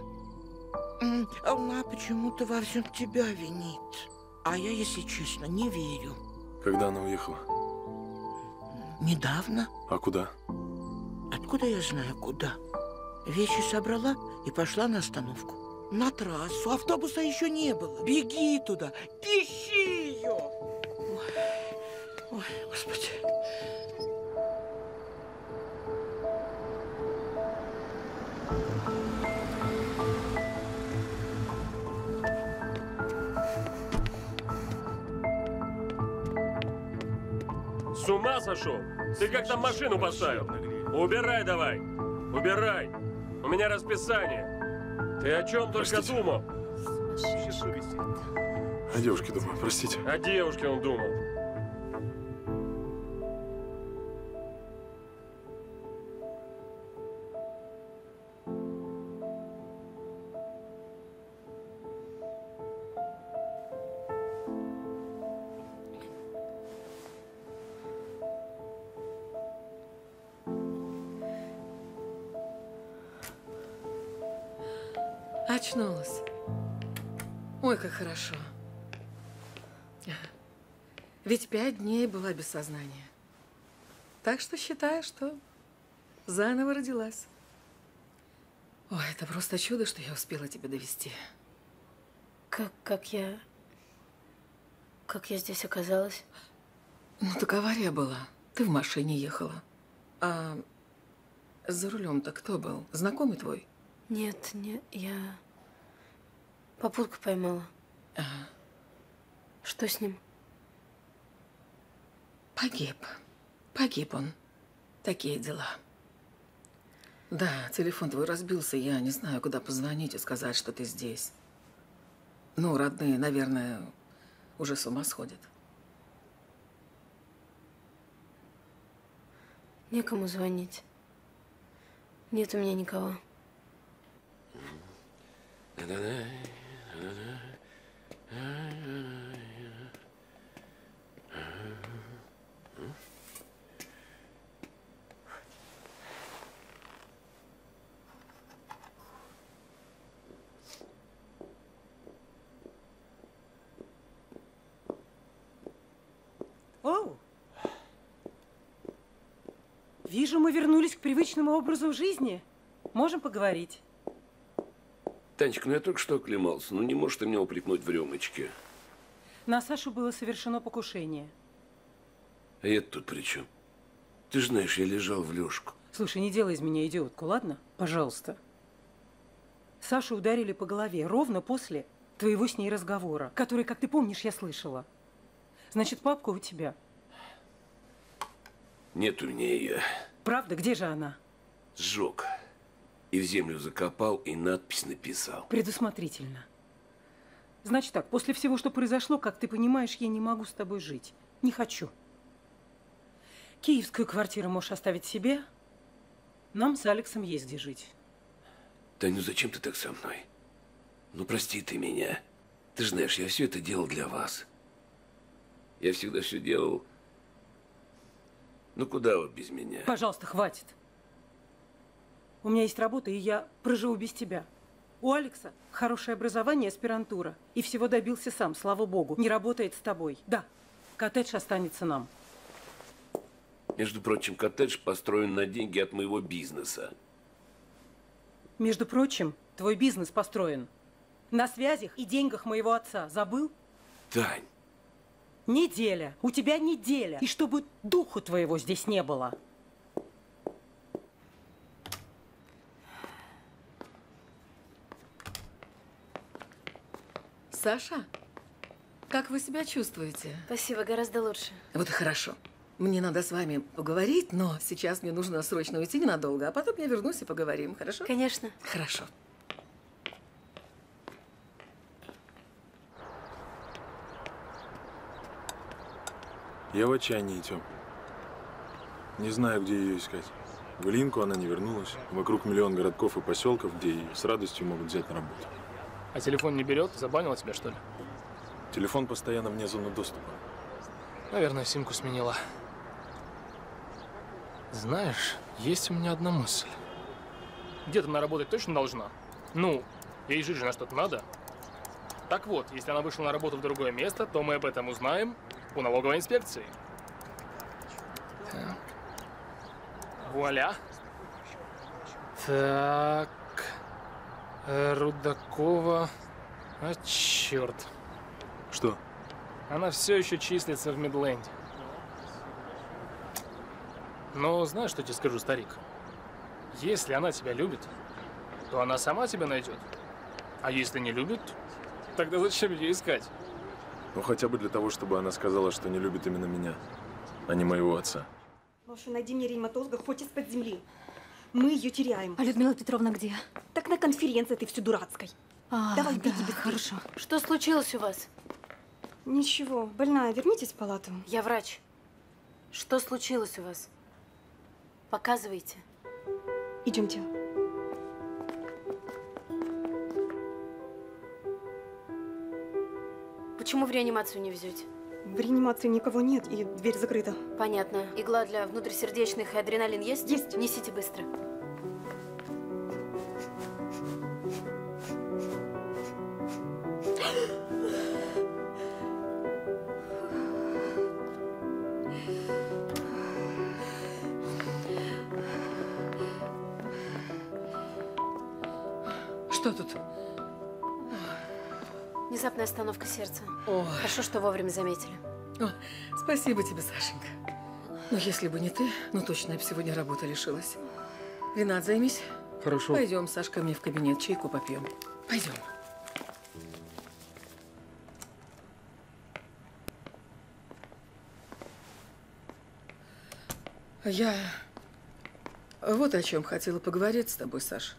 Она почему-то во всем тебя винит. А я, если честно, не верю. Когда она уехала? Недавно? А куда? Откуда я знаю, куда? Вещи собрала и пошла на остановку. На трассу. Автобуса еще не было. Беги туда. Ищи ее. Ой, Ой, Господи. Сошел? Ты как там машину поставил? Убирай давай! Убирай! У меня расписание. Ты о чем только думал? О девушке думаю, простите. О девушке он думал. Хорошо. Ведь пять дней была без сознания. Так что считаю, что заново родилась. Ой, это просто чудо, что я успела тебя довести. Как, как я... Как я здесь оказалась? Ну, так авария была. Ты в машине ехала. А за рулем-то кто был? Знакомый твой? Нет, нет, я попутку поймала. Ага. Что с ним? Погиб. Погиб он. Такие дела. Да, телефон твой разбился, я не знаю, куда позвонить и сказать, что ты здесь. Ну, родные, наверное, уже с ума сходят. Некому звонить. Нет у меня никого. Оу! Вижу, мы вернулись к привычному образу жизни. Можем поговорить. Танечка, ну я только что оклемался. Ну не можешь ты меня упрекнуть в рюмочке. На Сашу было совершено покушение. А я тут при чем? Ты же знаешь, я лежал в лёжку. Слушай, не делай из меня идиотку, ладно? Пожалуйста. Сашу ударили по голове ровно после твоего с ней разговора, который, как ты помнишь, я слышала. Значит, папка у тебя. Нет у меня ее. Правда? Где же она? Сжег. И в землю закопал, и надпись написал. Предусмотрительно. Значит так, после всего, что произошло, как ты понимаешь, я не могу с тобой жить. Не хочу. Киевскую квартиру можешь оставить себе. Нам с Алексом есть где жить. Тань, ну зачем ты так со мной? Ну прости ты меня. Ты же знаешь, я все это делал для вас. Я всегда все делал. Ну куда вы без меня? Пожалуйста, хватит. У меня есть работа, и я проживу без тебя. У Алекса хорошее образование, аспирантура. И всего добился сам, слава богу. Не работает с тобой. Да, коттедж останется нам. Между прочим, коттедж построен на деньги от моего бизнеса. Между прочим, твой бизнес построен на связях и деньгах моего отца. Забыл? Тань, Неделя. У тебя неделя. И чтобы духу твоего здесь не было. Саша, как вы себя чувствуете? Спасибо, гораздо лучше. Вот и хорошо. Мне надо с вами поговорить, но сейчас мне нужно срочно уйти ненадолго, а потом я вернусь и поговорим, хорошо? Конечно. Хорошо. Я в отчаянии, Тём. Не знаю, где ее искать. В Илинку она не вернулась. Вокруг миллион городков и поселков, где ее с радостью могут взять на работу. А телефон не берет? Забанила тебя, что ли? Телефон постоянно вне зоны доступа. Наверное, симку сменила. Знаешь, есть у меня одна мысль. Где-то она работать точно должна? Ну, ей жить же на что-то надо. Так вот, если она вышла на работу в другое место, то мы об этом узнаем у налоговой инспекции. Так. Вуаля. Так. Э, Рудакова. А, черт. Что? Она все еще числится в Мидленде. Но знаешь, что тебе скажу, старик? Если она тебя любит, то она сама тебя найдет. А если не любит, тогда зачем ее искать? Ну, хотя бы для того, чтобы она сказала, что не любит именно меня, а не моего отца. Леша, найди мне рейматолога хоть из-под земли. Мы ее теряем. А Людмила Петровна где? Так на конференции ты всю дурацкой. А, Давай, да, беги быстрее. хорошо. Что случилось у вас? Ничего, больная, вернитесь в палату. Я врач. Что случилось у вас? Показывайте. Идемте. Почему в реанимацию не везете? В реанимации никого нет, и дверь закрыта. Понятно. Игла для внутрисердечных и адреналин есть? Есть. Несите быстро. Остановка сердца. Ой. Хорошо, что вовремя заметили. О, спасибо тебе, Сашенька. Но если бы не ты, ну точно я бы сегодня работы лишилась. Ренат, займись. Хорошо. Пойдем, Сашка, мне в кабинет чайку попьем. Пойдем. Я вот о чем хотела поговорить с тобой, Саш.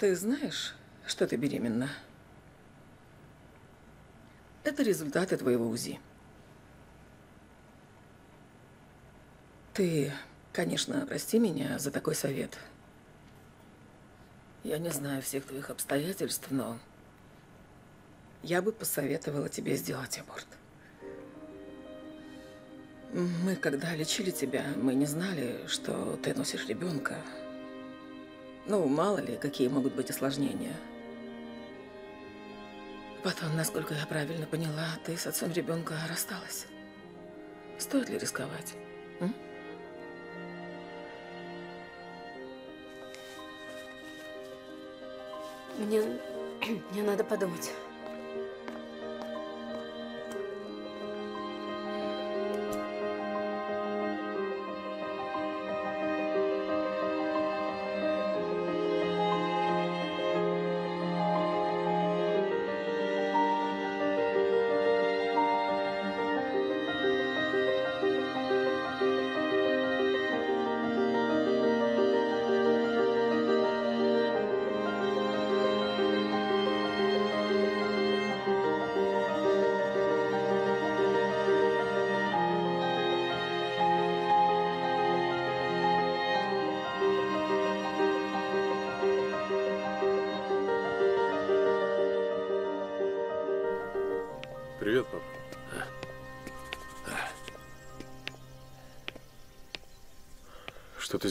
Ты знаешь, что ты беременна? Это результаты твоего УЗИ. Ты, конечно, прости меня за такой совет. Я не знаю всех твоих обстоятельств, но я бы посоветовала тебе сделать аборт. Мы, когда лечили тебя, мы не знали, что ты носишь ребенка. Ну, мало ли, какие могут быть осложнения. Потом, насколько я правильно поняла, ты с отцом ребенка рассталась. Стоит ли рисковать? м? Мне, мне надо подумать.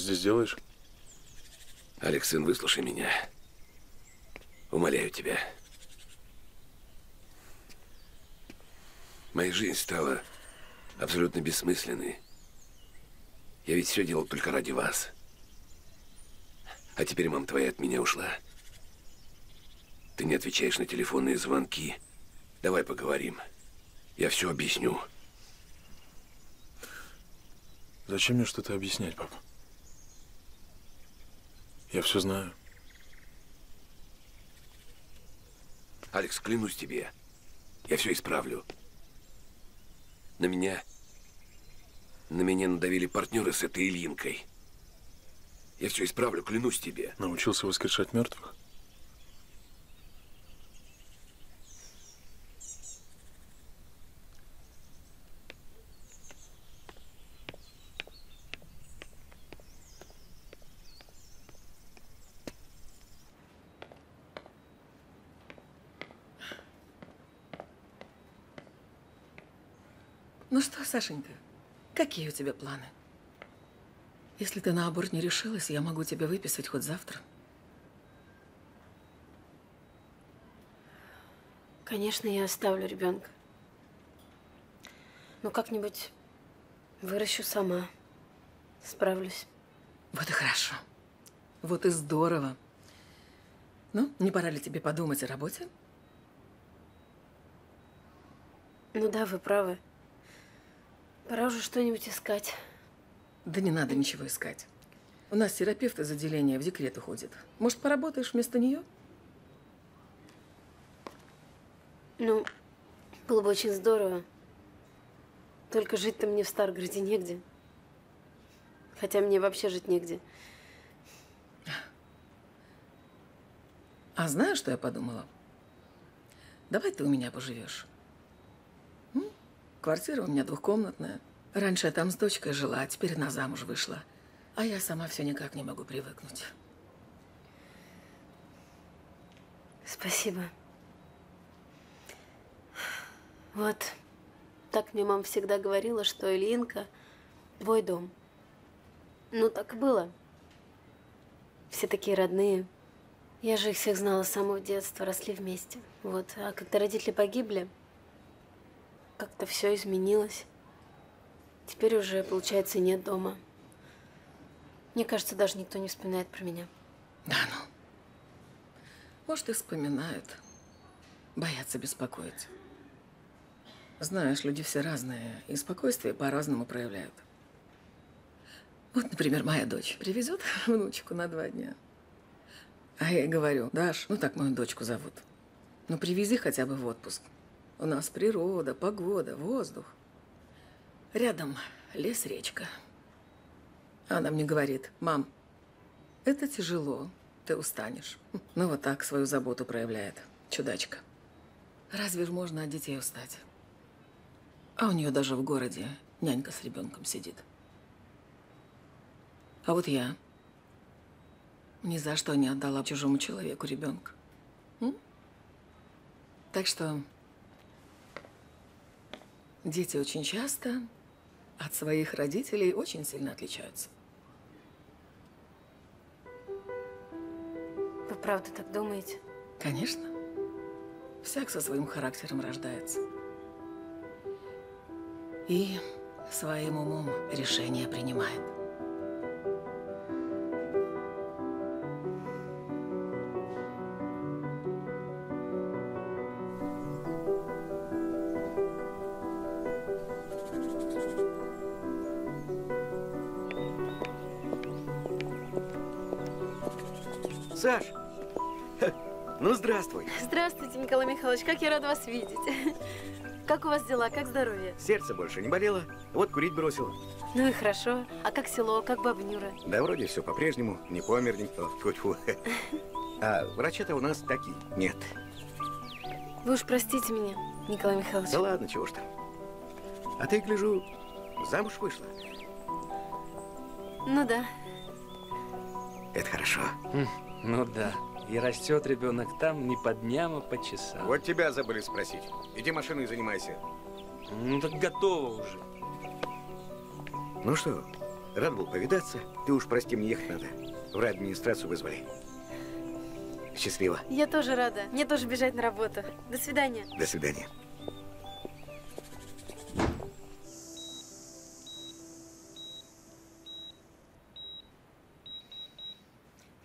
Здесь делаешь? Алекс, сын, выслушай меня. Умоляю тебя. Моя жизнь стала абсолютно бессмысленной. Я ведь все делал только ради вас. А теперь мама твоя от меня ушла. Ты не отвечаешь на телефонные звонки. Давай поговорим. Я все объясню. Зачем мне что-то объяснять, папа? Я все знаю. Алекс, клянусь тебе, я все исправлю. На меня... На меня надавили партнеры с этой Ильинкой. Я все исправлю, клянусь тебе. Научился воскрешать мертвых? Что, Сашенька, какие у тебя планы? Если ты на аборт не решилась, я могу тебя выписать хоть завтра. Конечно, я оставлю ребенка. Но как-нибудь выращу сама. Справлюсь. Вот и хорошо. Вот и здорово. Ну, не пора ли тебе подумать о работе? Ну да, вы правы. Пора уже что-нибудь искать. Да не надо ничего искать. У нас терапевт из отделения в декрет уходит. Может, поработаешь вместо нее? Ну, было бы очень здорово. Только жить-то мне в Старгороде негде. Хотя мне вообще жить негде. А знаешь, что я подумала? Давай ты у меня поживешь. Квартира у меня двухкомнатная. Раньше я там с дочкой жила, а теперь она замуж вышла. А я сама все никак не могу привыкнуть. Спасибо. Вот. Так мне мама всегда говорила, что Ильинка – твой дом. Ну, так было. Все такие родные. Я же их всех знала с самого детства, росли вместе. Вот. А когда родители погибли, как-то все изменилось. Теперь уже, получается, нет дома. Мне кажется, даже никто не вспоминает про меня. Да ну. Может, и вспоминают. Боятся беспокоить. Знаешь, люди все разные, и спокойствие по-разному проявляют. Вот, например, моя дочь привезет внучку на два дня. А я ей говорю, Даш, ну так мою дочку зовут. Ну привези хотя бы в отпуск. У нас природа, погода, воздух. Рядом лес, речка. Она мне говорит, мам, это тяжело, ты устанешь. Ну вот так свою заботу проявляет, чудачка. Разве ж можно от детей устать? А у нее даже в городе нянька с ребенком сидит. А вот я ни за что не отдала чужому человеку ребенка. М? Так что дети очень часто от своих родителей очень сильно отличаются. Вы правда так думаете? Конечно. Всяк со своим характером рождается. И своим умом решение принимает. Саш! Ну, здравствуй. Здравствуйте, Николай Михайлович. Как я рада вас видеть. Как у вас дела? Как здоровье? Сердце больше не болело. Вот курить бросил. Ну и хорошо. А как село? Как баба Нюра? Да вроде все по-прежнему. Не помер никто. Тьфу-тьфу. А врача-то у нас такие нет. Вы уж простите меня, Николай Михайлович. Да ладно, чего ж там. А ты, гляжу, замуж вышла. Ну да. Это хорошо. Ну да. И растет ребенок там не по дням, а по часам. Вот тебя забыли спросить. Иди машиной занимайся. Ну так готово уже. Ну что, рад был повидаться. Ты уж прости, мне ехать надо. В администрацию вызвали. Счастливо. Я тоже рада. Мне тоже бежать на работу. До свидания. До свидания.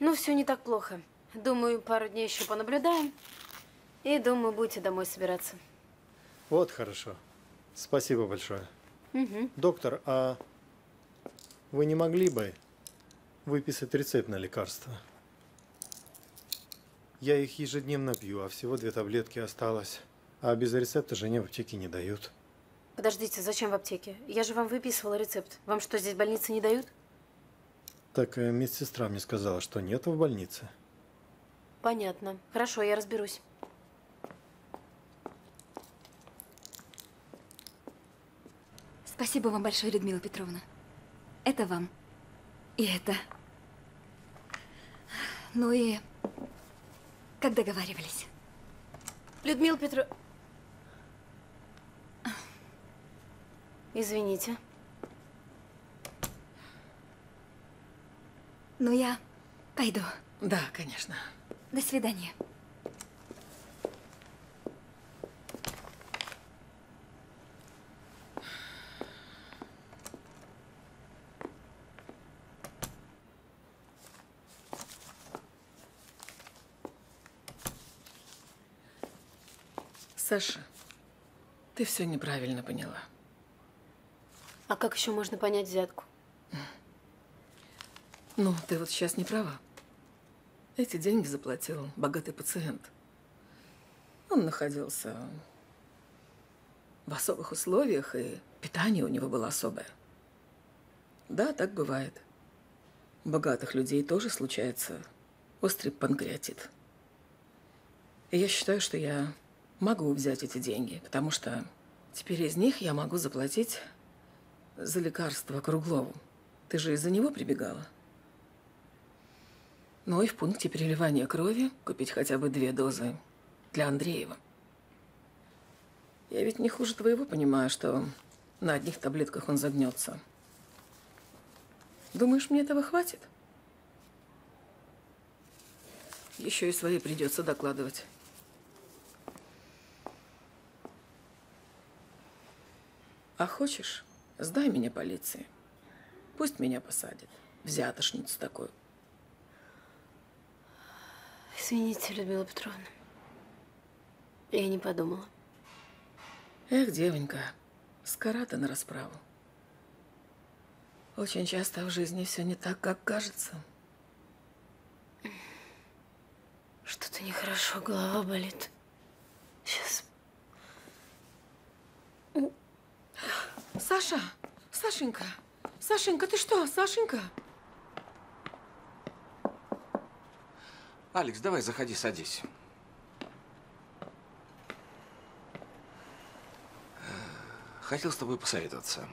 Ну, все не так плохо. Думаю, пару дней еще понаблюдаем. И думаю, будете домой собираться. Вот хорошо. Спасибо большое. Угу. Доктор, а вы не могли бы выписать рецепт на лекарства? Я их ежедневно пью, а всего две таблетки осталось. А без рецепта жене в аптеке не дают. Подождите, зачем в аптеке? Я же вам выписывала рецепт. Вам что, здесь больницы не дают? Так медсестра мне сказала, что нет в больнице. Понятно. Хорошо, я разберусь. Спасибо вам большое, Людмила Петровна. Это вам. И это. Ну и как договаривались. Людмила Петро... Извините. Ну, я пойду. Да, конечно. До свидания. Саша, ты все неправильно поняла. А как еще можно понять взятку? Ну, ты вот сейчас не права. Эти деньги заплатил богатый пациент. Он находился в особых условиях, и питание у него было особое. Да, так бывает. У богатых людей тоже случается острый панкреатит. И я считаю, что я могу взять эти деньги, потому что теперь из них я могу заплатить за лекарство Круглову. Ты же из-за него прибегала. Ну и в пункте переливания крови купить хотя бы две дозы для Андреева. Я ведь не хуже твоего понимаю, что на одних таблетках он загнется. Думаешь, мне этого хватит? Еще и свои придется докладывать. А хочешь, сдай меня полиции. Пусть меня посадят. Взятошницу такую. Извините, Людмила Петровна. Я не подумала. Эх, девонька, скоро ты на расправу. Очень часто в жизни все не так, как кажется. Что-то нехорошо, голова болит. Сейчас. Саша, Сашенька, Сашенька, ты что, Сашенька? Алекс, давай, заходи, садись. Хотел с тобой посоветоваться.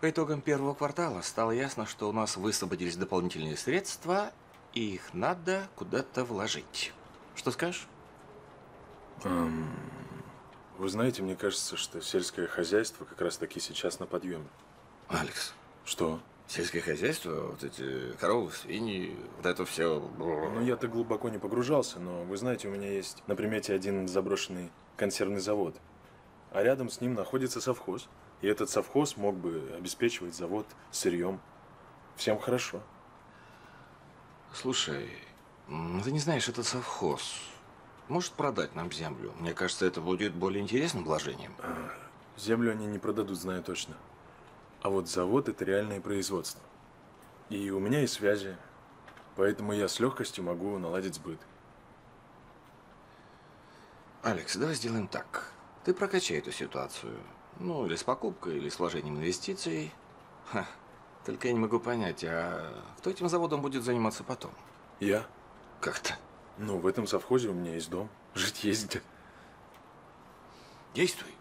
По итогам первого квартала стало ясно, что у нас высвободились дополнительные средства, и их надо куда-то вложить. Что скажешь? Эм, вы знаете, мне кажется, что сельское хозяйство как раз таки сейчас на подъеме. Алекс. Что? Сельское хозяйство, вот эти коровы, свиньи, вот это все. Ну, я-то глубоко не погружался, но вы знаете, у меня есть на примете один заброшенный консервный завод. А рядом с ним находится совхоз. И этот совхоз мог бы обеспечивать завод сырьем. Всем хорошо. Слушай, ты не знаешь, этот совхоз может продать нам землю. Мне кажется, это будет более интересным вложением. Землю они не продадут, знаю точно. А вот завод – это реальное производство. И у меня есть связи, поэтому я с легкостью могу наладить сбыт. Алекс, давай сделаем так. Ты прокачай эту ситуацию. Ну, или с покупкой, или с вложением инвестиций. Ха. Только я не могу понять, а кто этим заводом будет заниматься потом? Я? Как-то. Ну, в этом совхозе у меня есть дом. Жить есть где. Действуй.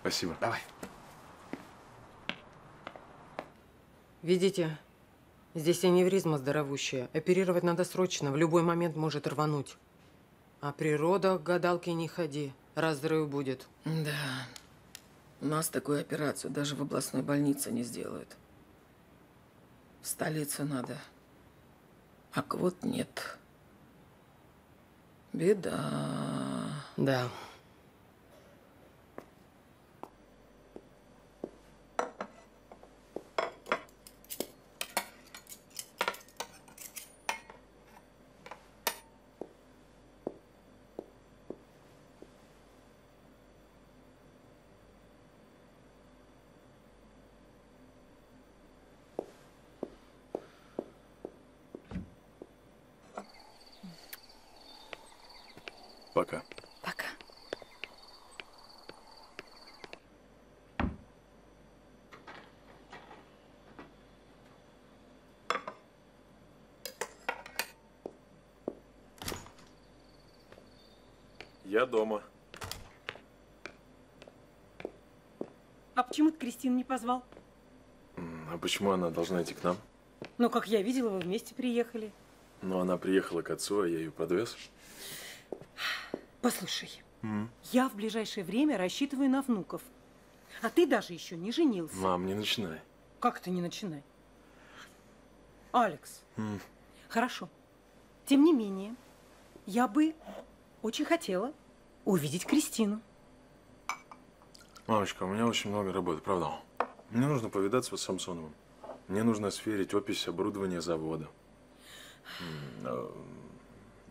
Спасибо. Давай. Видите, здесь аневризма здоровущая. Оперировать надо срочно, в любой момент может рвануть. А природа к гадалке не ходи, разрыв будет. Да. У нас такую операцию даже в областной больнице не сделают. В столицу надо. А квот нет. Беда. Да. Пока. Пока. Я дома. А почему ты Кристину не позвал? А почему она должна идти к нам? Ну, как я видела, вы вместе приехали. Ну, она приехала к отцу, а я ее подвез. Послушай, М. я в ближайшее время рассчитываю на внуков. А ты даже еще не женился. Мам, не начинай. Как ты не начинай? Алекс, М. хорошо. Тем не менее, я бы очень хотела увидеть Кристину. Мамочка, у меня очень много работы, правда? Мне нужно повидаться вот с Самсоновым. Мне нужно сверить опись оборудования завода. А,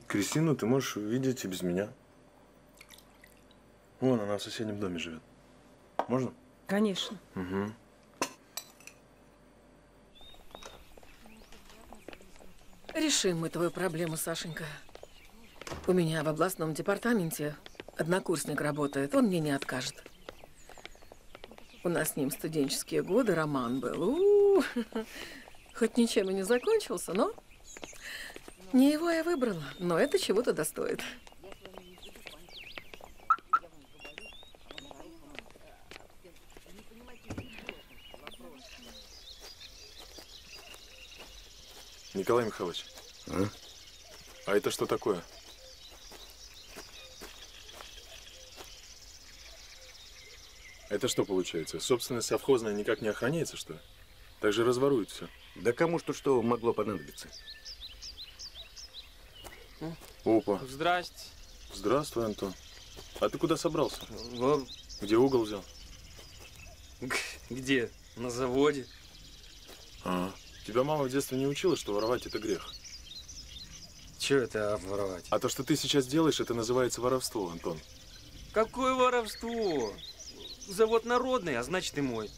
Кристину ты можешь увидеть и без меня. Вон она в соседнем доме живет. Можно? Конечно. Угу. Решим мы твою проблему, Сашенька. У меня в областном департаменте однокурсник работает, он мне не откажет. У нас с ним студенческие годы, роман был. У -у -у. Хоть ничем и не закончился, но не его я выбрала, но это чего-то достоит. Николай Михайлович. А? А это что такое? Это что получается? Собственность совхозная никак не охраняется, что ли? Так же разворуют все. Да кому что что могло понадобиться? Опа. Здрасте. Здравствуй, Антон. А ты куда собрался? Во- Где угол взял? Где? На заводе. А, тебя мама в детстве не учила, что воровать это грех. Че это воровать? А то, что ты сейчас делаешь, это называется воровство, Антон. Какое воровство? Завод народный, а значит и мой.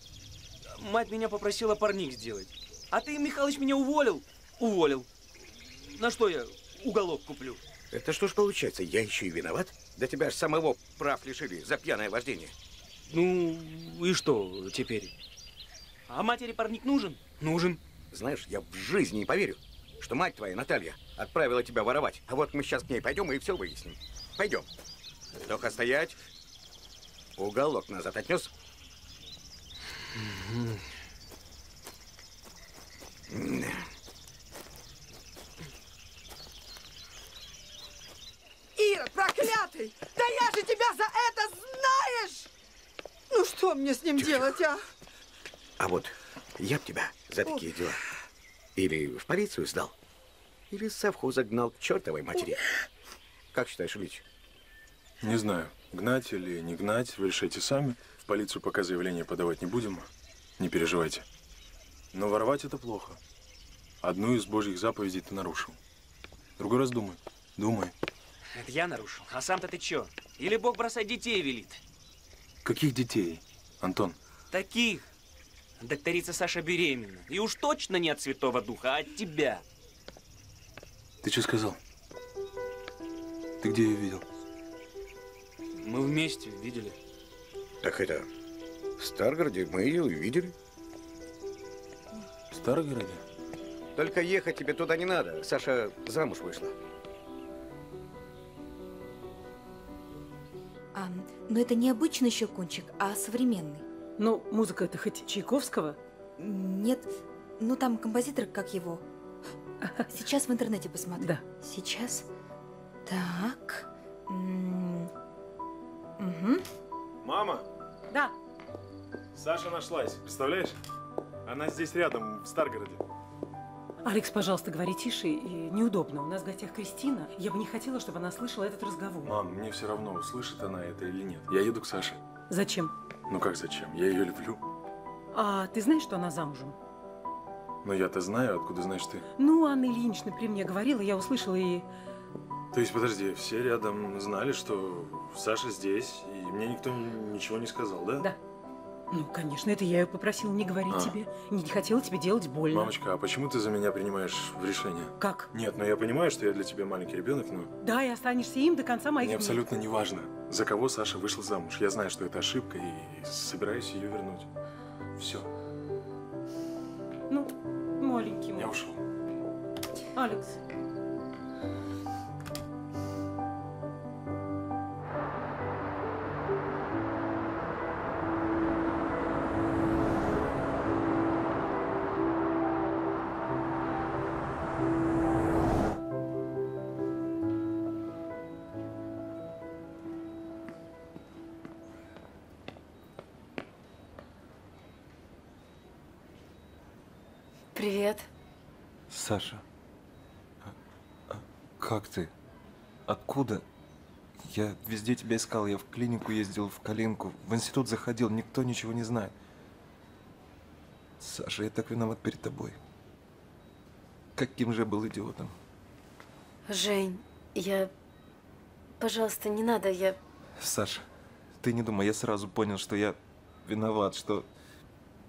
Мать меня попросила парник сделать. А ты, Михалыч, меня уволил? Уволил. На что я уголок куплю? Это что ж получается, я еще и виноват? Да тебя ж самого прав лишили за пьяное вождение. Ну, и что теперь? А матери парник нужен? Нужен. Знаешь, я в жизни не поверю, что мать твоя, Наталья, отправила тебя воровать. А вот мы сейчас к ней пойдем и все выясним. Пойдем. Тоха стоять. Уголок назад отнес. Ира, проклятый! Да я же тебя за это знаешь! Ну что мне с ним делать, а? А вот я б тебя за такие дела или в полицию сдал, или с совхоза гнал к чертовой матери. Как считаешь, Ильич? Не знаю, гнать или не гнать, вы решайте сами. В полицию пока заявление подавать не будем. Не переживайте. Но воровать это плохо. Одну из божьих заповедей ты нарушил. Другой раз думай. Думай. Это я нарушил. А сам-то ты чё? Или Бог бросать детей велит? Каких детей, Антон? Таких. Докторица Саша беременна. И уж точно не от Святого Духа, а от тебя. Ты что сказал? Ты где ее видел? Мы вместе видели. Так это, в Старгороде мы ее увидели. В Старгороде? Только ехать тебе туда не надо. Саша замуж вышла. А, но это не обычный щелкунчик, а современный. Ну, музыка это хоть Чайковского? Нет, ну там композитор, как его. Сейчас в интернете посмотрю. Да. Сейчас. Так. М, Угу. Мама, Да. Саша нашлась, представляешь? Она здесь рядом, в Старгороде. Алекс, пожалуйста, говори тише, и неудобно. У нас в гостях Кристина. Я бы не хотела, чтобы она слышала этот разговор. Мам, мне все равно, услышит она это или нет. Я еду к Саше. Зачем? Ну как зачем? Я ее люблю. А ты знаешь, что она замужем? Но я-то знаю, откуда знаешь ты. Ну, Анна Ильинична при мне говорила, я услышала и... То есть, подожди, все рядом знали, что Саша здесь, и мне никто ничего не сказал, да? Да. Ну, конечно, это я ее попросила не говорить А. тебе. Не хотела тебе делать больно. Мамочка, а почему ты за меня принимаешь в решение? Как? Нет, ну я понимаю, что я для тебя маленький ребенок, но Да, и останешься им до конца моих мне дней. абсолютно не важно, за кого Саша вышла замуж. Я знаю, что это ошибка, и собираюсь ее вернуть. Все, Ну, маленький мой. я ушел. Алекс. Саша, а- а как ты? Откуда? Я везде тебя искал. Я в клинику ездил, в Калинку, в институт заходил. Никто ничего не знает. Саша, я так виноват перед тобой. Каким же был идиотом. Жень, я... Пожалуйста, не надо, я... Саша, Ты не думай, я сразу понял, что я виноват, что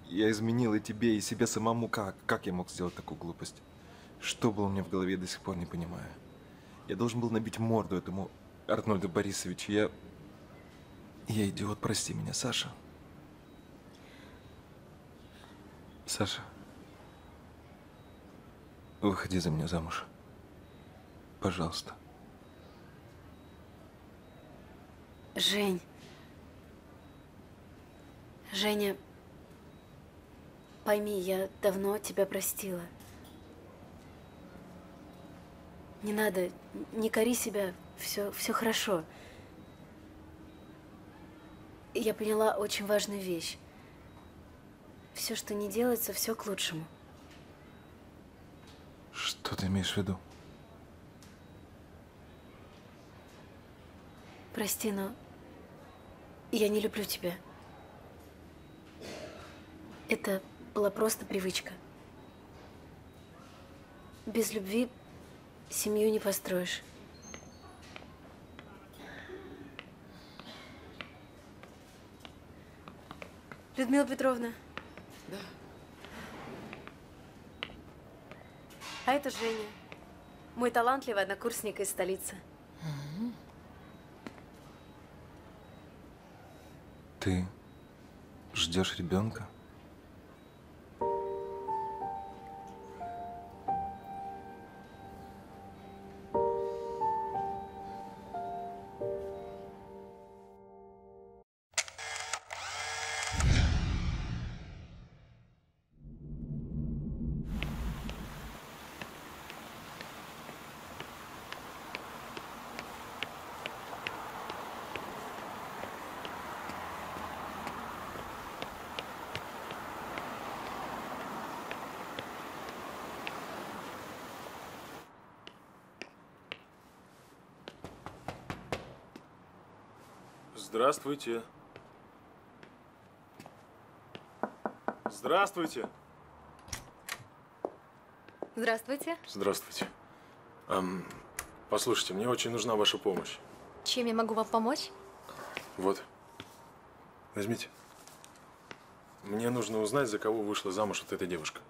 я изменил и тебе, и себе самому. Как? Как я мог сделать такую глупость? Что было у меня в голове, до сих пор не понимаю. Я должен был набить морду этому Арнольду Борисовичу. Я... Я идиот, прости меня, Саша. Саша. Выходи за меня замуж. Пожалуйста. Жень. Женя, пойми, я давно тебя простила. Не надо, не кори себя, все, все хорошо. Я поняла очень важную вещь. Все, что не делается, все к лучшему. Что ты имеешь в виду? Прости, но я не люблю тебя. Это была просто привычка. Без любви семью не построишь. Людмила Петровна. Да. А это Женя. Мой талантливый однокурсник из столицы. Ты ждешь ребенка? Здравствуйте. Здравствуйте. Здравствуйте. Здравствуйте. Ам, послушайте, мне очень нужна ваша помощь. Чем я могу вам помочь? Вот. Возьмите. Мне нужно узнать, за кого вышла замуж вот эта девушка.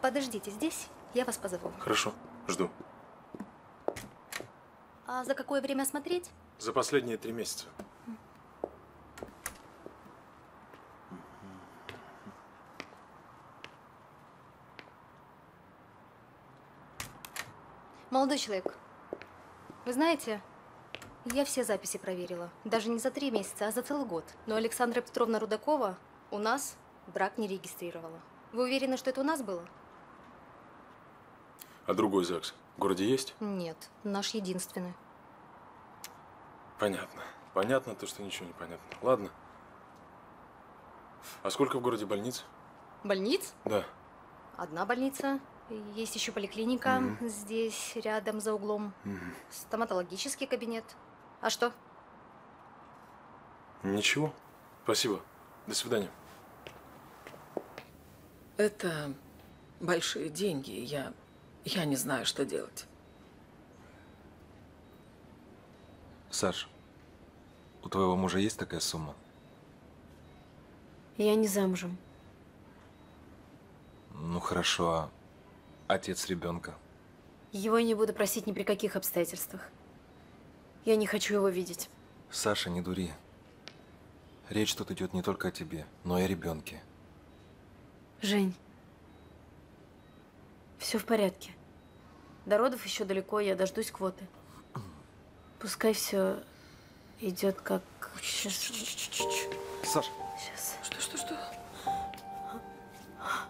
Подождите здесь, я вас позову. Хорошо, жду. А за какое время смотреть? За последние три месяца. Молодой человек, вы знаете, я все записи проверила. Даже не за три месяца, а за целый год. Но Александра Петровна Рудакова у нас брак не регистрировала. Вы уверены, что это у нас было? А другой ЗАГС в городе есть? Нет, наш единственный. Понятно. Понятно то, что ничего не понятно. Ладно. А сколько в городе больниц? Больниц? Да. Одна больница. Есть еще поликлиника Мгм. здесь, рядом, за углом. Мгм. Стоматологический кабинет. А что? Ничего. Спасибо. До свидания. Это большие деньги. Я, я не знаю, что делать. Саш, у твоего мужа есть такая сумма? Я не замужем. Ну хорошо, а отец ребенка? Его я не буду просить ни при каких обстоятельствах. Я не хочу его видеть. Саша, не дури. Речь тут идет не только о тебе, но и о ребенке. Жень, все в порядке. До родов еще далеко, я дождусь квоты. Пускай все идет как... Сейчас. Саша. Сейчас. Что, что, что?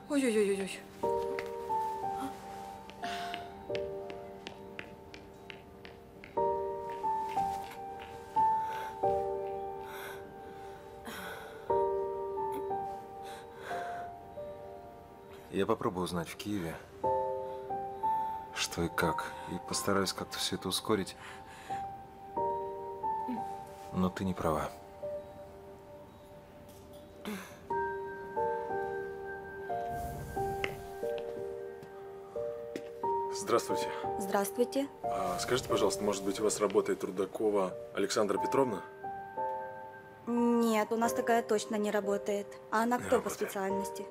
Ой-ой-ой-ой. Я попробую узнать в Киеве, что и как, и постараюсь как-то все это ускорить. Но ты не права. Здравствуйте. Здравствуйте. А, скажите, пожалуйста, может быть, у вас работает Рудакова Александра Петровна? Нет, у нас такая точно не работает. А она кто по специальности?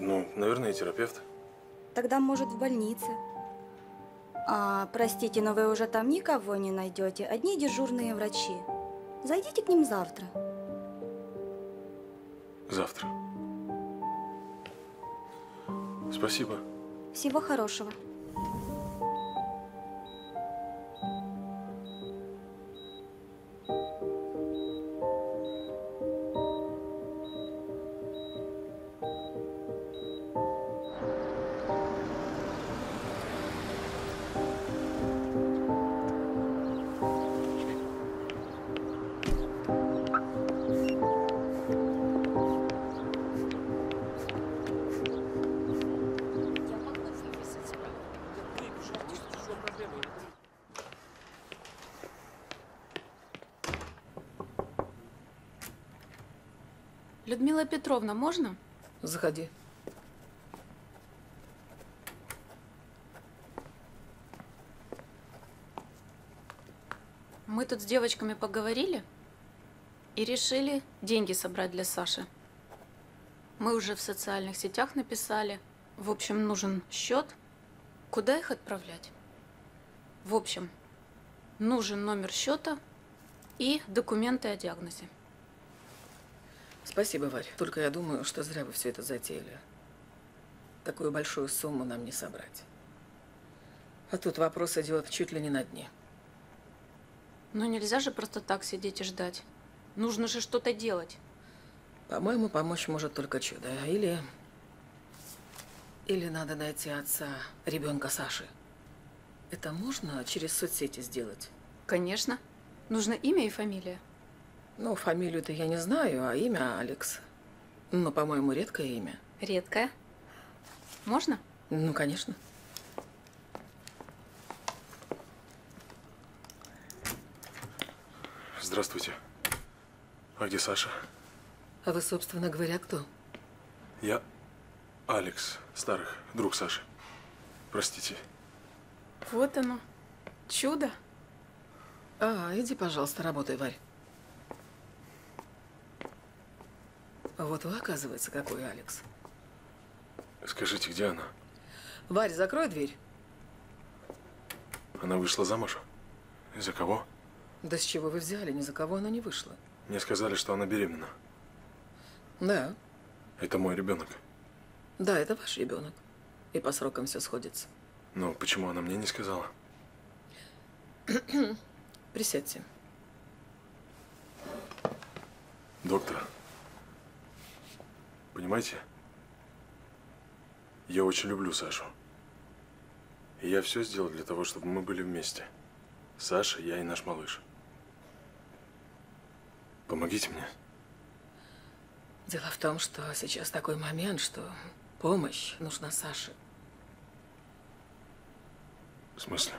Ну, наверное, терапевт. Тогда, может, в больнице. А, простите, но вы уже там никого не найдете. Одни дежурные врачи. Зайдите к ним завтра. Завтра. Спасибо. Всего хорошего. Петровна, можно? Заходи. Мы тут с девочками поговорили и решили деньги собрать для Саши. Мы уже в социальных сетях написали. В общем, нужен счет. Куда их отправлять? В общем, нужен номер счета и документы о диагнозе. Спасибо, Варь. Только я думаю, что зря вы все это затеяли. Такую большую сумму нам не собрать. А тут вопрос идет чуть ли не на дне. Но нельзя же просто так сидеть и ждать. Нужно же что-то делать. По-моему, помочь может только чудо. Или... Или надо найти отца ребенка Саши. Это можно через соцсети сделать? Конечно. Нужно имя и фамилия. Ну, фамилию-то я не знаю, а имя Алекс. Ну, по-моему, редкое имя. Редкое. Можно? Ну, конечно. Здравствуйте. А где Саша? А вы, собственно говоря, кто? Я Алекс, старых, друг Саши. Простите. Вот оно. Чудо. А, иди, пожалуйста, работай, Варь. Вот вы, оказывается, какой Алекс. Скажите, где она? Варь, закрой дверь. Она вышла замуж? За кого? Да с чего вы взяли? Ни за кого она не вышла. Мне сказали, что она беременна. Да, Это мой ребенок. да, это ваш ребенок. И по срокам все сходится. Но почему она мне не сказала? Присядьте. Доктор, понимаете, я очень люблю Сашу. И я все сделал для того, чтобы мы были вместе. Саша, я и наш малыш. Помогите мне. Дело в том, что сейчас такой момент, что помощь нужна Саше. В смысле?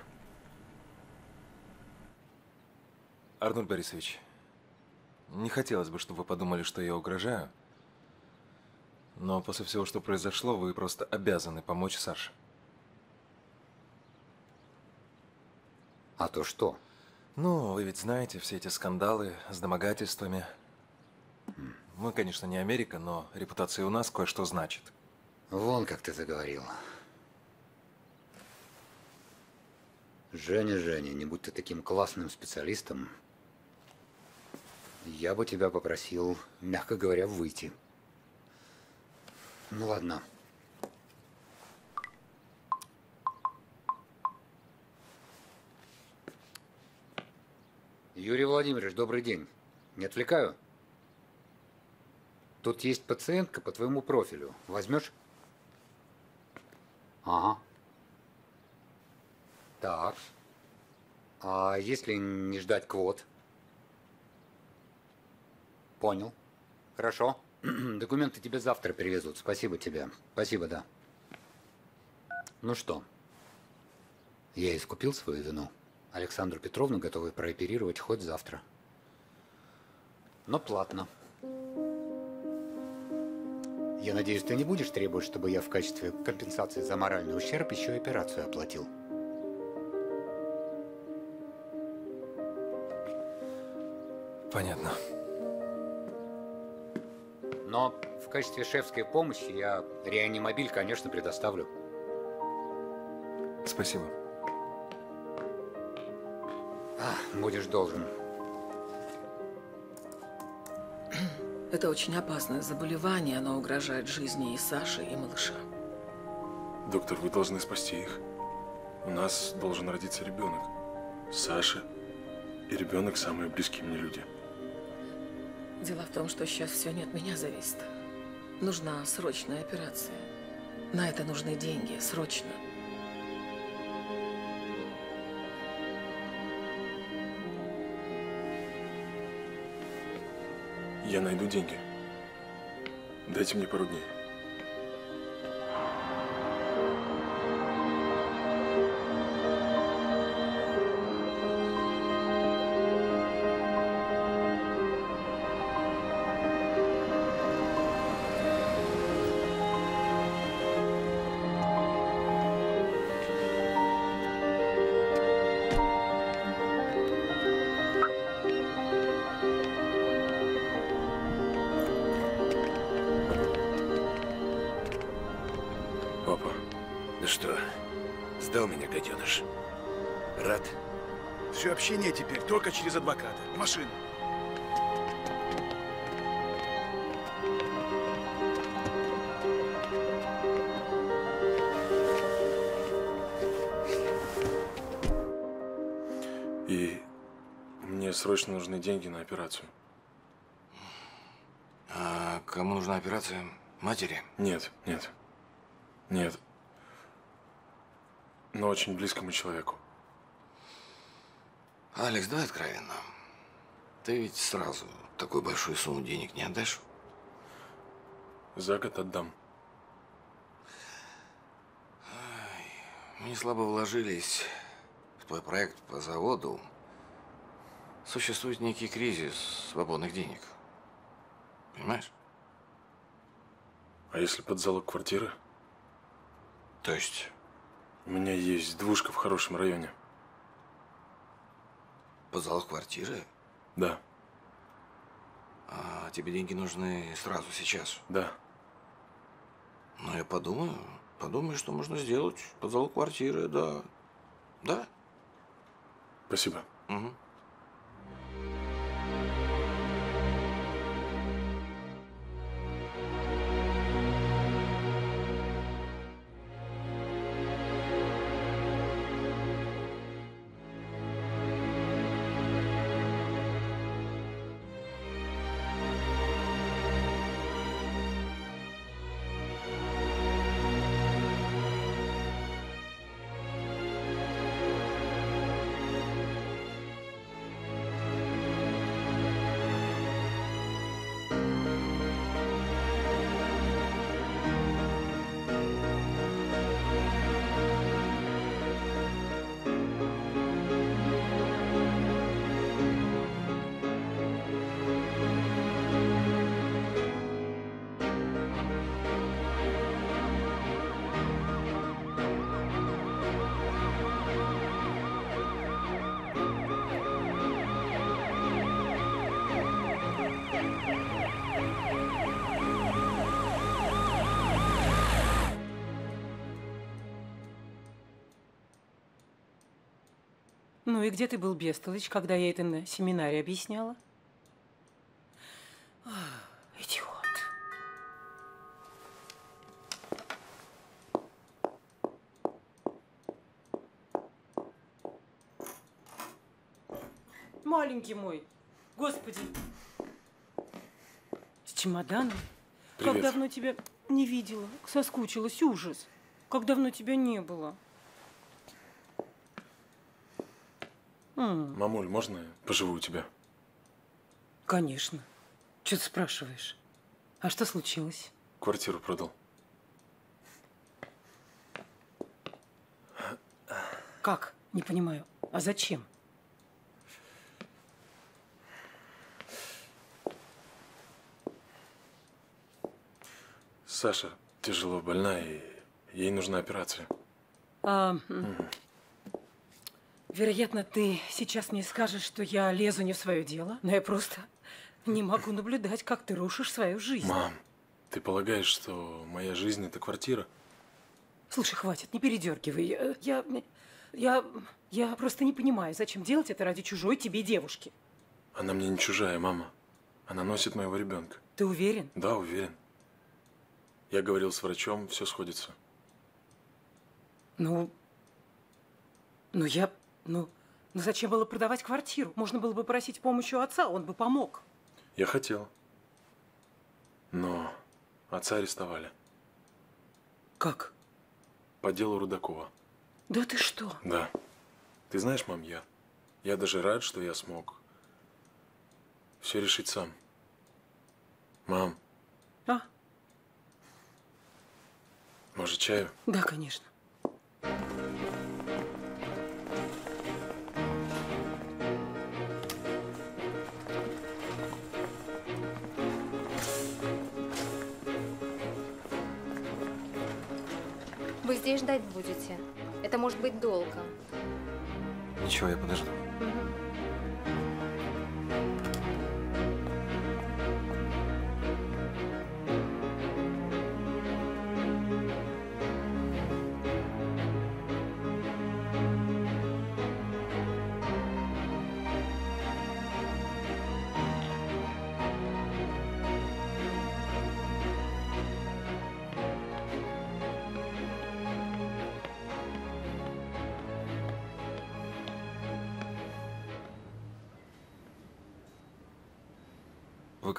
Арнольд Борисович, не хотелось бы, чтобы вы подумали, что я угрожаю. Но после всего, что произошло, вы просто обязаны помочь Саше. А то что? Ну, вы ведь знаете все эти скандалы с домогательствами. Мы, конечно, не Америка, но репутация у нас кое-что значит. Вон как ты заговорил. Женя, Женя, не будь ты таким классным специалистом, я бы тебя попросил, мягко говоря, выйти. Ну ладно. Юрий Владимирович, добрый день. Не отвлекаю? Тут есть пациентка по твоему профилю. Возьмешь? Ага. Так. А если не ждать квот? Понял. Хорошо. Документы тебе завтра привезут. Спасибо тебе. Спасибо, да. Ну что, я искупил свою вину. Александру Петровну готовы прооперировать хоть завтра. Но платно. Я надеюсь, ты не будешь требовать, чтобы я в качестве компенсации за моральный ущерб еще и операцию оплатил. Понятно. Но в качестве шефской помощи я реанимобиль, конечно, предоставлю. Спасибо. Будешь должен. Это очень опасное заболевание, оно угрожает жизни и Саши, и малыша. Доктор, вы должны спасти их. У нас должен родиться ребенок. Саша и ребенок самые близкие мне люди. Дело в том, что сейчас все не от меня зависит. Нужна срочная операция. На это нужны деньги, срочно. Я найду деньги. Дайте мне пару дней. Машину. И мне срочно нужны деньги на операцию. А кому нужна операция? Матери? Нет, нет. Нет. Но очень близкому человеку. Алекс, давай откровенно. Ты ведь сразу такую большую сумму денег не отдашь? За год отдам. Мы не слабо вложились в твой проект по заводу. Существует некий кризис свободных денег. Понимаешь? А если под залог квартиры? То есть? У меня есть двушка в хорошем районе. Под залог квартиры? Да. А тебе деньги нужны сразу, сейчас? Да. Ну, я подумаю. Подумаю, что можно сделать под залог квартиры, да. Да? Спасибо. Угу. Ну и где ты был, Бестолыч, когда я это на семинаре объясняла? Ах, Идиот. Маленький мой. Господи. С чемоданом? Как Привет. давно тебя не видела. Соскучилась. Ужас. Как давно тебя не было. М, Мамуль, можно я поживу у тебя? Конечно. Что ты спрашиваешь? А что случилось? Квартиру продал. Как? Не понимаю. А зачем? Саша тяжело больна, и ей нужна операция. А, м, вероятно, ты сейчас мне скажешь, что я лезу не в свое дело, но я просто не могу наблюдать, как ты рушишь свою жизнь. Мам, ты полагаешь, что моя жизнь – это квартира? Слушай, хватит, не передергивай. Я, я, я, я просто не понимаю, зачем делать это ради чужой тебе девушки. Она мне не чужая, мама. Она носит моего ребенка. Ты уверен? Да, уверен. Я говорил с врачом, все сходится. Ну, ну я, ну, ну зачем было продавать квартиру? Можно было бы просить помощи у отца, он бы помог. Я хотел. Но отца арестовали. Как? По делу Рудакова. Да ты что? Да. Ты знаешь, мам, я... Я даже рад, что я смог все решить сам. Мам. А? Может, чаю? Да, конечно. Вы здесь ждать будете. Это может быть долго. Ничего, я подожду. Вы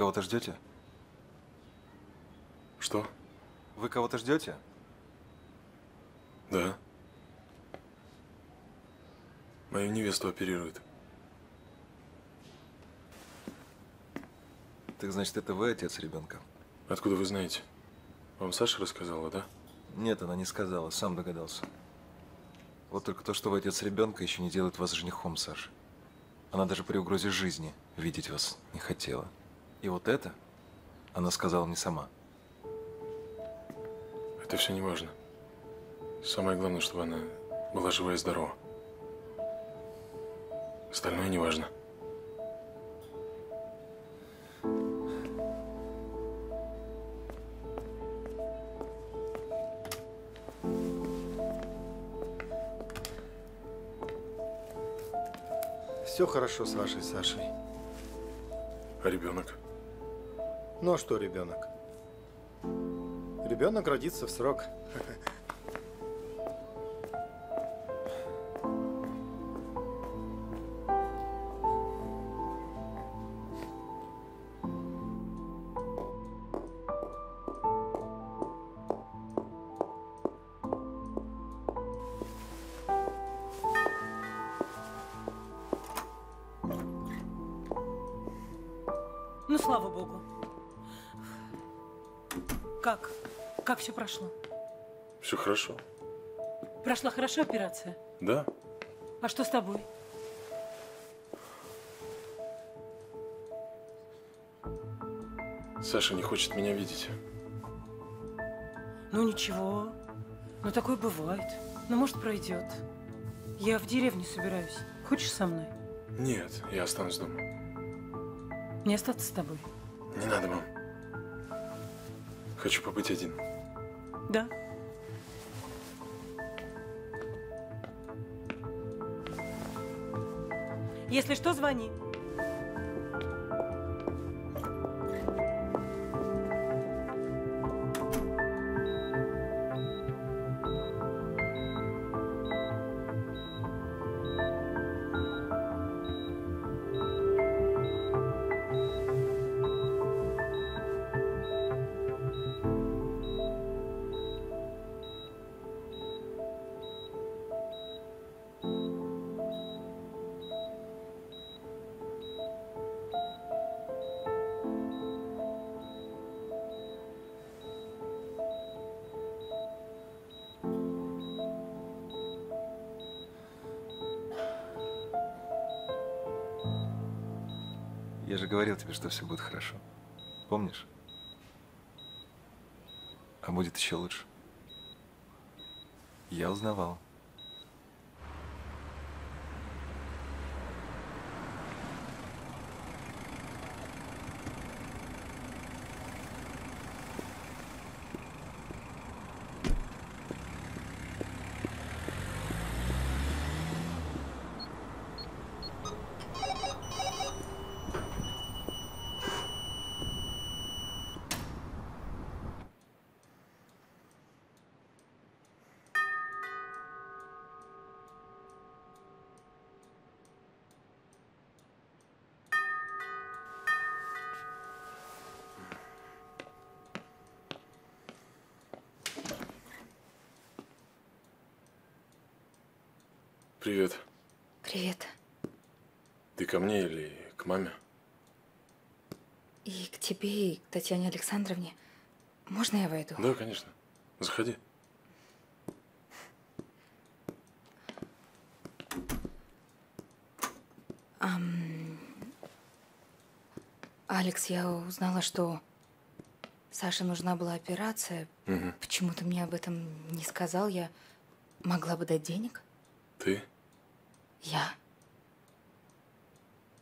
кого-то ждете? Что? Вы кого-то ждете? Да. Мою невесту оперируют. Так значит, это вы отец ребенка? Откуда вы знаете? Вам Саша рассказала, да? Нет, она не сказала, сам догадался. Вот только то, что вы отец ребенка, еще не делает вас женихом, Саша. Она даже при угрозе жизни видеть вас не хотела. И вот это она сказала не сама. Это все не важно. Самое главное, чтобы она была жива и здорова. Остальное не важно. Все хорошо с вашей Сашей. А ребенок? Ну а что ребенок? Ребенок родится в срок. Все прошло? Все хорошо. Прошла хорошо операция? Да? А что с тобой? Саша не хочет меня видеть. Ну ничего. Ну такое бывает. Ну, может, пройдет. Я в деревню собираюсь. Хочешь со мной? Нет, я останусь дома. Не остаться с тобой? Не надо, мам. Хочу побыть один. Да. Если что, звони. Говорил тебе, что все будет хорошо. Помнишь? А будет еще лучше. Я узнавал. Привет. Привет. Ты ко мне или к маме? И к тебе, и к Татьяне Александровне. Можно я войду? Да, конечно. Заходи. Ам, Алекс, я узнала, что Саше нужна была операция. Мгм. Почему ты мне об этом не сказал? Я могла бы дать денег? Ты? Я.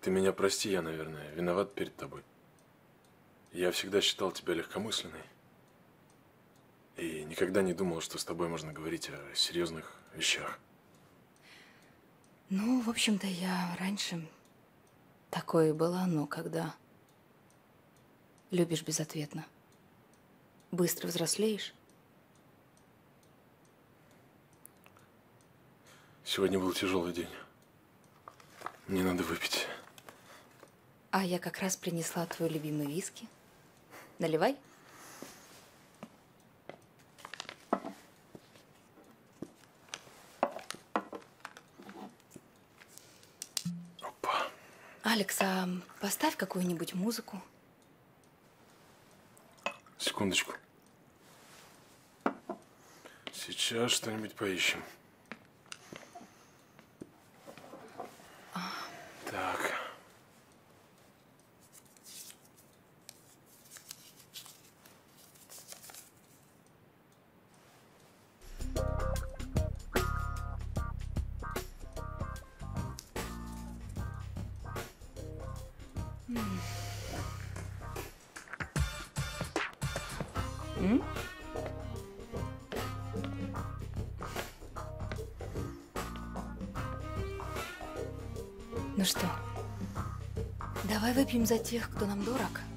Ты меня прости, я, наверное, виноват перед тобой. Я всегда считал тебя легкомысленной. И никогда не думал, что с тобой можно говорить о серьезных вещах. Ну, в общем-то, я раньше такое была, но когда любишь безответно, быстро взрослеешь. Сегодня был тяжелый день. Мне надо выпить. А я как раз принесла твой любимый виски. Наливай. Алекс, а поставь какую-нибудь музыку. Секундочку. Сейчас что-нибудь поищем. Выпьем за тех, кто нам дорог.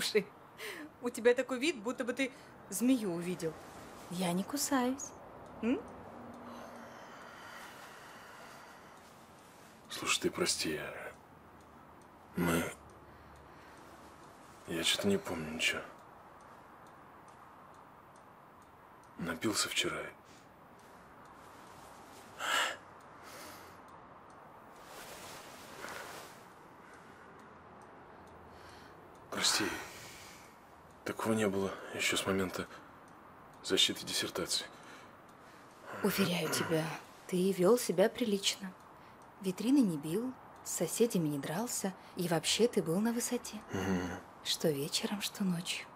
Слушай, у тебя такой вид, будто бы ты змею увидел. Я не кусаюсь. М? Слушай, ты прости, я... Мы... Я что-то не помню ничего. Напился вчера. Прости. Такого не было еще с момента защиты диссертации. Уверяю тебя, ты вел себя прилично. Витрины не бил, с соседями не дрался, и вообще ты был на высоте. Мгм. Что вечером, что ночью.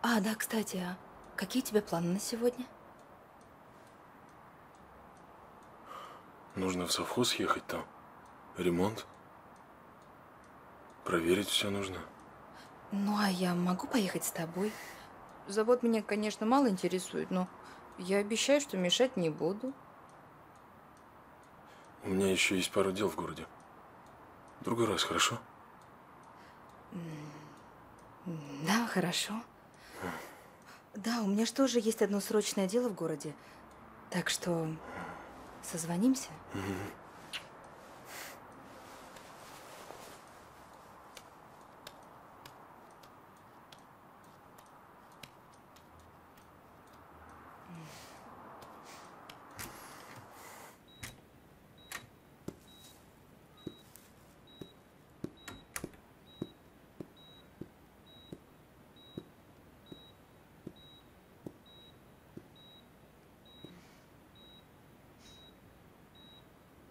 А, да, кстати, а какие у тебя планы на сегодня? Нужно в совхоз ехать там. Ремонт. Проверить все нужно. Ну, а я могу поехать с тобой? Завод меня, конечно, мало интересует, но я обещаю, что мешать не буду. У меня еще есть пару дел в городе. В другой раз, хорошо? Да, хорошо. Да, у меня же тоже есть одно срочное дело в городе. Так что созвонимся.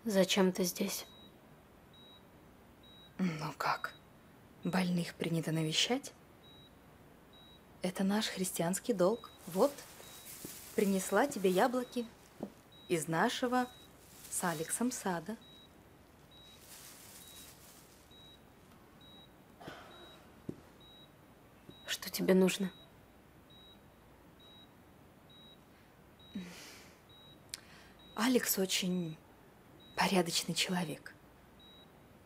Зачем ты здесь? Ну как? Больных принято навещать? Это наш христианский долг. Вот, принесла тебе яблоки из нашего с Алексом сада. Что тебе нужно? Алекс очень порядочный человек.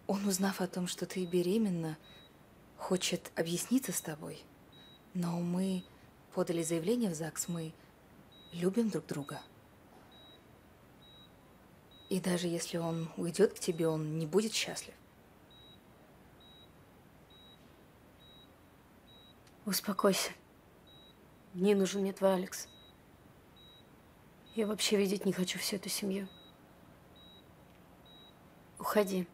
Он, узнав о том, что ты беременна, хочет объясниться с тобой. Но мы подали заявление в ЗАГС, мы любим друг друга. И даже если он уйдет к тебе, он не будет счастлив. Успокойся. Не нужен мне твой Алекс. Я вообще видеть не хочу всю эту семью. Уходи.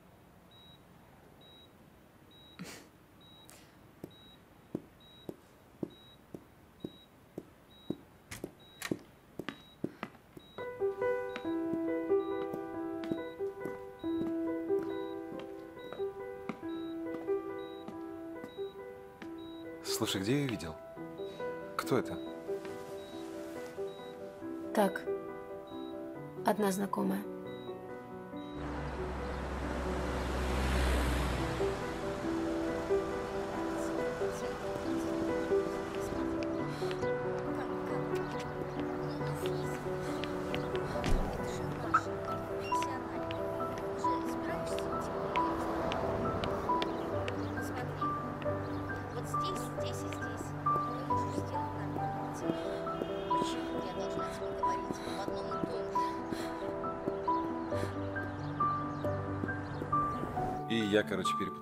Слушай, где я ее видел? Кто это? Так. Одна знакомая.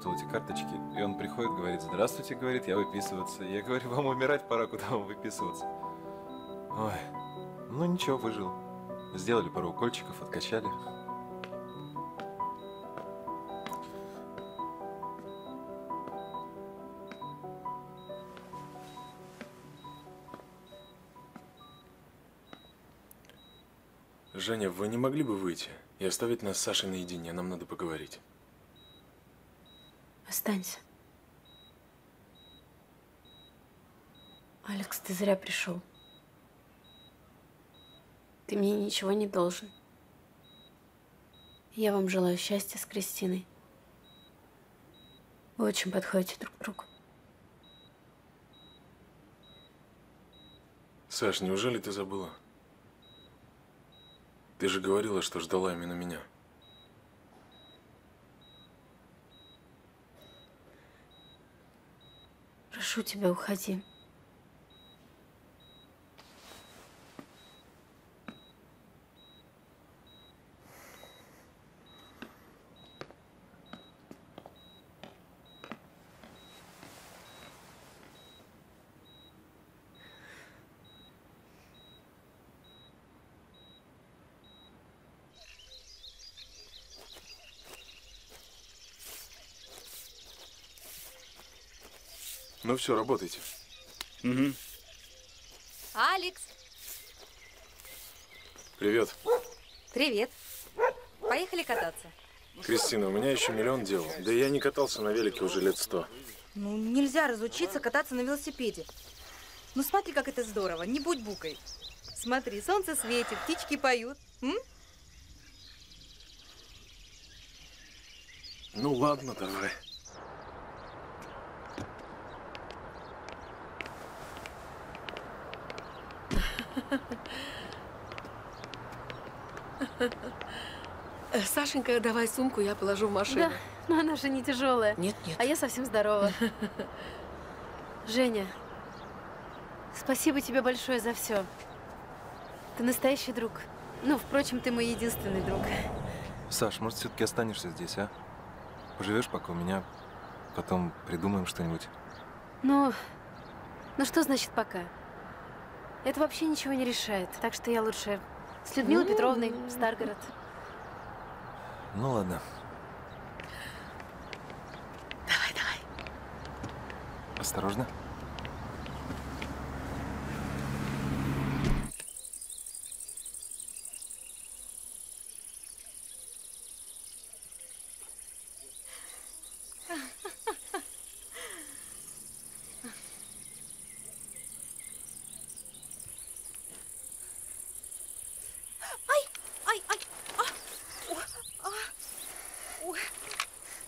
Перепутал эти карточки. И он приходит, говорит, здравствуйте, говорит, я выписываться. Я говорю, вам умирать пора, куда вам выписываться. Ой, ну ничего, выжил. Сделали пару укольчиков, откачали. Женя, вы не могли бы выйти и оставить нас с Сашей наедине? Нам надо поговорить. Останься. Алекс, ты зря пришел. Ты мне ничего не должен. Я вам желаю счастья с Кристиной. Вы очень подходите друг к другу. Саш, неужели ты забыла? Ты же говорила, что ждала именно меня. Прошу тебя, уходи. Ну все, работайте. Угу. Алекс, Привет. привет. Поехали кататься. Кристина, у меня еще миллион дел. Да я не катался на велике уже лет сто. Ну, нельзя разучиться кататься на велосипеде. Ну, смотри, как это здорово. Не будь букой. Смотри, солнце светит, птички поют. М? Ну ладно, давай. Сашенька, давай сумку, я положу в машину. Да, но она же не тяжелая. Нет, нет. А я совсем здорова. Женя, спасибо тебе большое за все. Ты настоящий друг. Ну, впрочем, ты мой единственный друг. Саш, может, все-таки останешься здесь, а? Поживешь пока у меня, потом придумаем что-нибудь. Ну, ну что значит пока? Это вообще ничего не решает. Так что я лучше с Людмилой Петровной в Старгород. Ну ладно. Давай, давай. Осторожно. Ай, ай, ай. А, о, а, ой,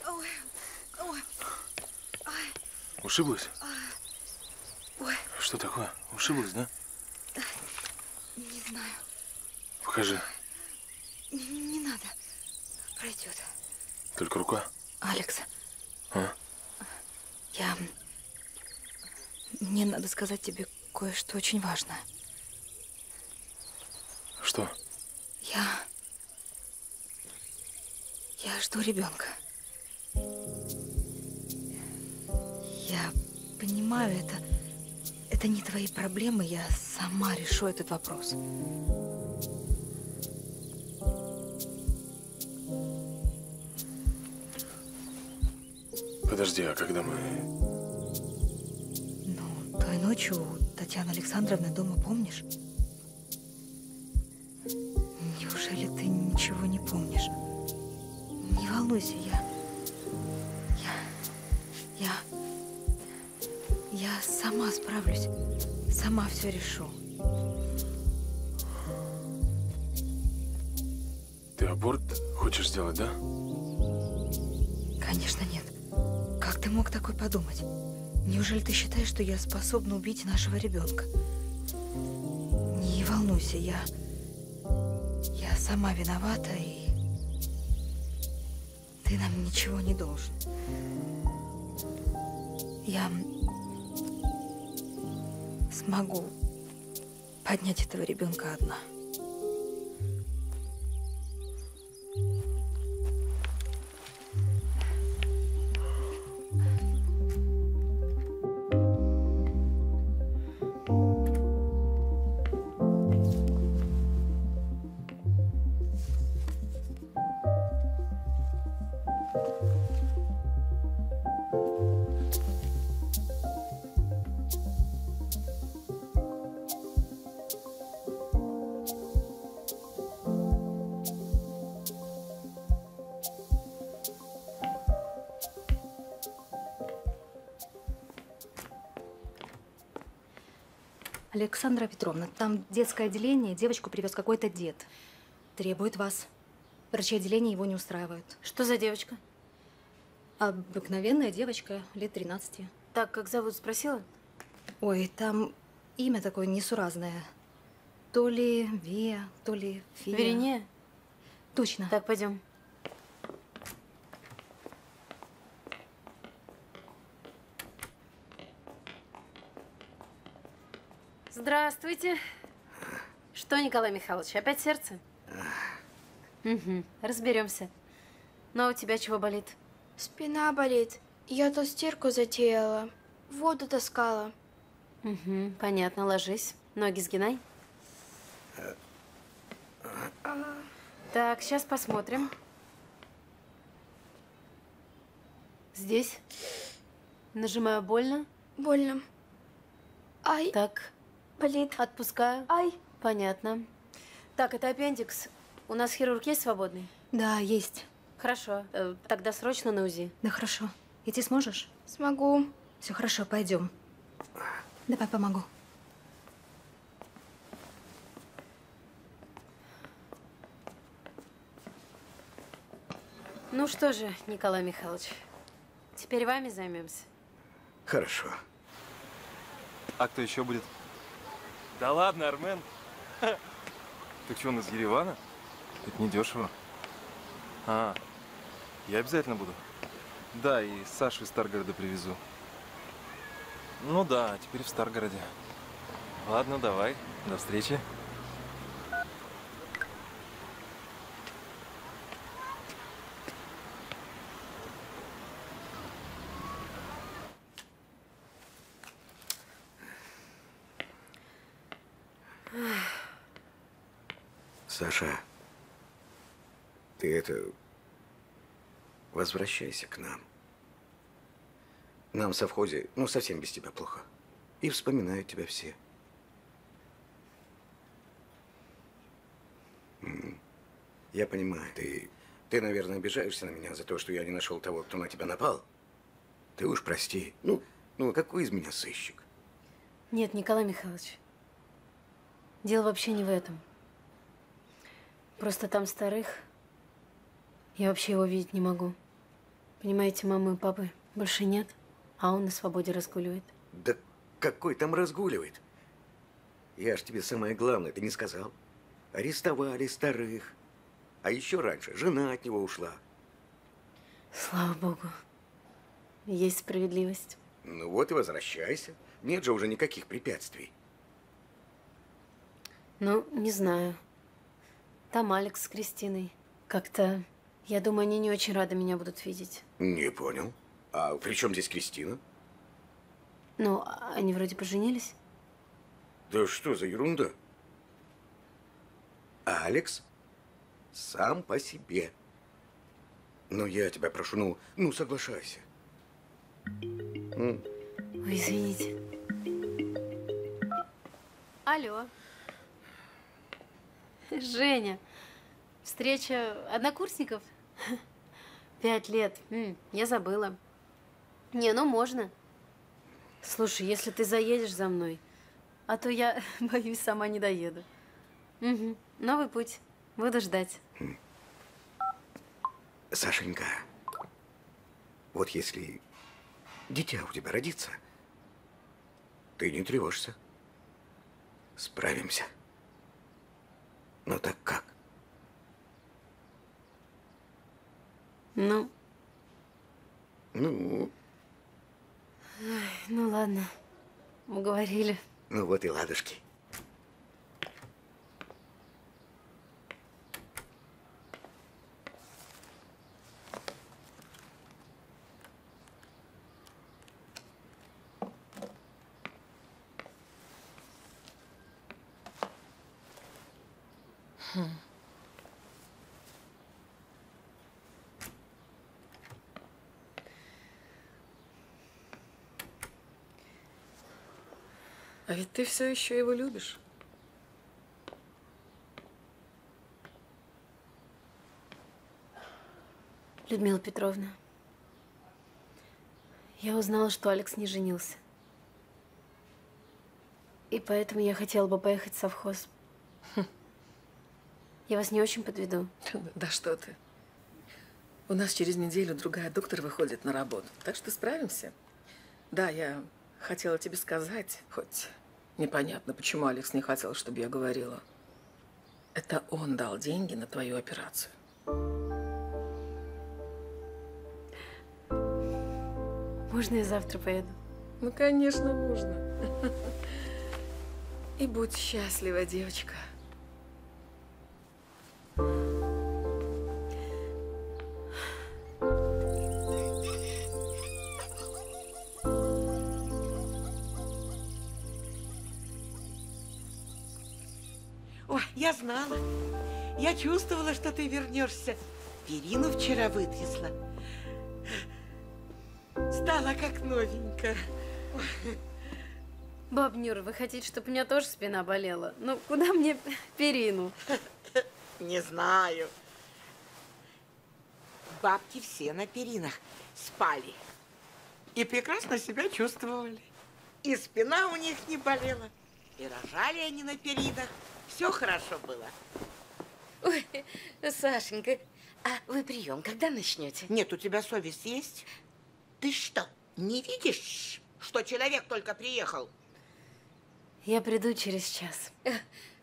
ой, ой, ай, Ушиблась? ой, Что такое? Ушиблась, да? Не знаю. Покажи. Не, не надо. Пройдет. Только рука. Алекс, А? я... Мне надо сказать тебе кое-что очень важное. Что? Я... Я жду ребенка. Понимаю, это... Это не твои проблемы, я сама решу этот вопрос. Подожди, а когда мы... Ну, той ночью у Татьяны Александровны дома, помнишь? Неужели ты ничего не помнишь? Не волнуйся, я... Я... Сама все решу. Ты аборт хочешь сделать, да? Конечно, нет. Как ты мог такой подумать? Неужели ты считаешь, что я способна убить нашего ребенка? Не волнуйся, я... Я сама виновата, и... Ты нам ничего не должен. Я... Смогу поднять этого ребенка одна. Александра Петровна, там детское отделение, девочку привез какой-то дед. Требует вас. Врачи отделения его не устраивают. Что за девочка? Обыкновенная девочка, лет 13. Так, как зовут, спросила? Ой, там имя такое несуразное. То ли Вия, то ли Фия. Веринея? Точно. Так, пойдем. Здравствуйте. Что, Николай Михайлович, опять сердце? Угу, разберемся. Ну, а у тебя чего болит? Спина болит. Я тут стирку затеяла. Воду таскала. Угу, понятно, ложись. Ноги сгинай. Так, сейчас посмотрим. Здесь. Нажимаю больно. Больно. Ай. Так. Болит. Отпускаю. Ай. Понятно. Так, это аппендикс. У нас хирург есть свободный? Да, есть. Хорошо. Э, Тогда срочно на УЗИ. Да хорошо. Идти сможешь? Смогу. Все хорошо, пойдем. Давай помогу. Ну что же, Николай Михайлович, теперь вами займемся. Хорошо. А кто еще будет? Да ладно, Армен. Так что, он из Еревана? Это недешево. А, я обязательно буду. Да, и Сашу из Старгорода привезу. Ну да, теперь в Старгороде. Ладно, давай. До встречи. Саша, это... Возвращайся к нам. Нам в совхозе, ну, совсем без тебя плохо. И вспоминают тебя все. Я понимаю, ты, ты, наверное, обижаешься на меня за то, что я не нашел того, кто на тебя напал. Ты уж прости. Ну, ну, какой из меня сыщик? Нет, Николай Михайлович. Дело вообще не в этом. Просто там старых. Я вообще его видеть не могу. Понимаете, мамы и папы больше нет, а он на свободе разгуливает. Да какой там разгуливает? Я ж тебе самое главное, ты не сказал. Арестовали старых. А еще раньше жена от него ушла. Слава богу. Есть справедливость. Ну вот и возвращайся. Нет же уже никаких препятствий. Ну, не знаю. Там Алекс с Кристиной. Как-то, я думаю, они не очень рады меня будут видеть. Не понял. А при чем здесь Кристина? Ну, они вроде поженились. Да что за ерунда? А Алекс сам по себе. Ну, я тебя прошу, ну, ну соглашайся. М. Ой, извините. Алло. Женя. Встреча однокурсников? Пять лет. М, я забыла. Не, ну можно. Слушай, если ты заедешь за мной, а то я, боюсь, сама не доеду. Мгм. Новый путь. Буду ждать. Сашенька, вот если дитя у тебя родится, ты не тревожься. Справимся. Ну так как? Ну, Ну, ай, ну ладно. Уговорили. ну вот и ладушки. Ты все еще его любишь. Людмила Петровна, я узнала, что Алекс не женился. И поэтому я хотела бы поехать в совхоз. Я вас не очень подведу. Да что ты. У нас через неделю другая доктор выходит на работу, так что справимся. Да, я хотела тебе сказать, хоть непонятно, почему Алекс не хотел, чтобы я говорила. Это он дал деньги на твою операцию. Можно я завтра поеду? Ну, конечно, можно. И будь счастлива, девочка. Знала. Я чувствовала, что ты вернешься. Перину вчера вытрясла. Стала как новенькая. Баб Нюра, вы хотите, чтобы у меня тоже спина болела? Ну, куда мне перину? Не знаю. Бабки все на перинах спали. И прекрасно себя чувствовали. И спина у них не болела. И рожали они на перинах. Все хорошо было. Ой, Сашенька, а вы прием когда начнете? Нет, у тебя совесть есть? Ты что, не видишь, что человек только приехал? Я приду через час.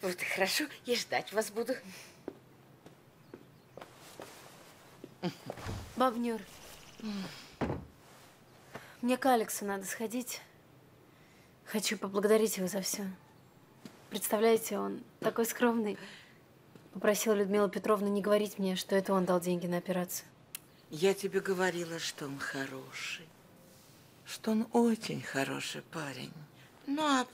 Вот и хорошо, я ждать вас буду. Бабнюр, мне к Алексу надо сходить. Хочу поблагодарить его за все. Представляете, он такой скромный. Попросил Людмилу Петровну не говорить мне, что это он дал деньги на операцию. Я тебе говорила, что он хороший. Что он очень хороший парень. Ну, а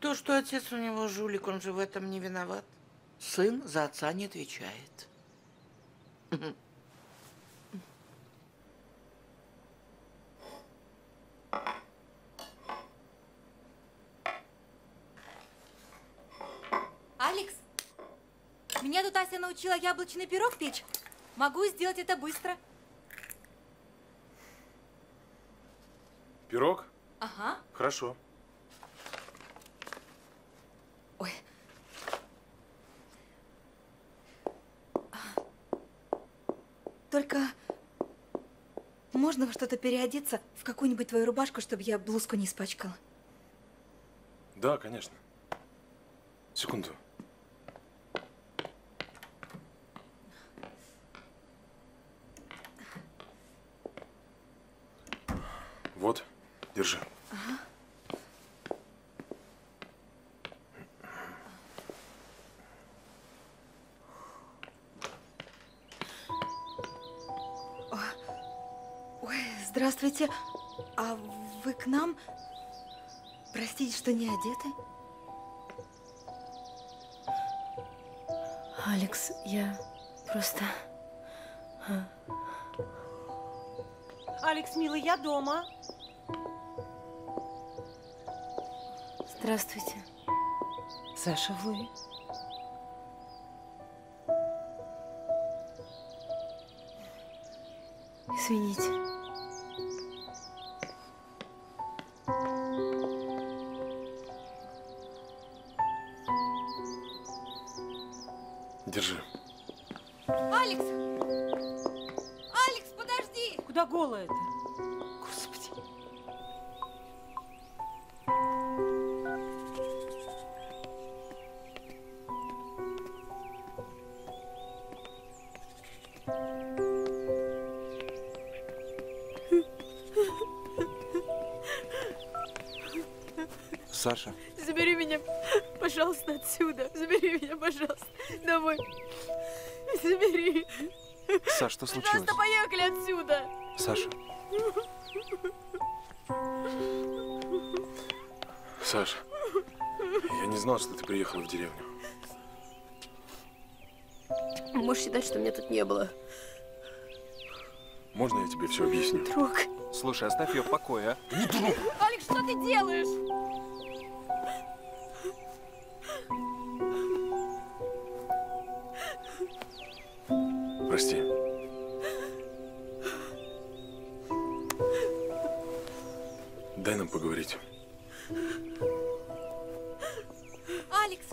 то, что отец у него жулик, он же в этом не виноват. Сын за отца не отвечает. Алекс, меня тут Ася научила яблочный пирог печь. Могу сделать это быстро. Пирог? Ага. Хорошо. Ой. Только можно во что-то переодеться в какую-нибудь твою рубашку, чтобы я блузку не испачкала? Да, конечно. Секунду. Вот, держи. Ага. Ой, здравствуйте. А вы к нам? Простите, что не одеты? Алекс, я просто... а, Алекс, милый, я дома. Здравствуйте. Саша, вы? Извините. Саш, что случилось? Пожалуйста, поехали отсюда. Саша, Саша, я не знал, что ты приехала в деревню. Можешь считать, что меня тут не было. Можно я тебе все объясню? Друг. слушай, оставь ее в покое, а? Алекс, что ты делаешь? Поговорить. Алекс!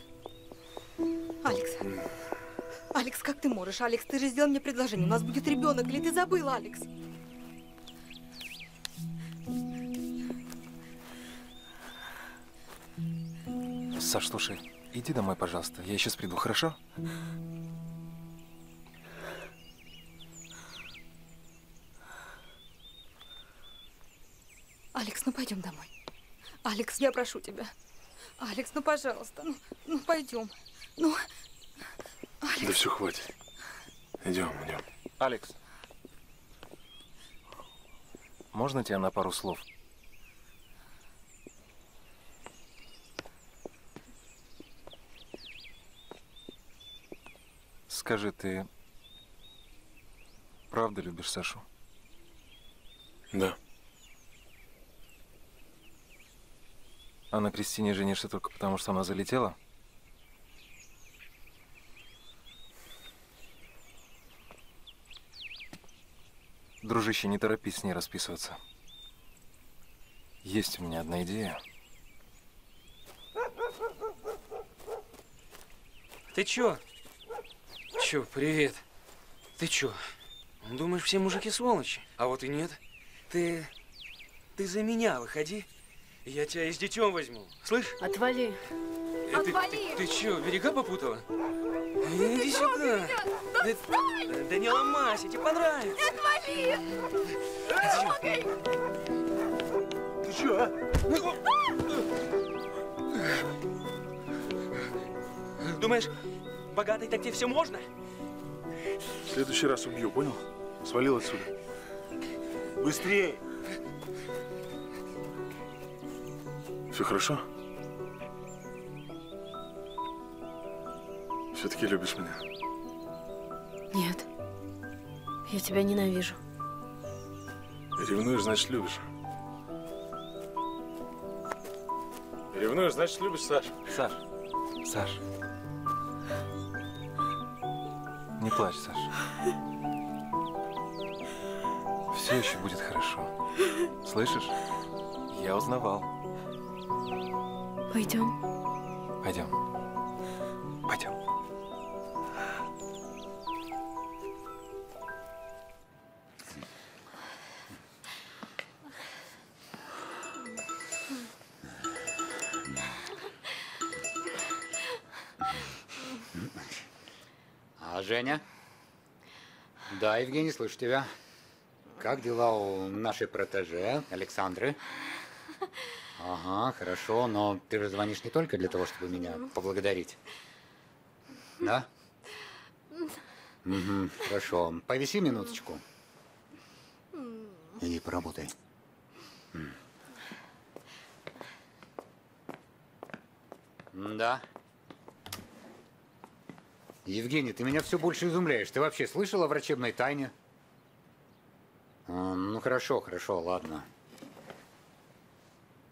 Алекс! Алекс, как ты можешь? Алекс, ты же сделал мне предложение. У нас будет ребенок. Или ты забыл, Алекс? Саш, слушай, иди домой, пожалуйста. Я сейчас приду, хорошо? Алекс, ну пойдем домой. Алекс, я прошу тебя. Алекс, ну пожалуйста, ну, ну пойдем. Ну, Да все, хватит. Идем, идем. Алекс. Можно тебя на пару слов? Скажи, ты правда любишь Сашу? Да. А на Кристине женишься только потому, что она залетела? Дружище, не торопись с ней расписываться. Есть у меня одна идея. Ты чё? Чё, привет. Ты чё? Думаешь, все мужики сволочи? А вот и нет. Ты... Ты за меня выходи. Я тебя и с детем возьму. Слышь? Отвали. Э, ты, ты, ты чё, берега попутала? Иди сюда. Да, да, да не ломайся, тебе понравится. Отвали! Ты чё, а? Думаешь, богатый так тебе все можно? В следующий раз убью, понял? Свалил отсюда. Быстрее! Все хорошо? Все-таки любишь меня? Нет. Я тебя ненавижу. Ревнуешь, значит, любишь. Ревнуешь, значит, любишь, Саш. Саш, Саш. Не плачь, Саш. Все еще будет хорошо. Слышишь? Я узнавал. Пойдем. Пойдем. Пойдем. А Женя? Да, Евгений, слышу тебя. Как дела у нашей протеже, Александры? Ага, хорошо, но ты же звонишь не только для того, чтобы меня поблагодарить. Да? Угу, хорошо. Повиси минуточку. Иди поработай. Да. Евгений, ты меня все больше изумляешь. Ты вообще слышал о врачебной тайне? Ну хорошо, хорошо, ладно.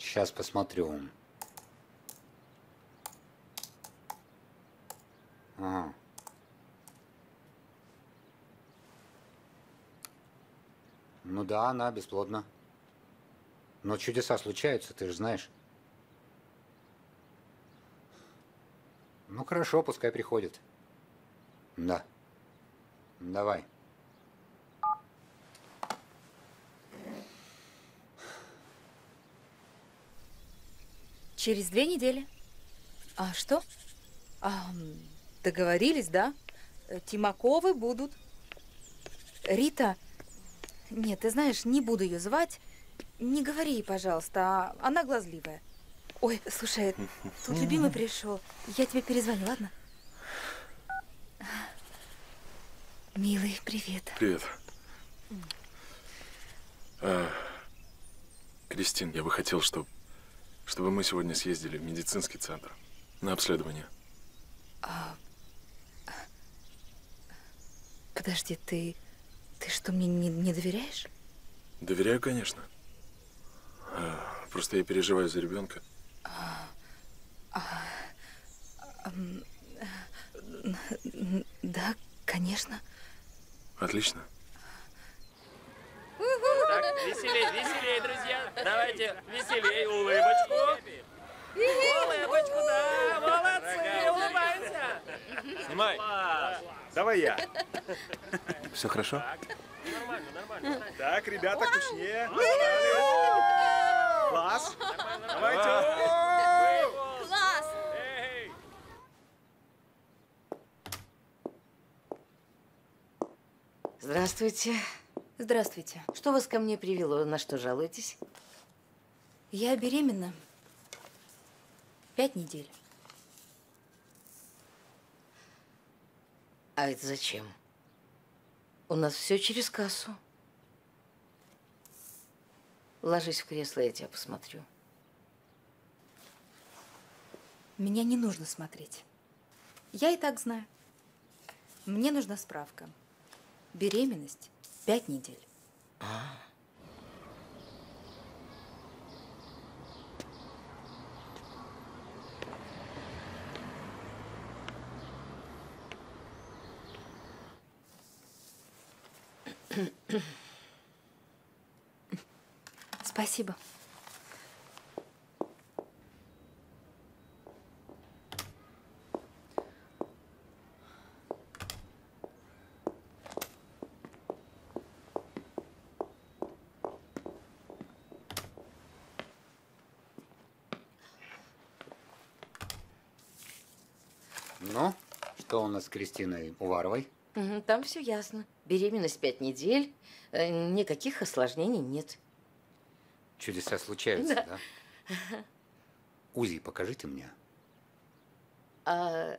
Сейчас посмотрю. Ага. Ну да, она бесплодна. Но чудеса случаются, ты же знаешь. Ну хорошо, пускай приходит. Да. Давай. Через две недели. А что? А, договорились, да? Э, Тимаковы будут. Рита, нет, ты знаешь, не буду ее звать. Не говори ей, пожалуйста, а она глазливая. Ой, слушай, тут любимый пришел. Я тебе перезвоню, ладно? Милый, привет. Привет. А, Кристин, я бы хотел, чтобы, чтобы мы сегодня съездили в медицинский центр на обследование. А, Подожди, ты... Ты что, мне не, не доверяешь? Доверяю, конечно. А, просто я переживаю за ребенка. А, а, н- Да, конечно. Отлично. Так, друзья. Давайте, веселей, улыбочку. Улыбочку, да, молодцы, улыбаемся. Снимай. Давай я. Все хорошо? Нормально, нормально. Так, ребята, кучнее. Класс. Давайте. Класс! Здравствуйте. Здравствуйте. Что вас ко мне привело? На что жалуетесь? Я беременна. Пять недель. А это зачем? У нас все через кассу. Ложись в кресло, я тебя посмотрю. Меня не нужно смотреть. Я и так знаю. Мне нужна справка. Беременность пять недель. Спасибо. Что у нас с Кристиной Уваровой? Там все ясно. Беременность пять недель, э, никаких осложнений нет. Чудеса случаются, Да. да? УЗИ покажите мне. А,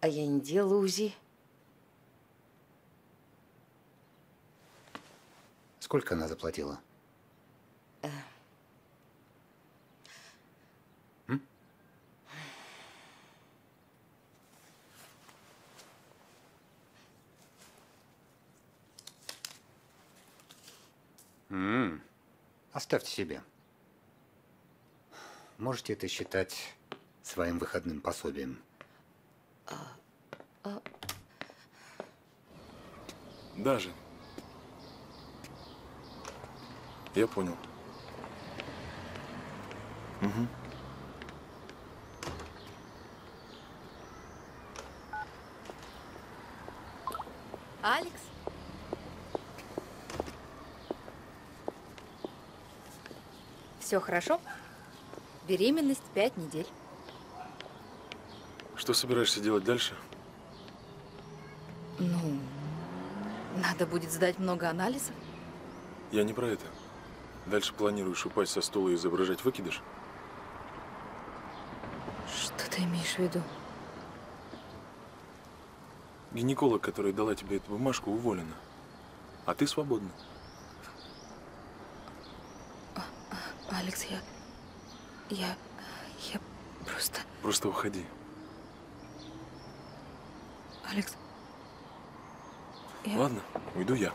а я не делала УЗИ. Сколько она заплатила? Э. М, Оставьте себе. Можете это считать своим выходным пособием. Даже. Я понял. Угу. Алекс? Все хорошо? Беременность пять недель. Что собираешься делать дальше? Ну, надо будет сдать много анализов. Я не про это. Дальше планируешь упасть со стула и изображать выкидыш? Что ты имеешь в виду? Гинеколог, которая дала тебе эту бумажку, уволена. А ты свободна. Алекс, я... Я... Я просто... Просто уходи. Алекс... Я... Ладно, уйду я.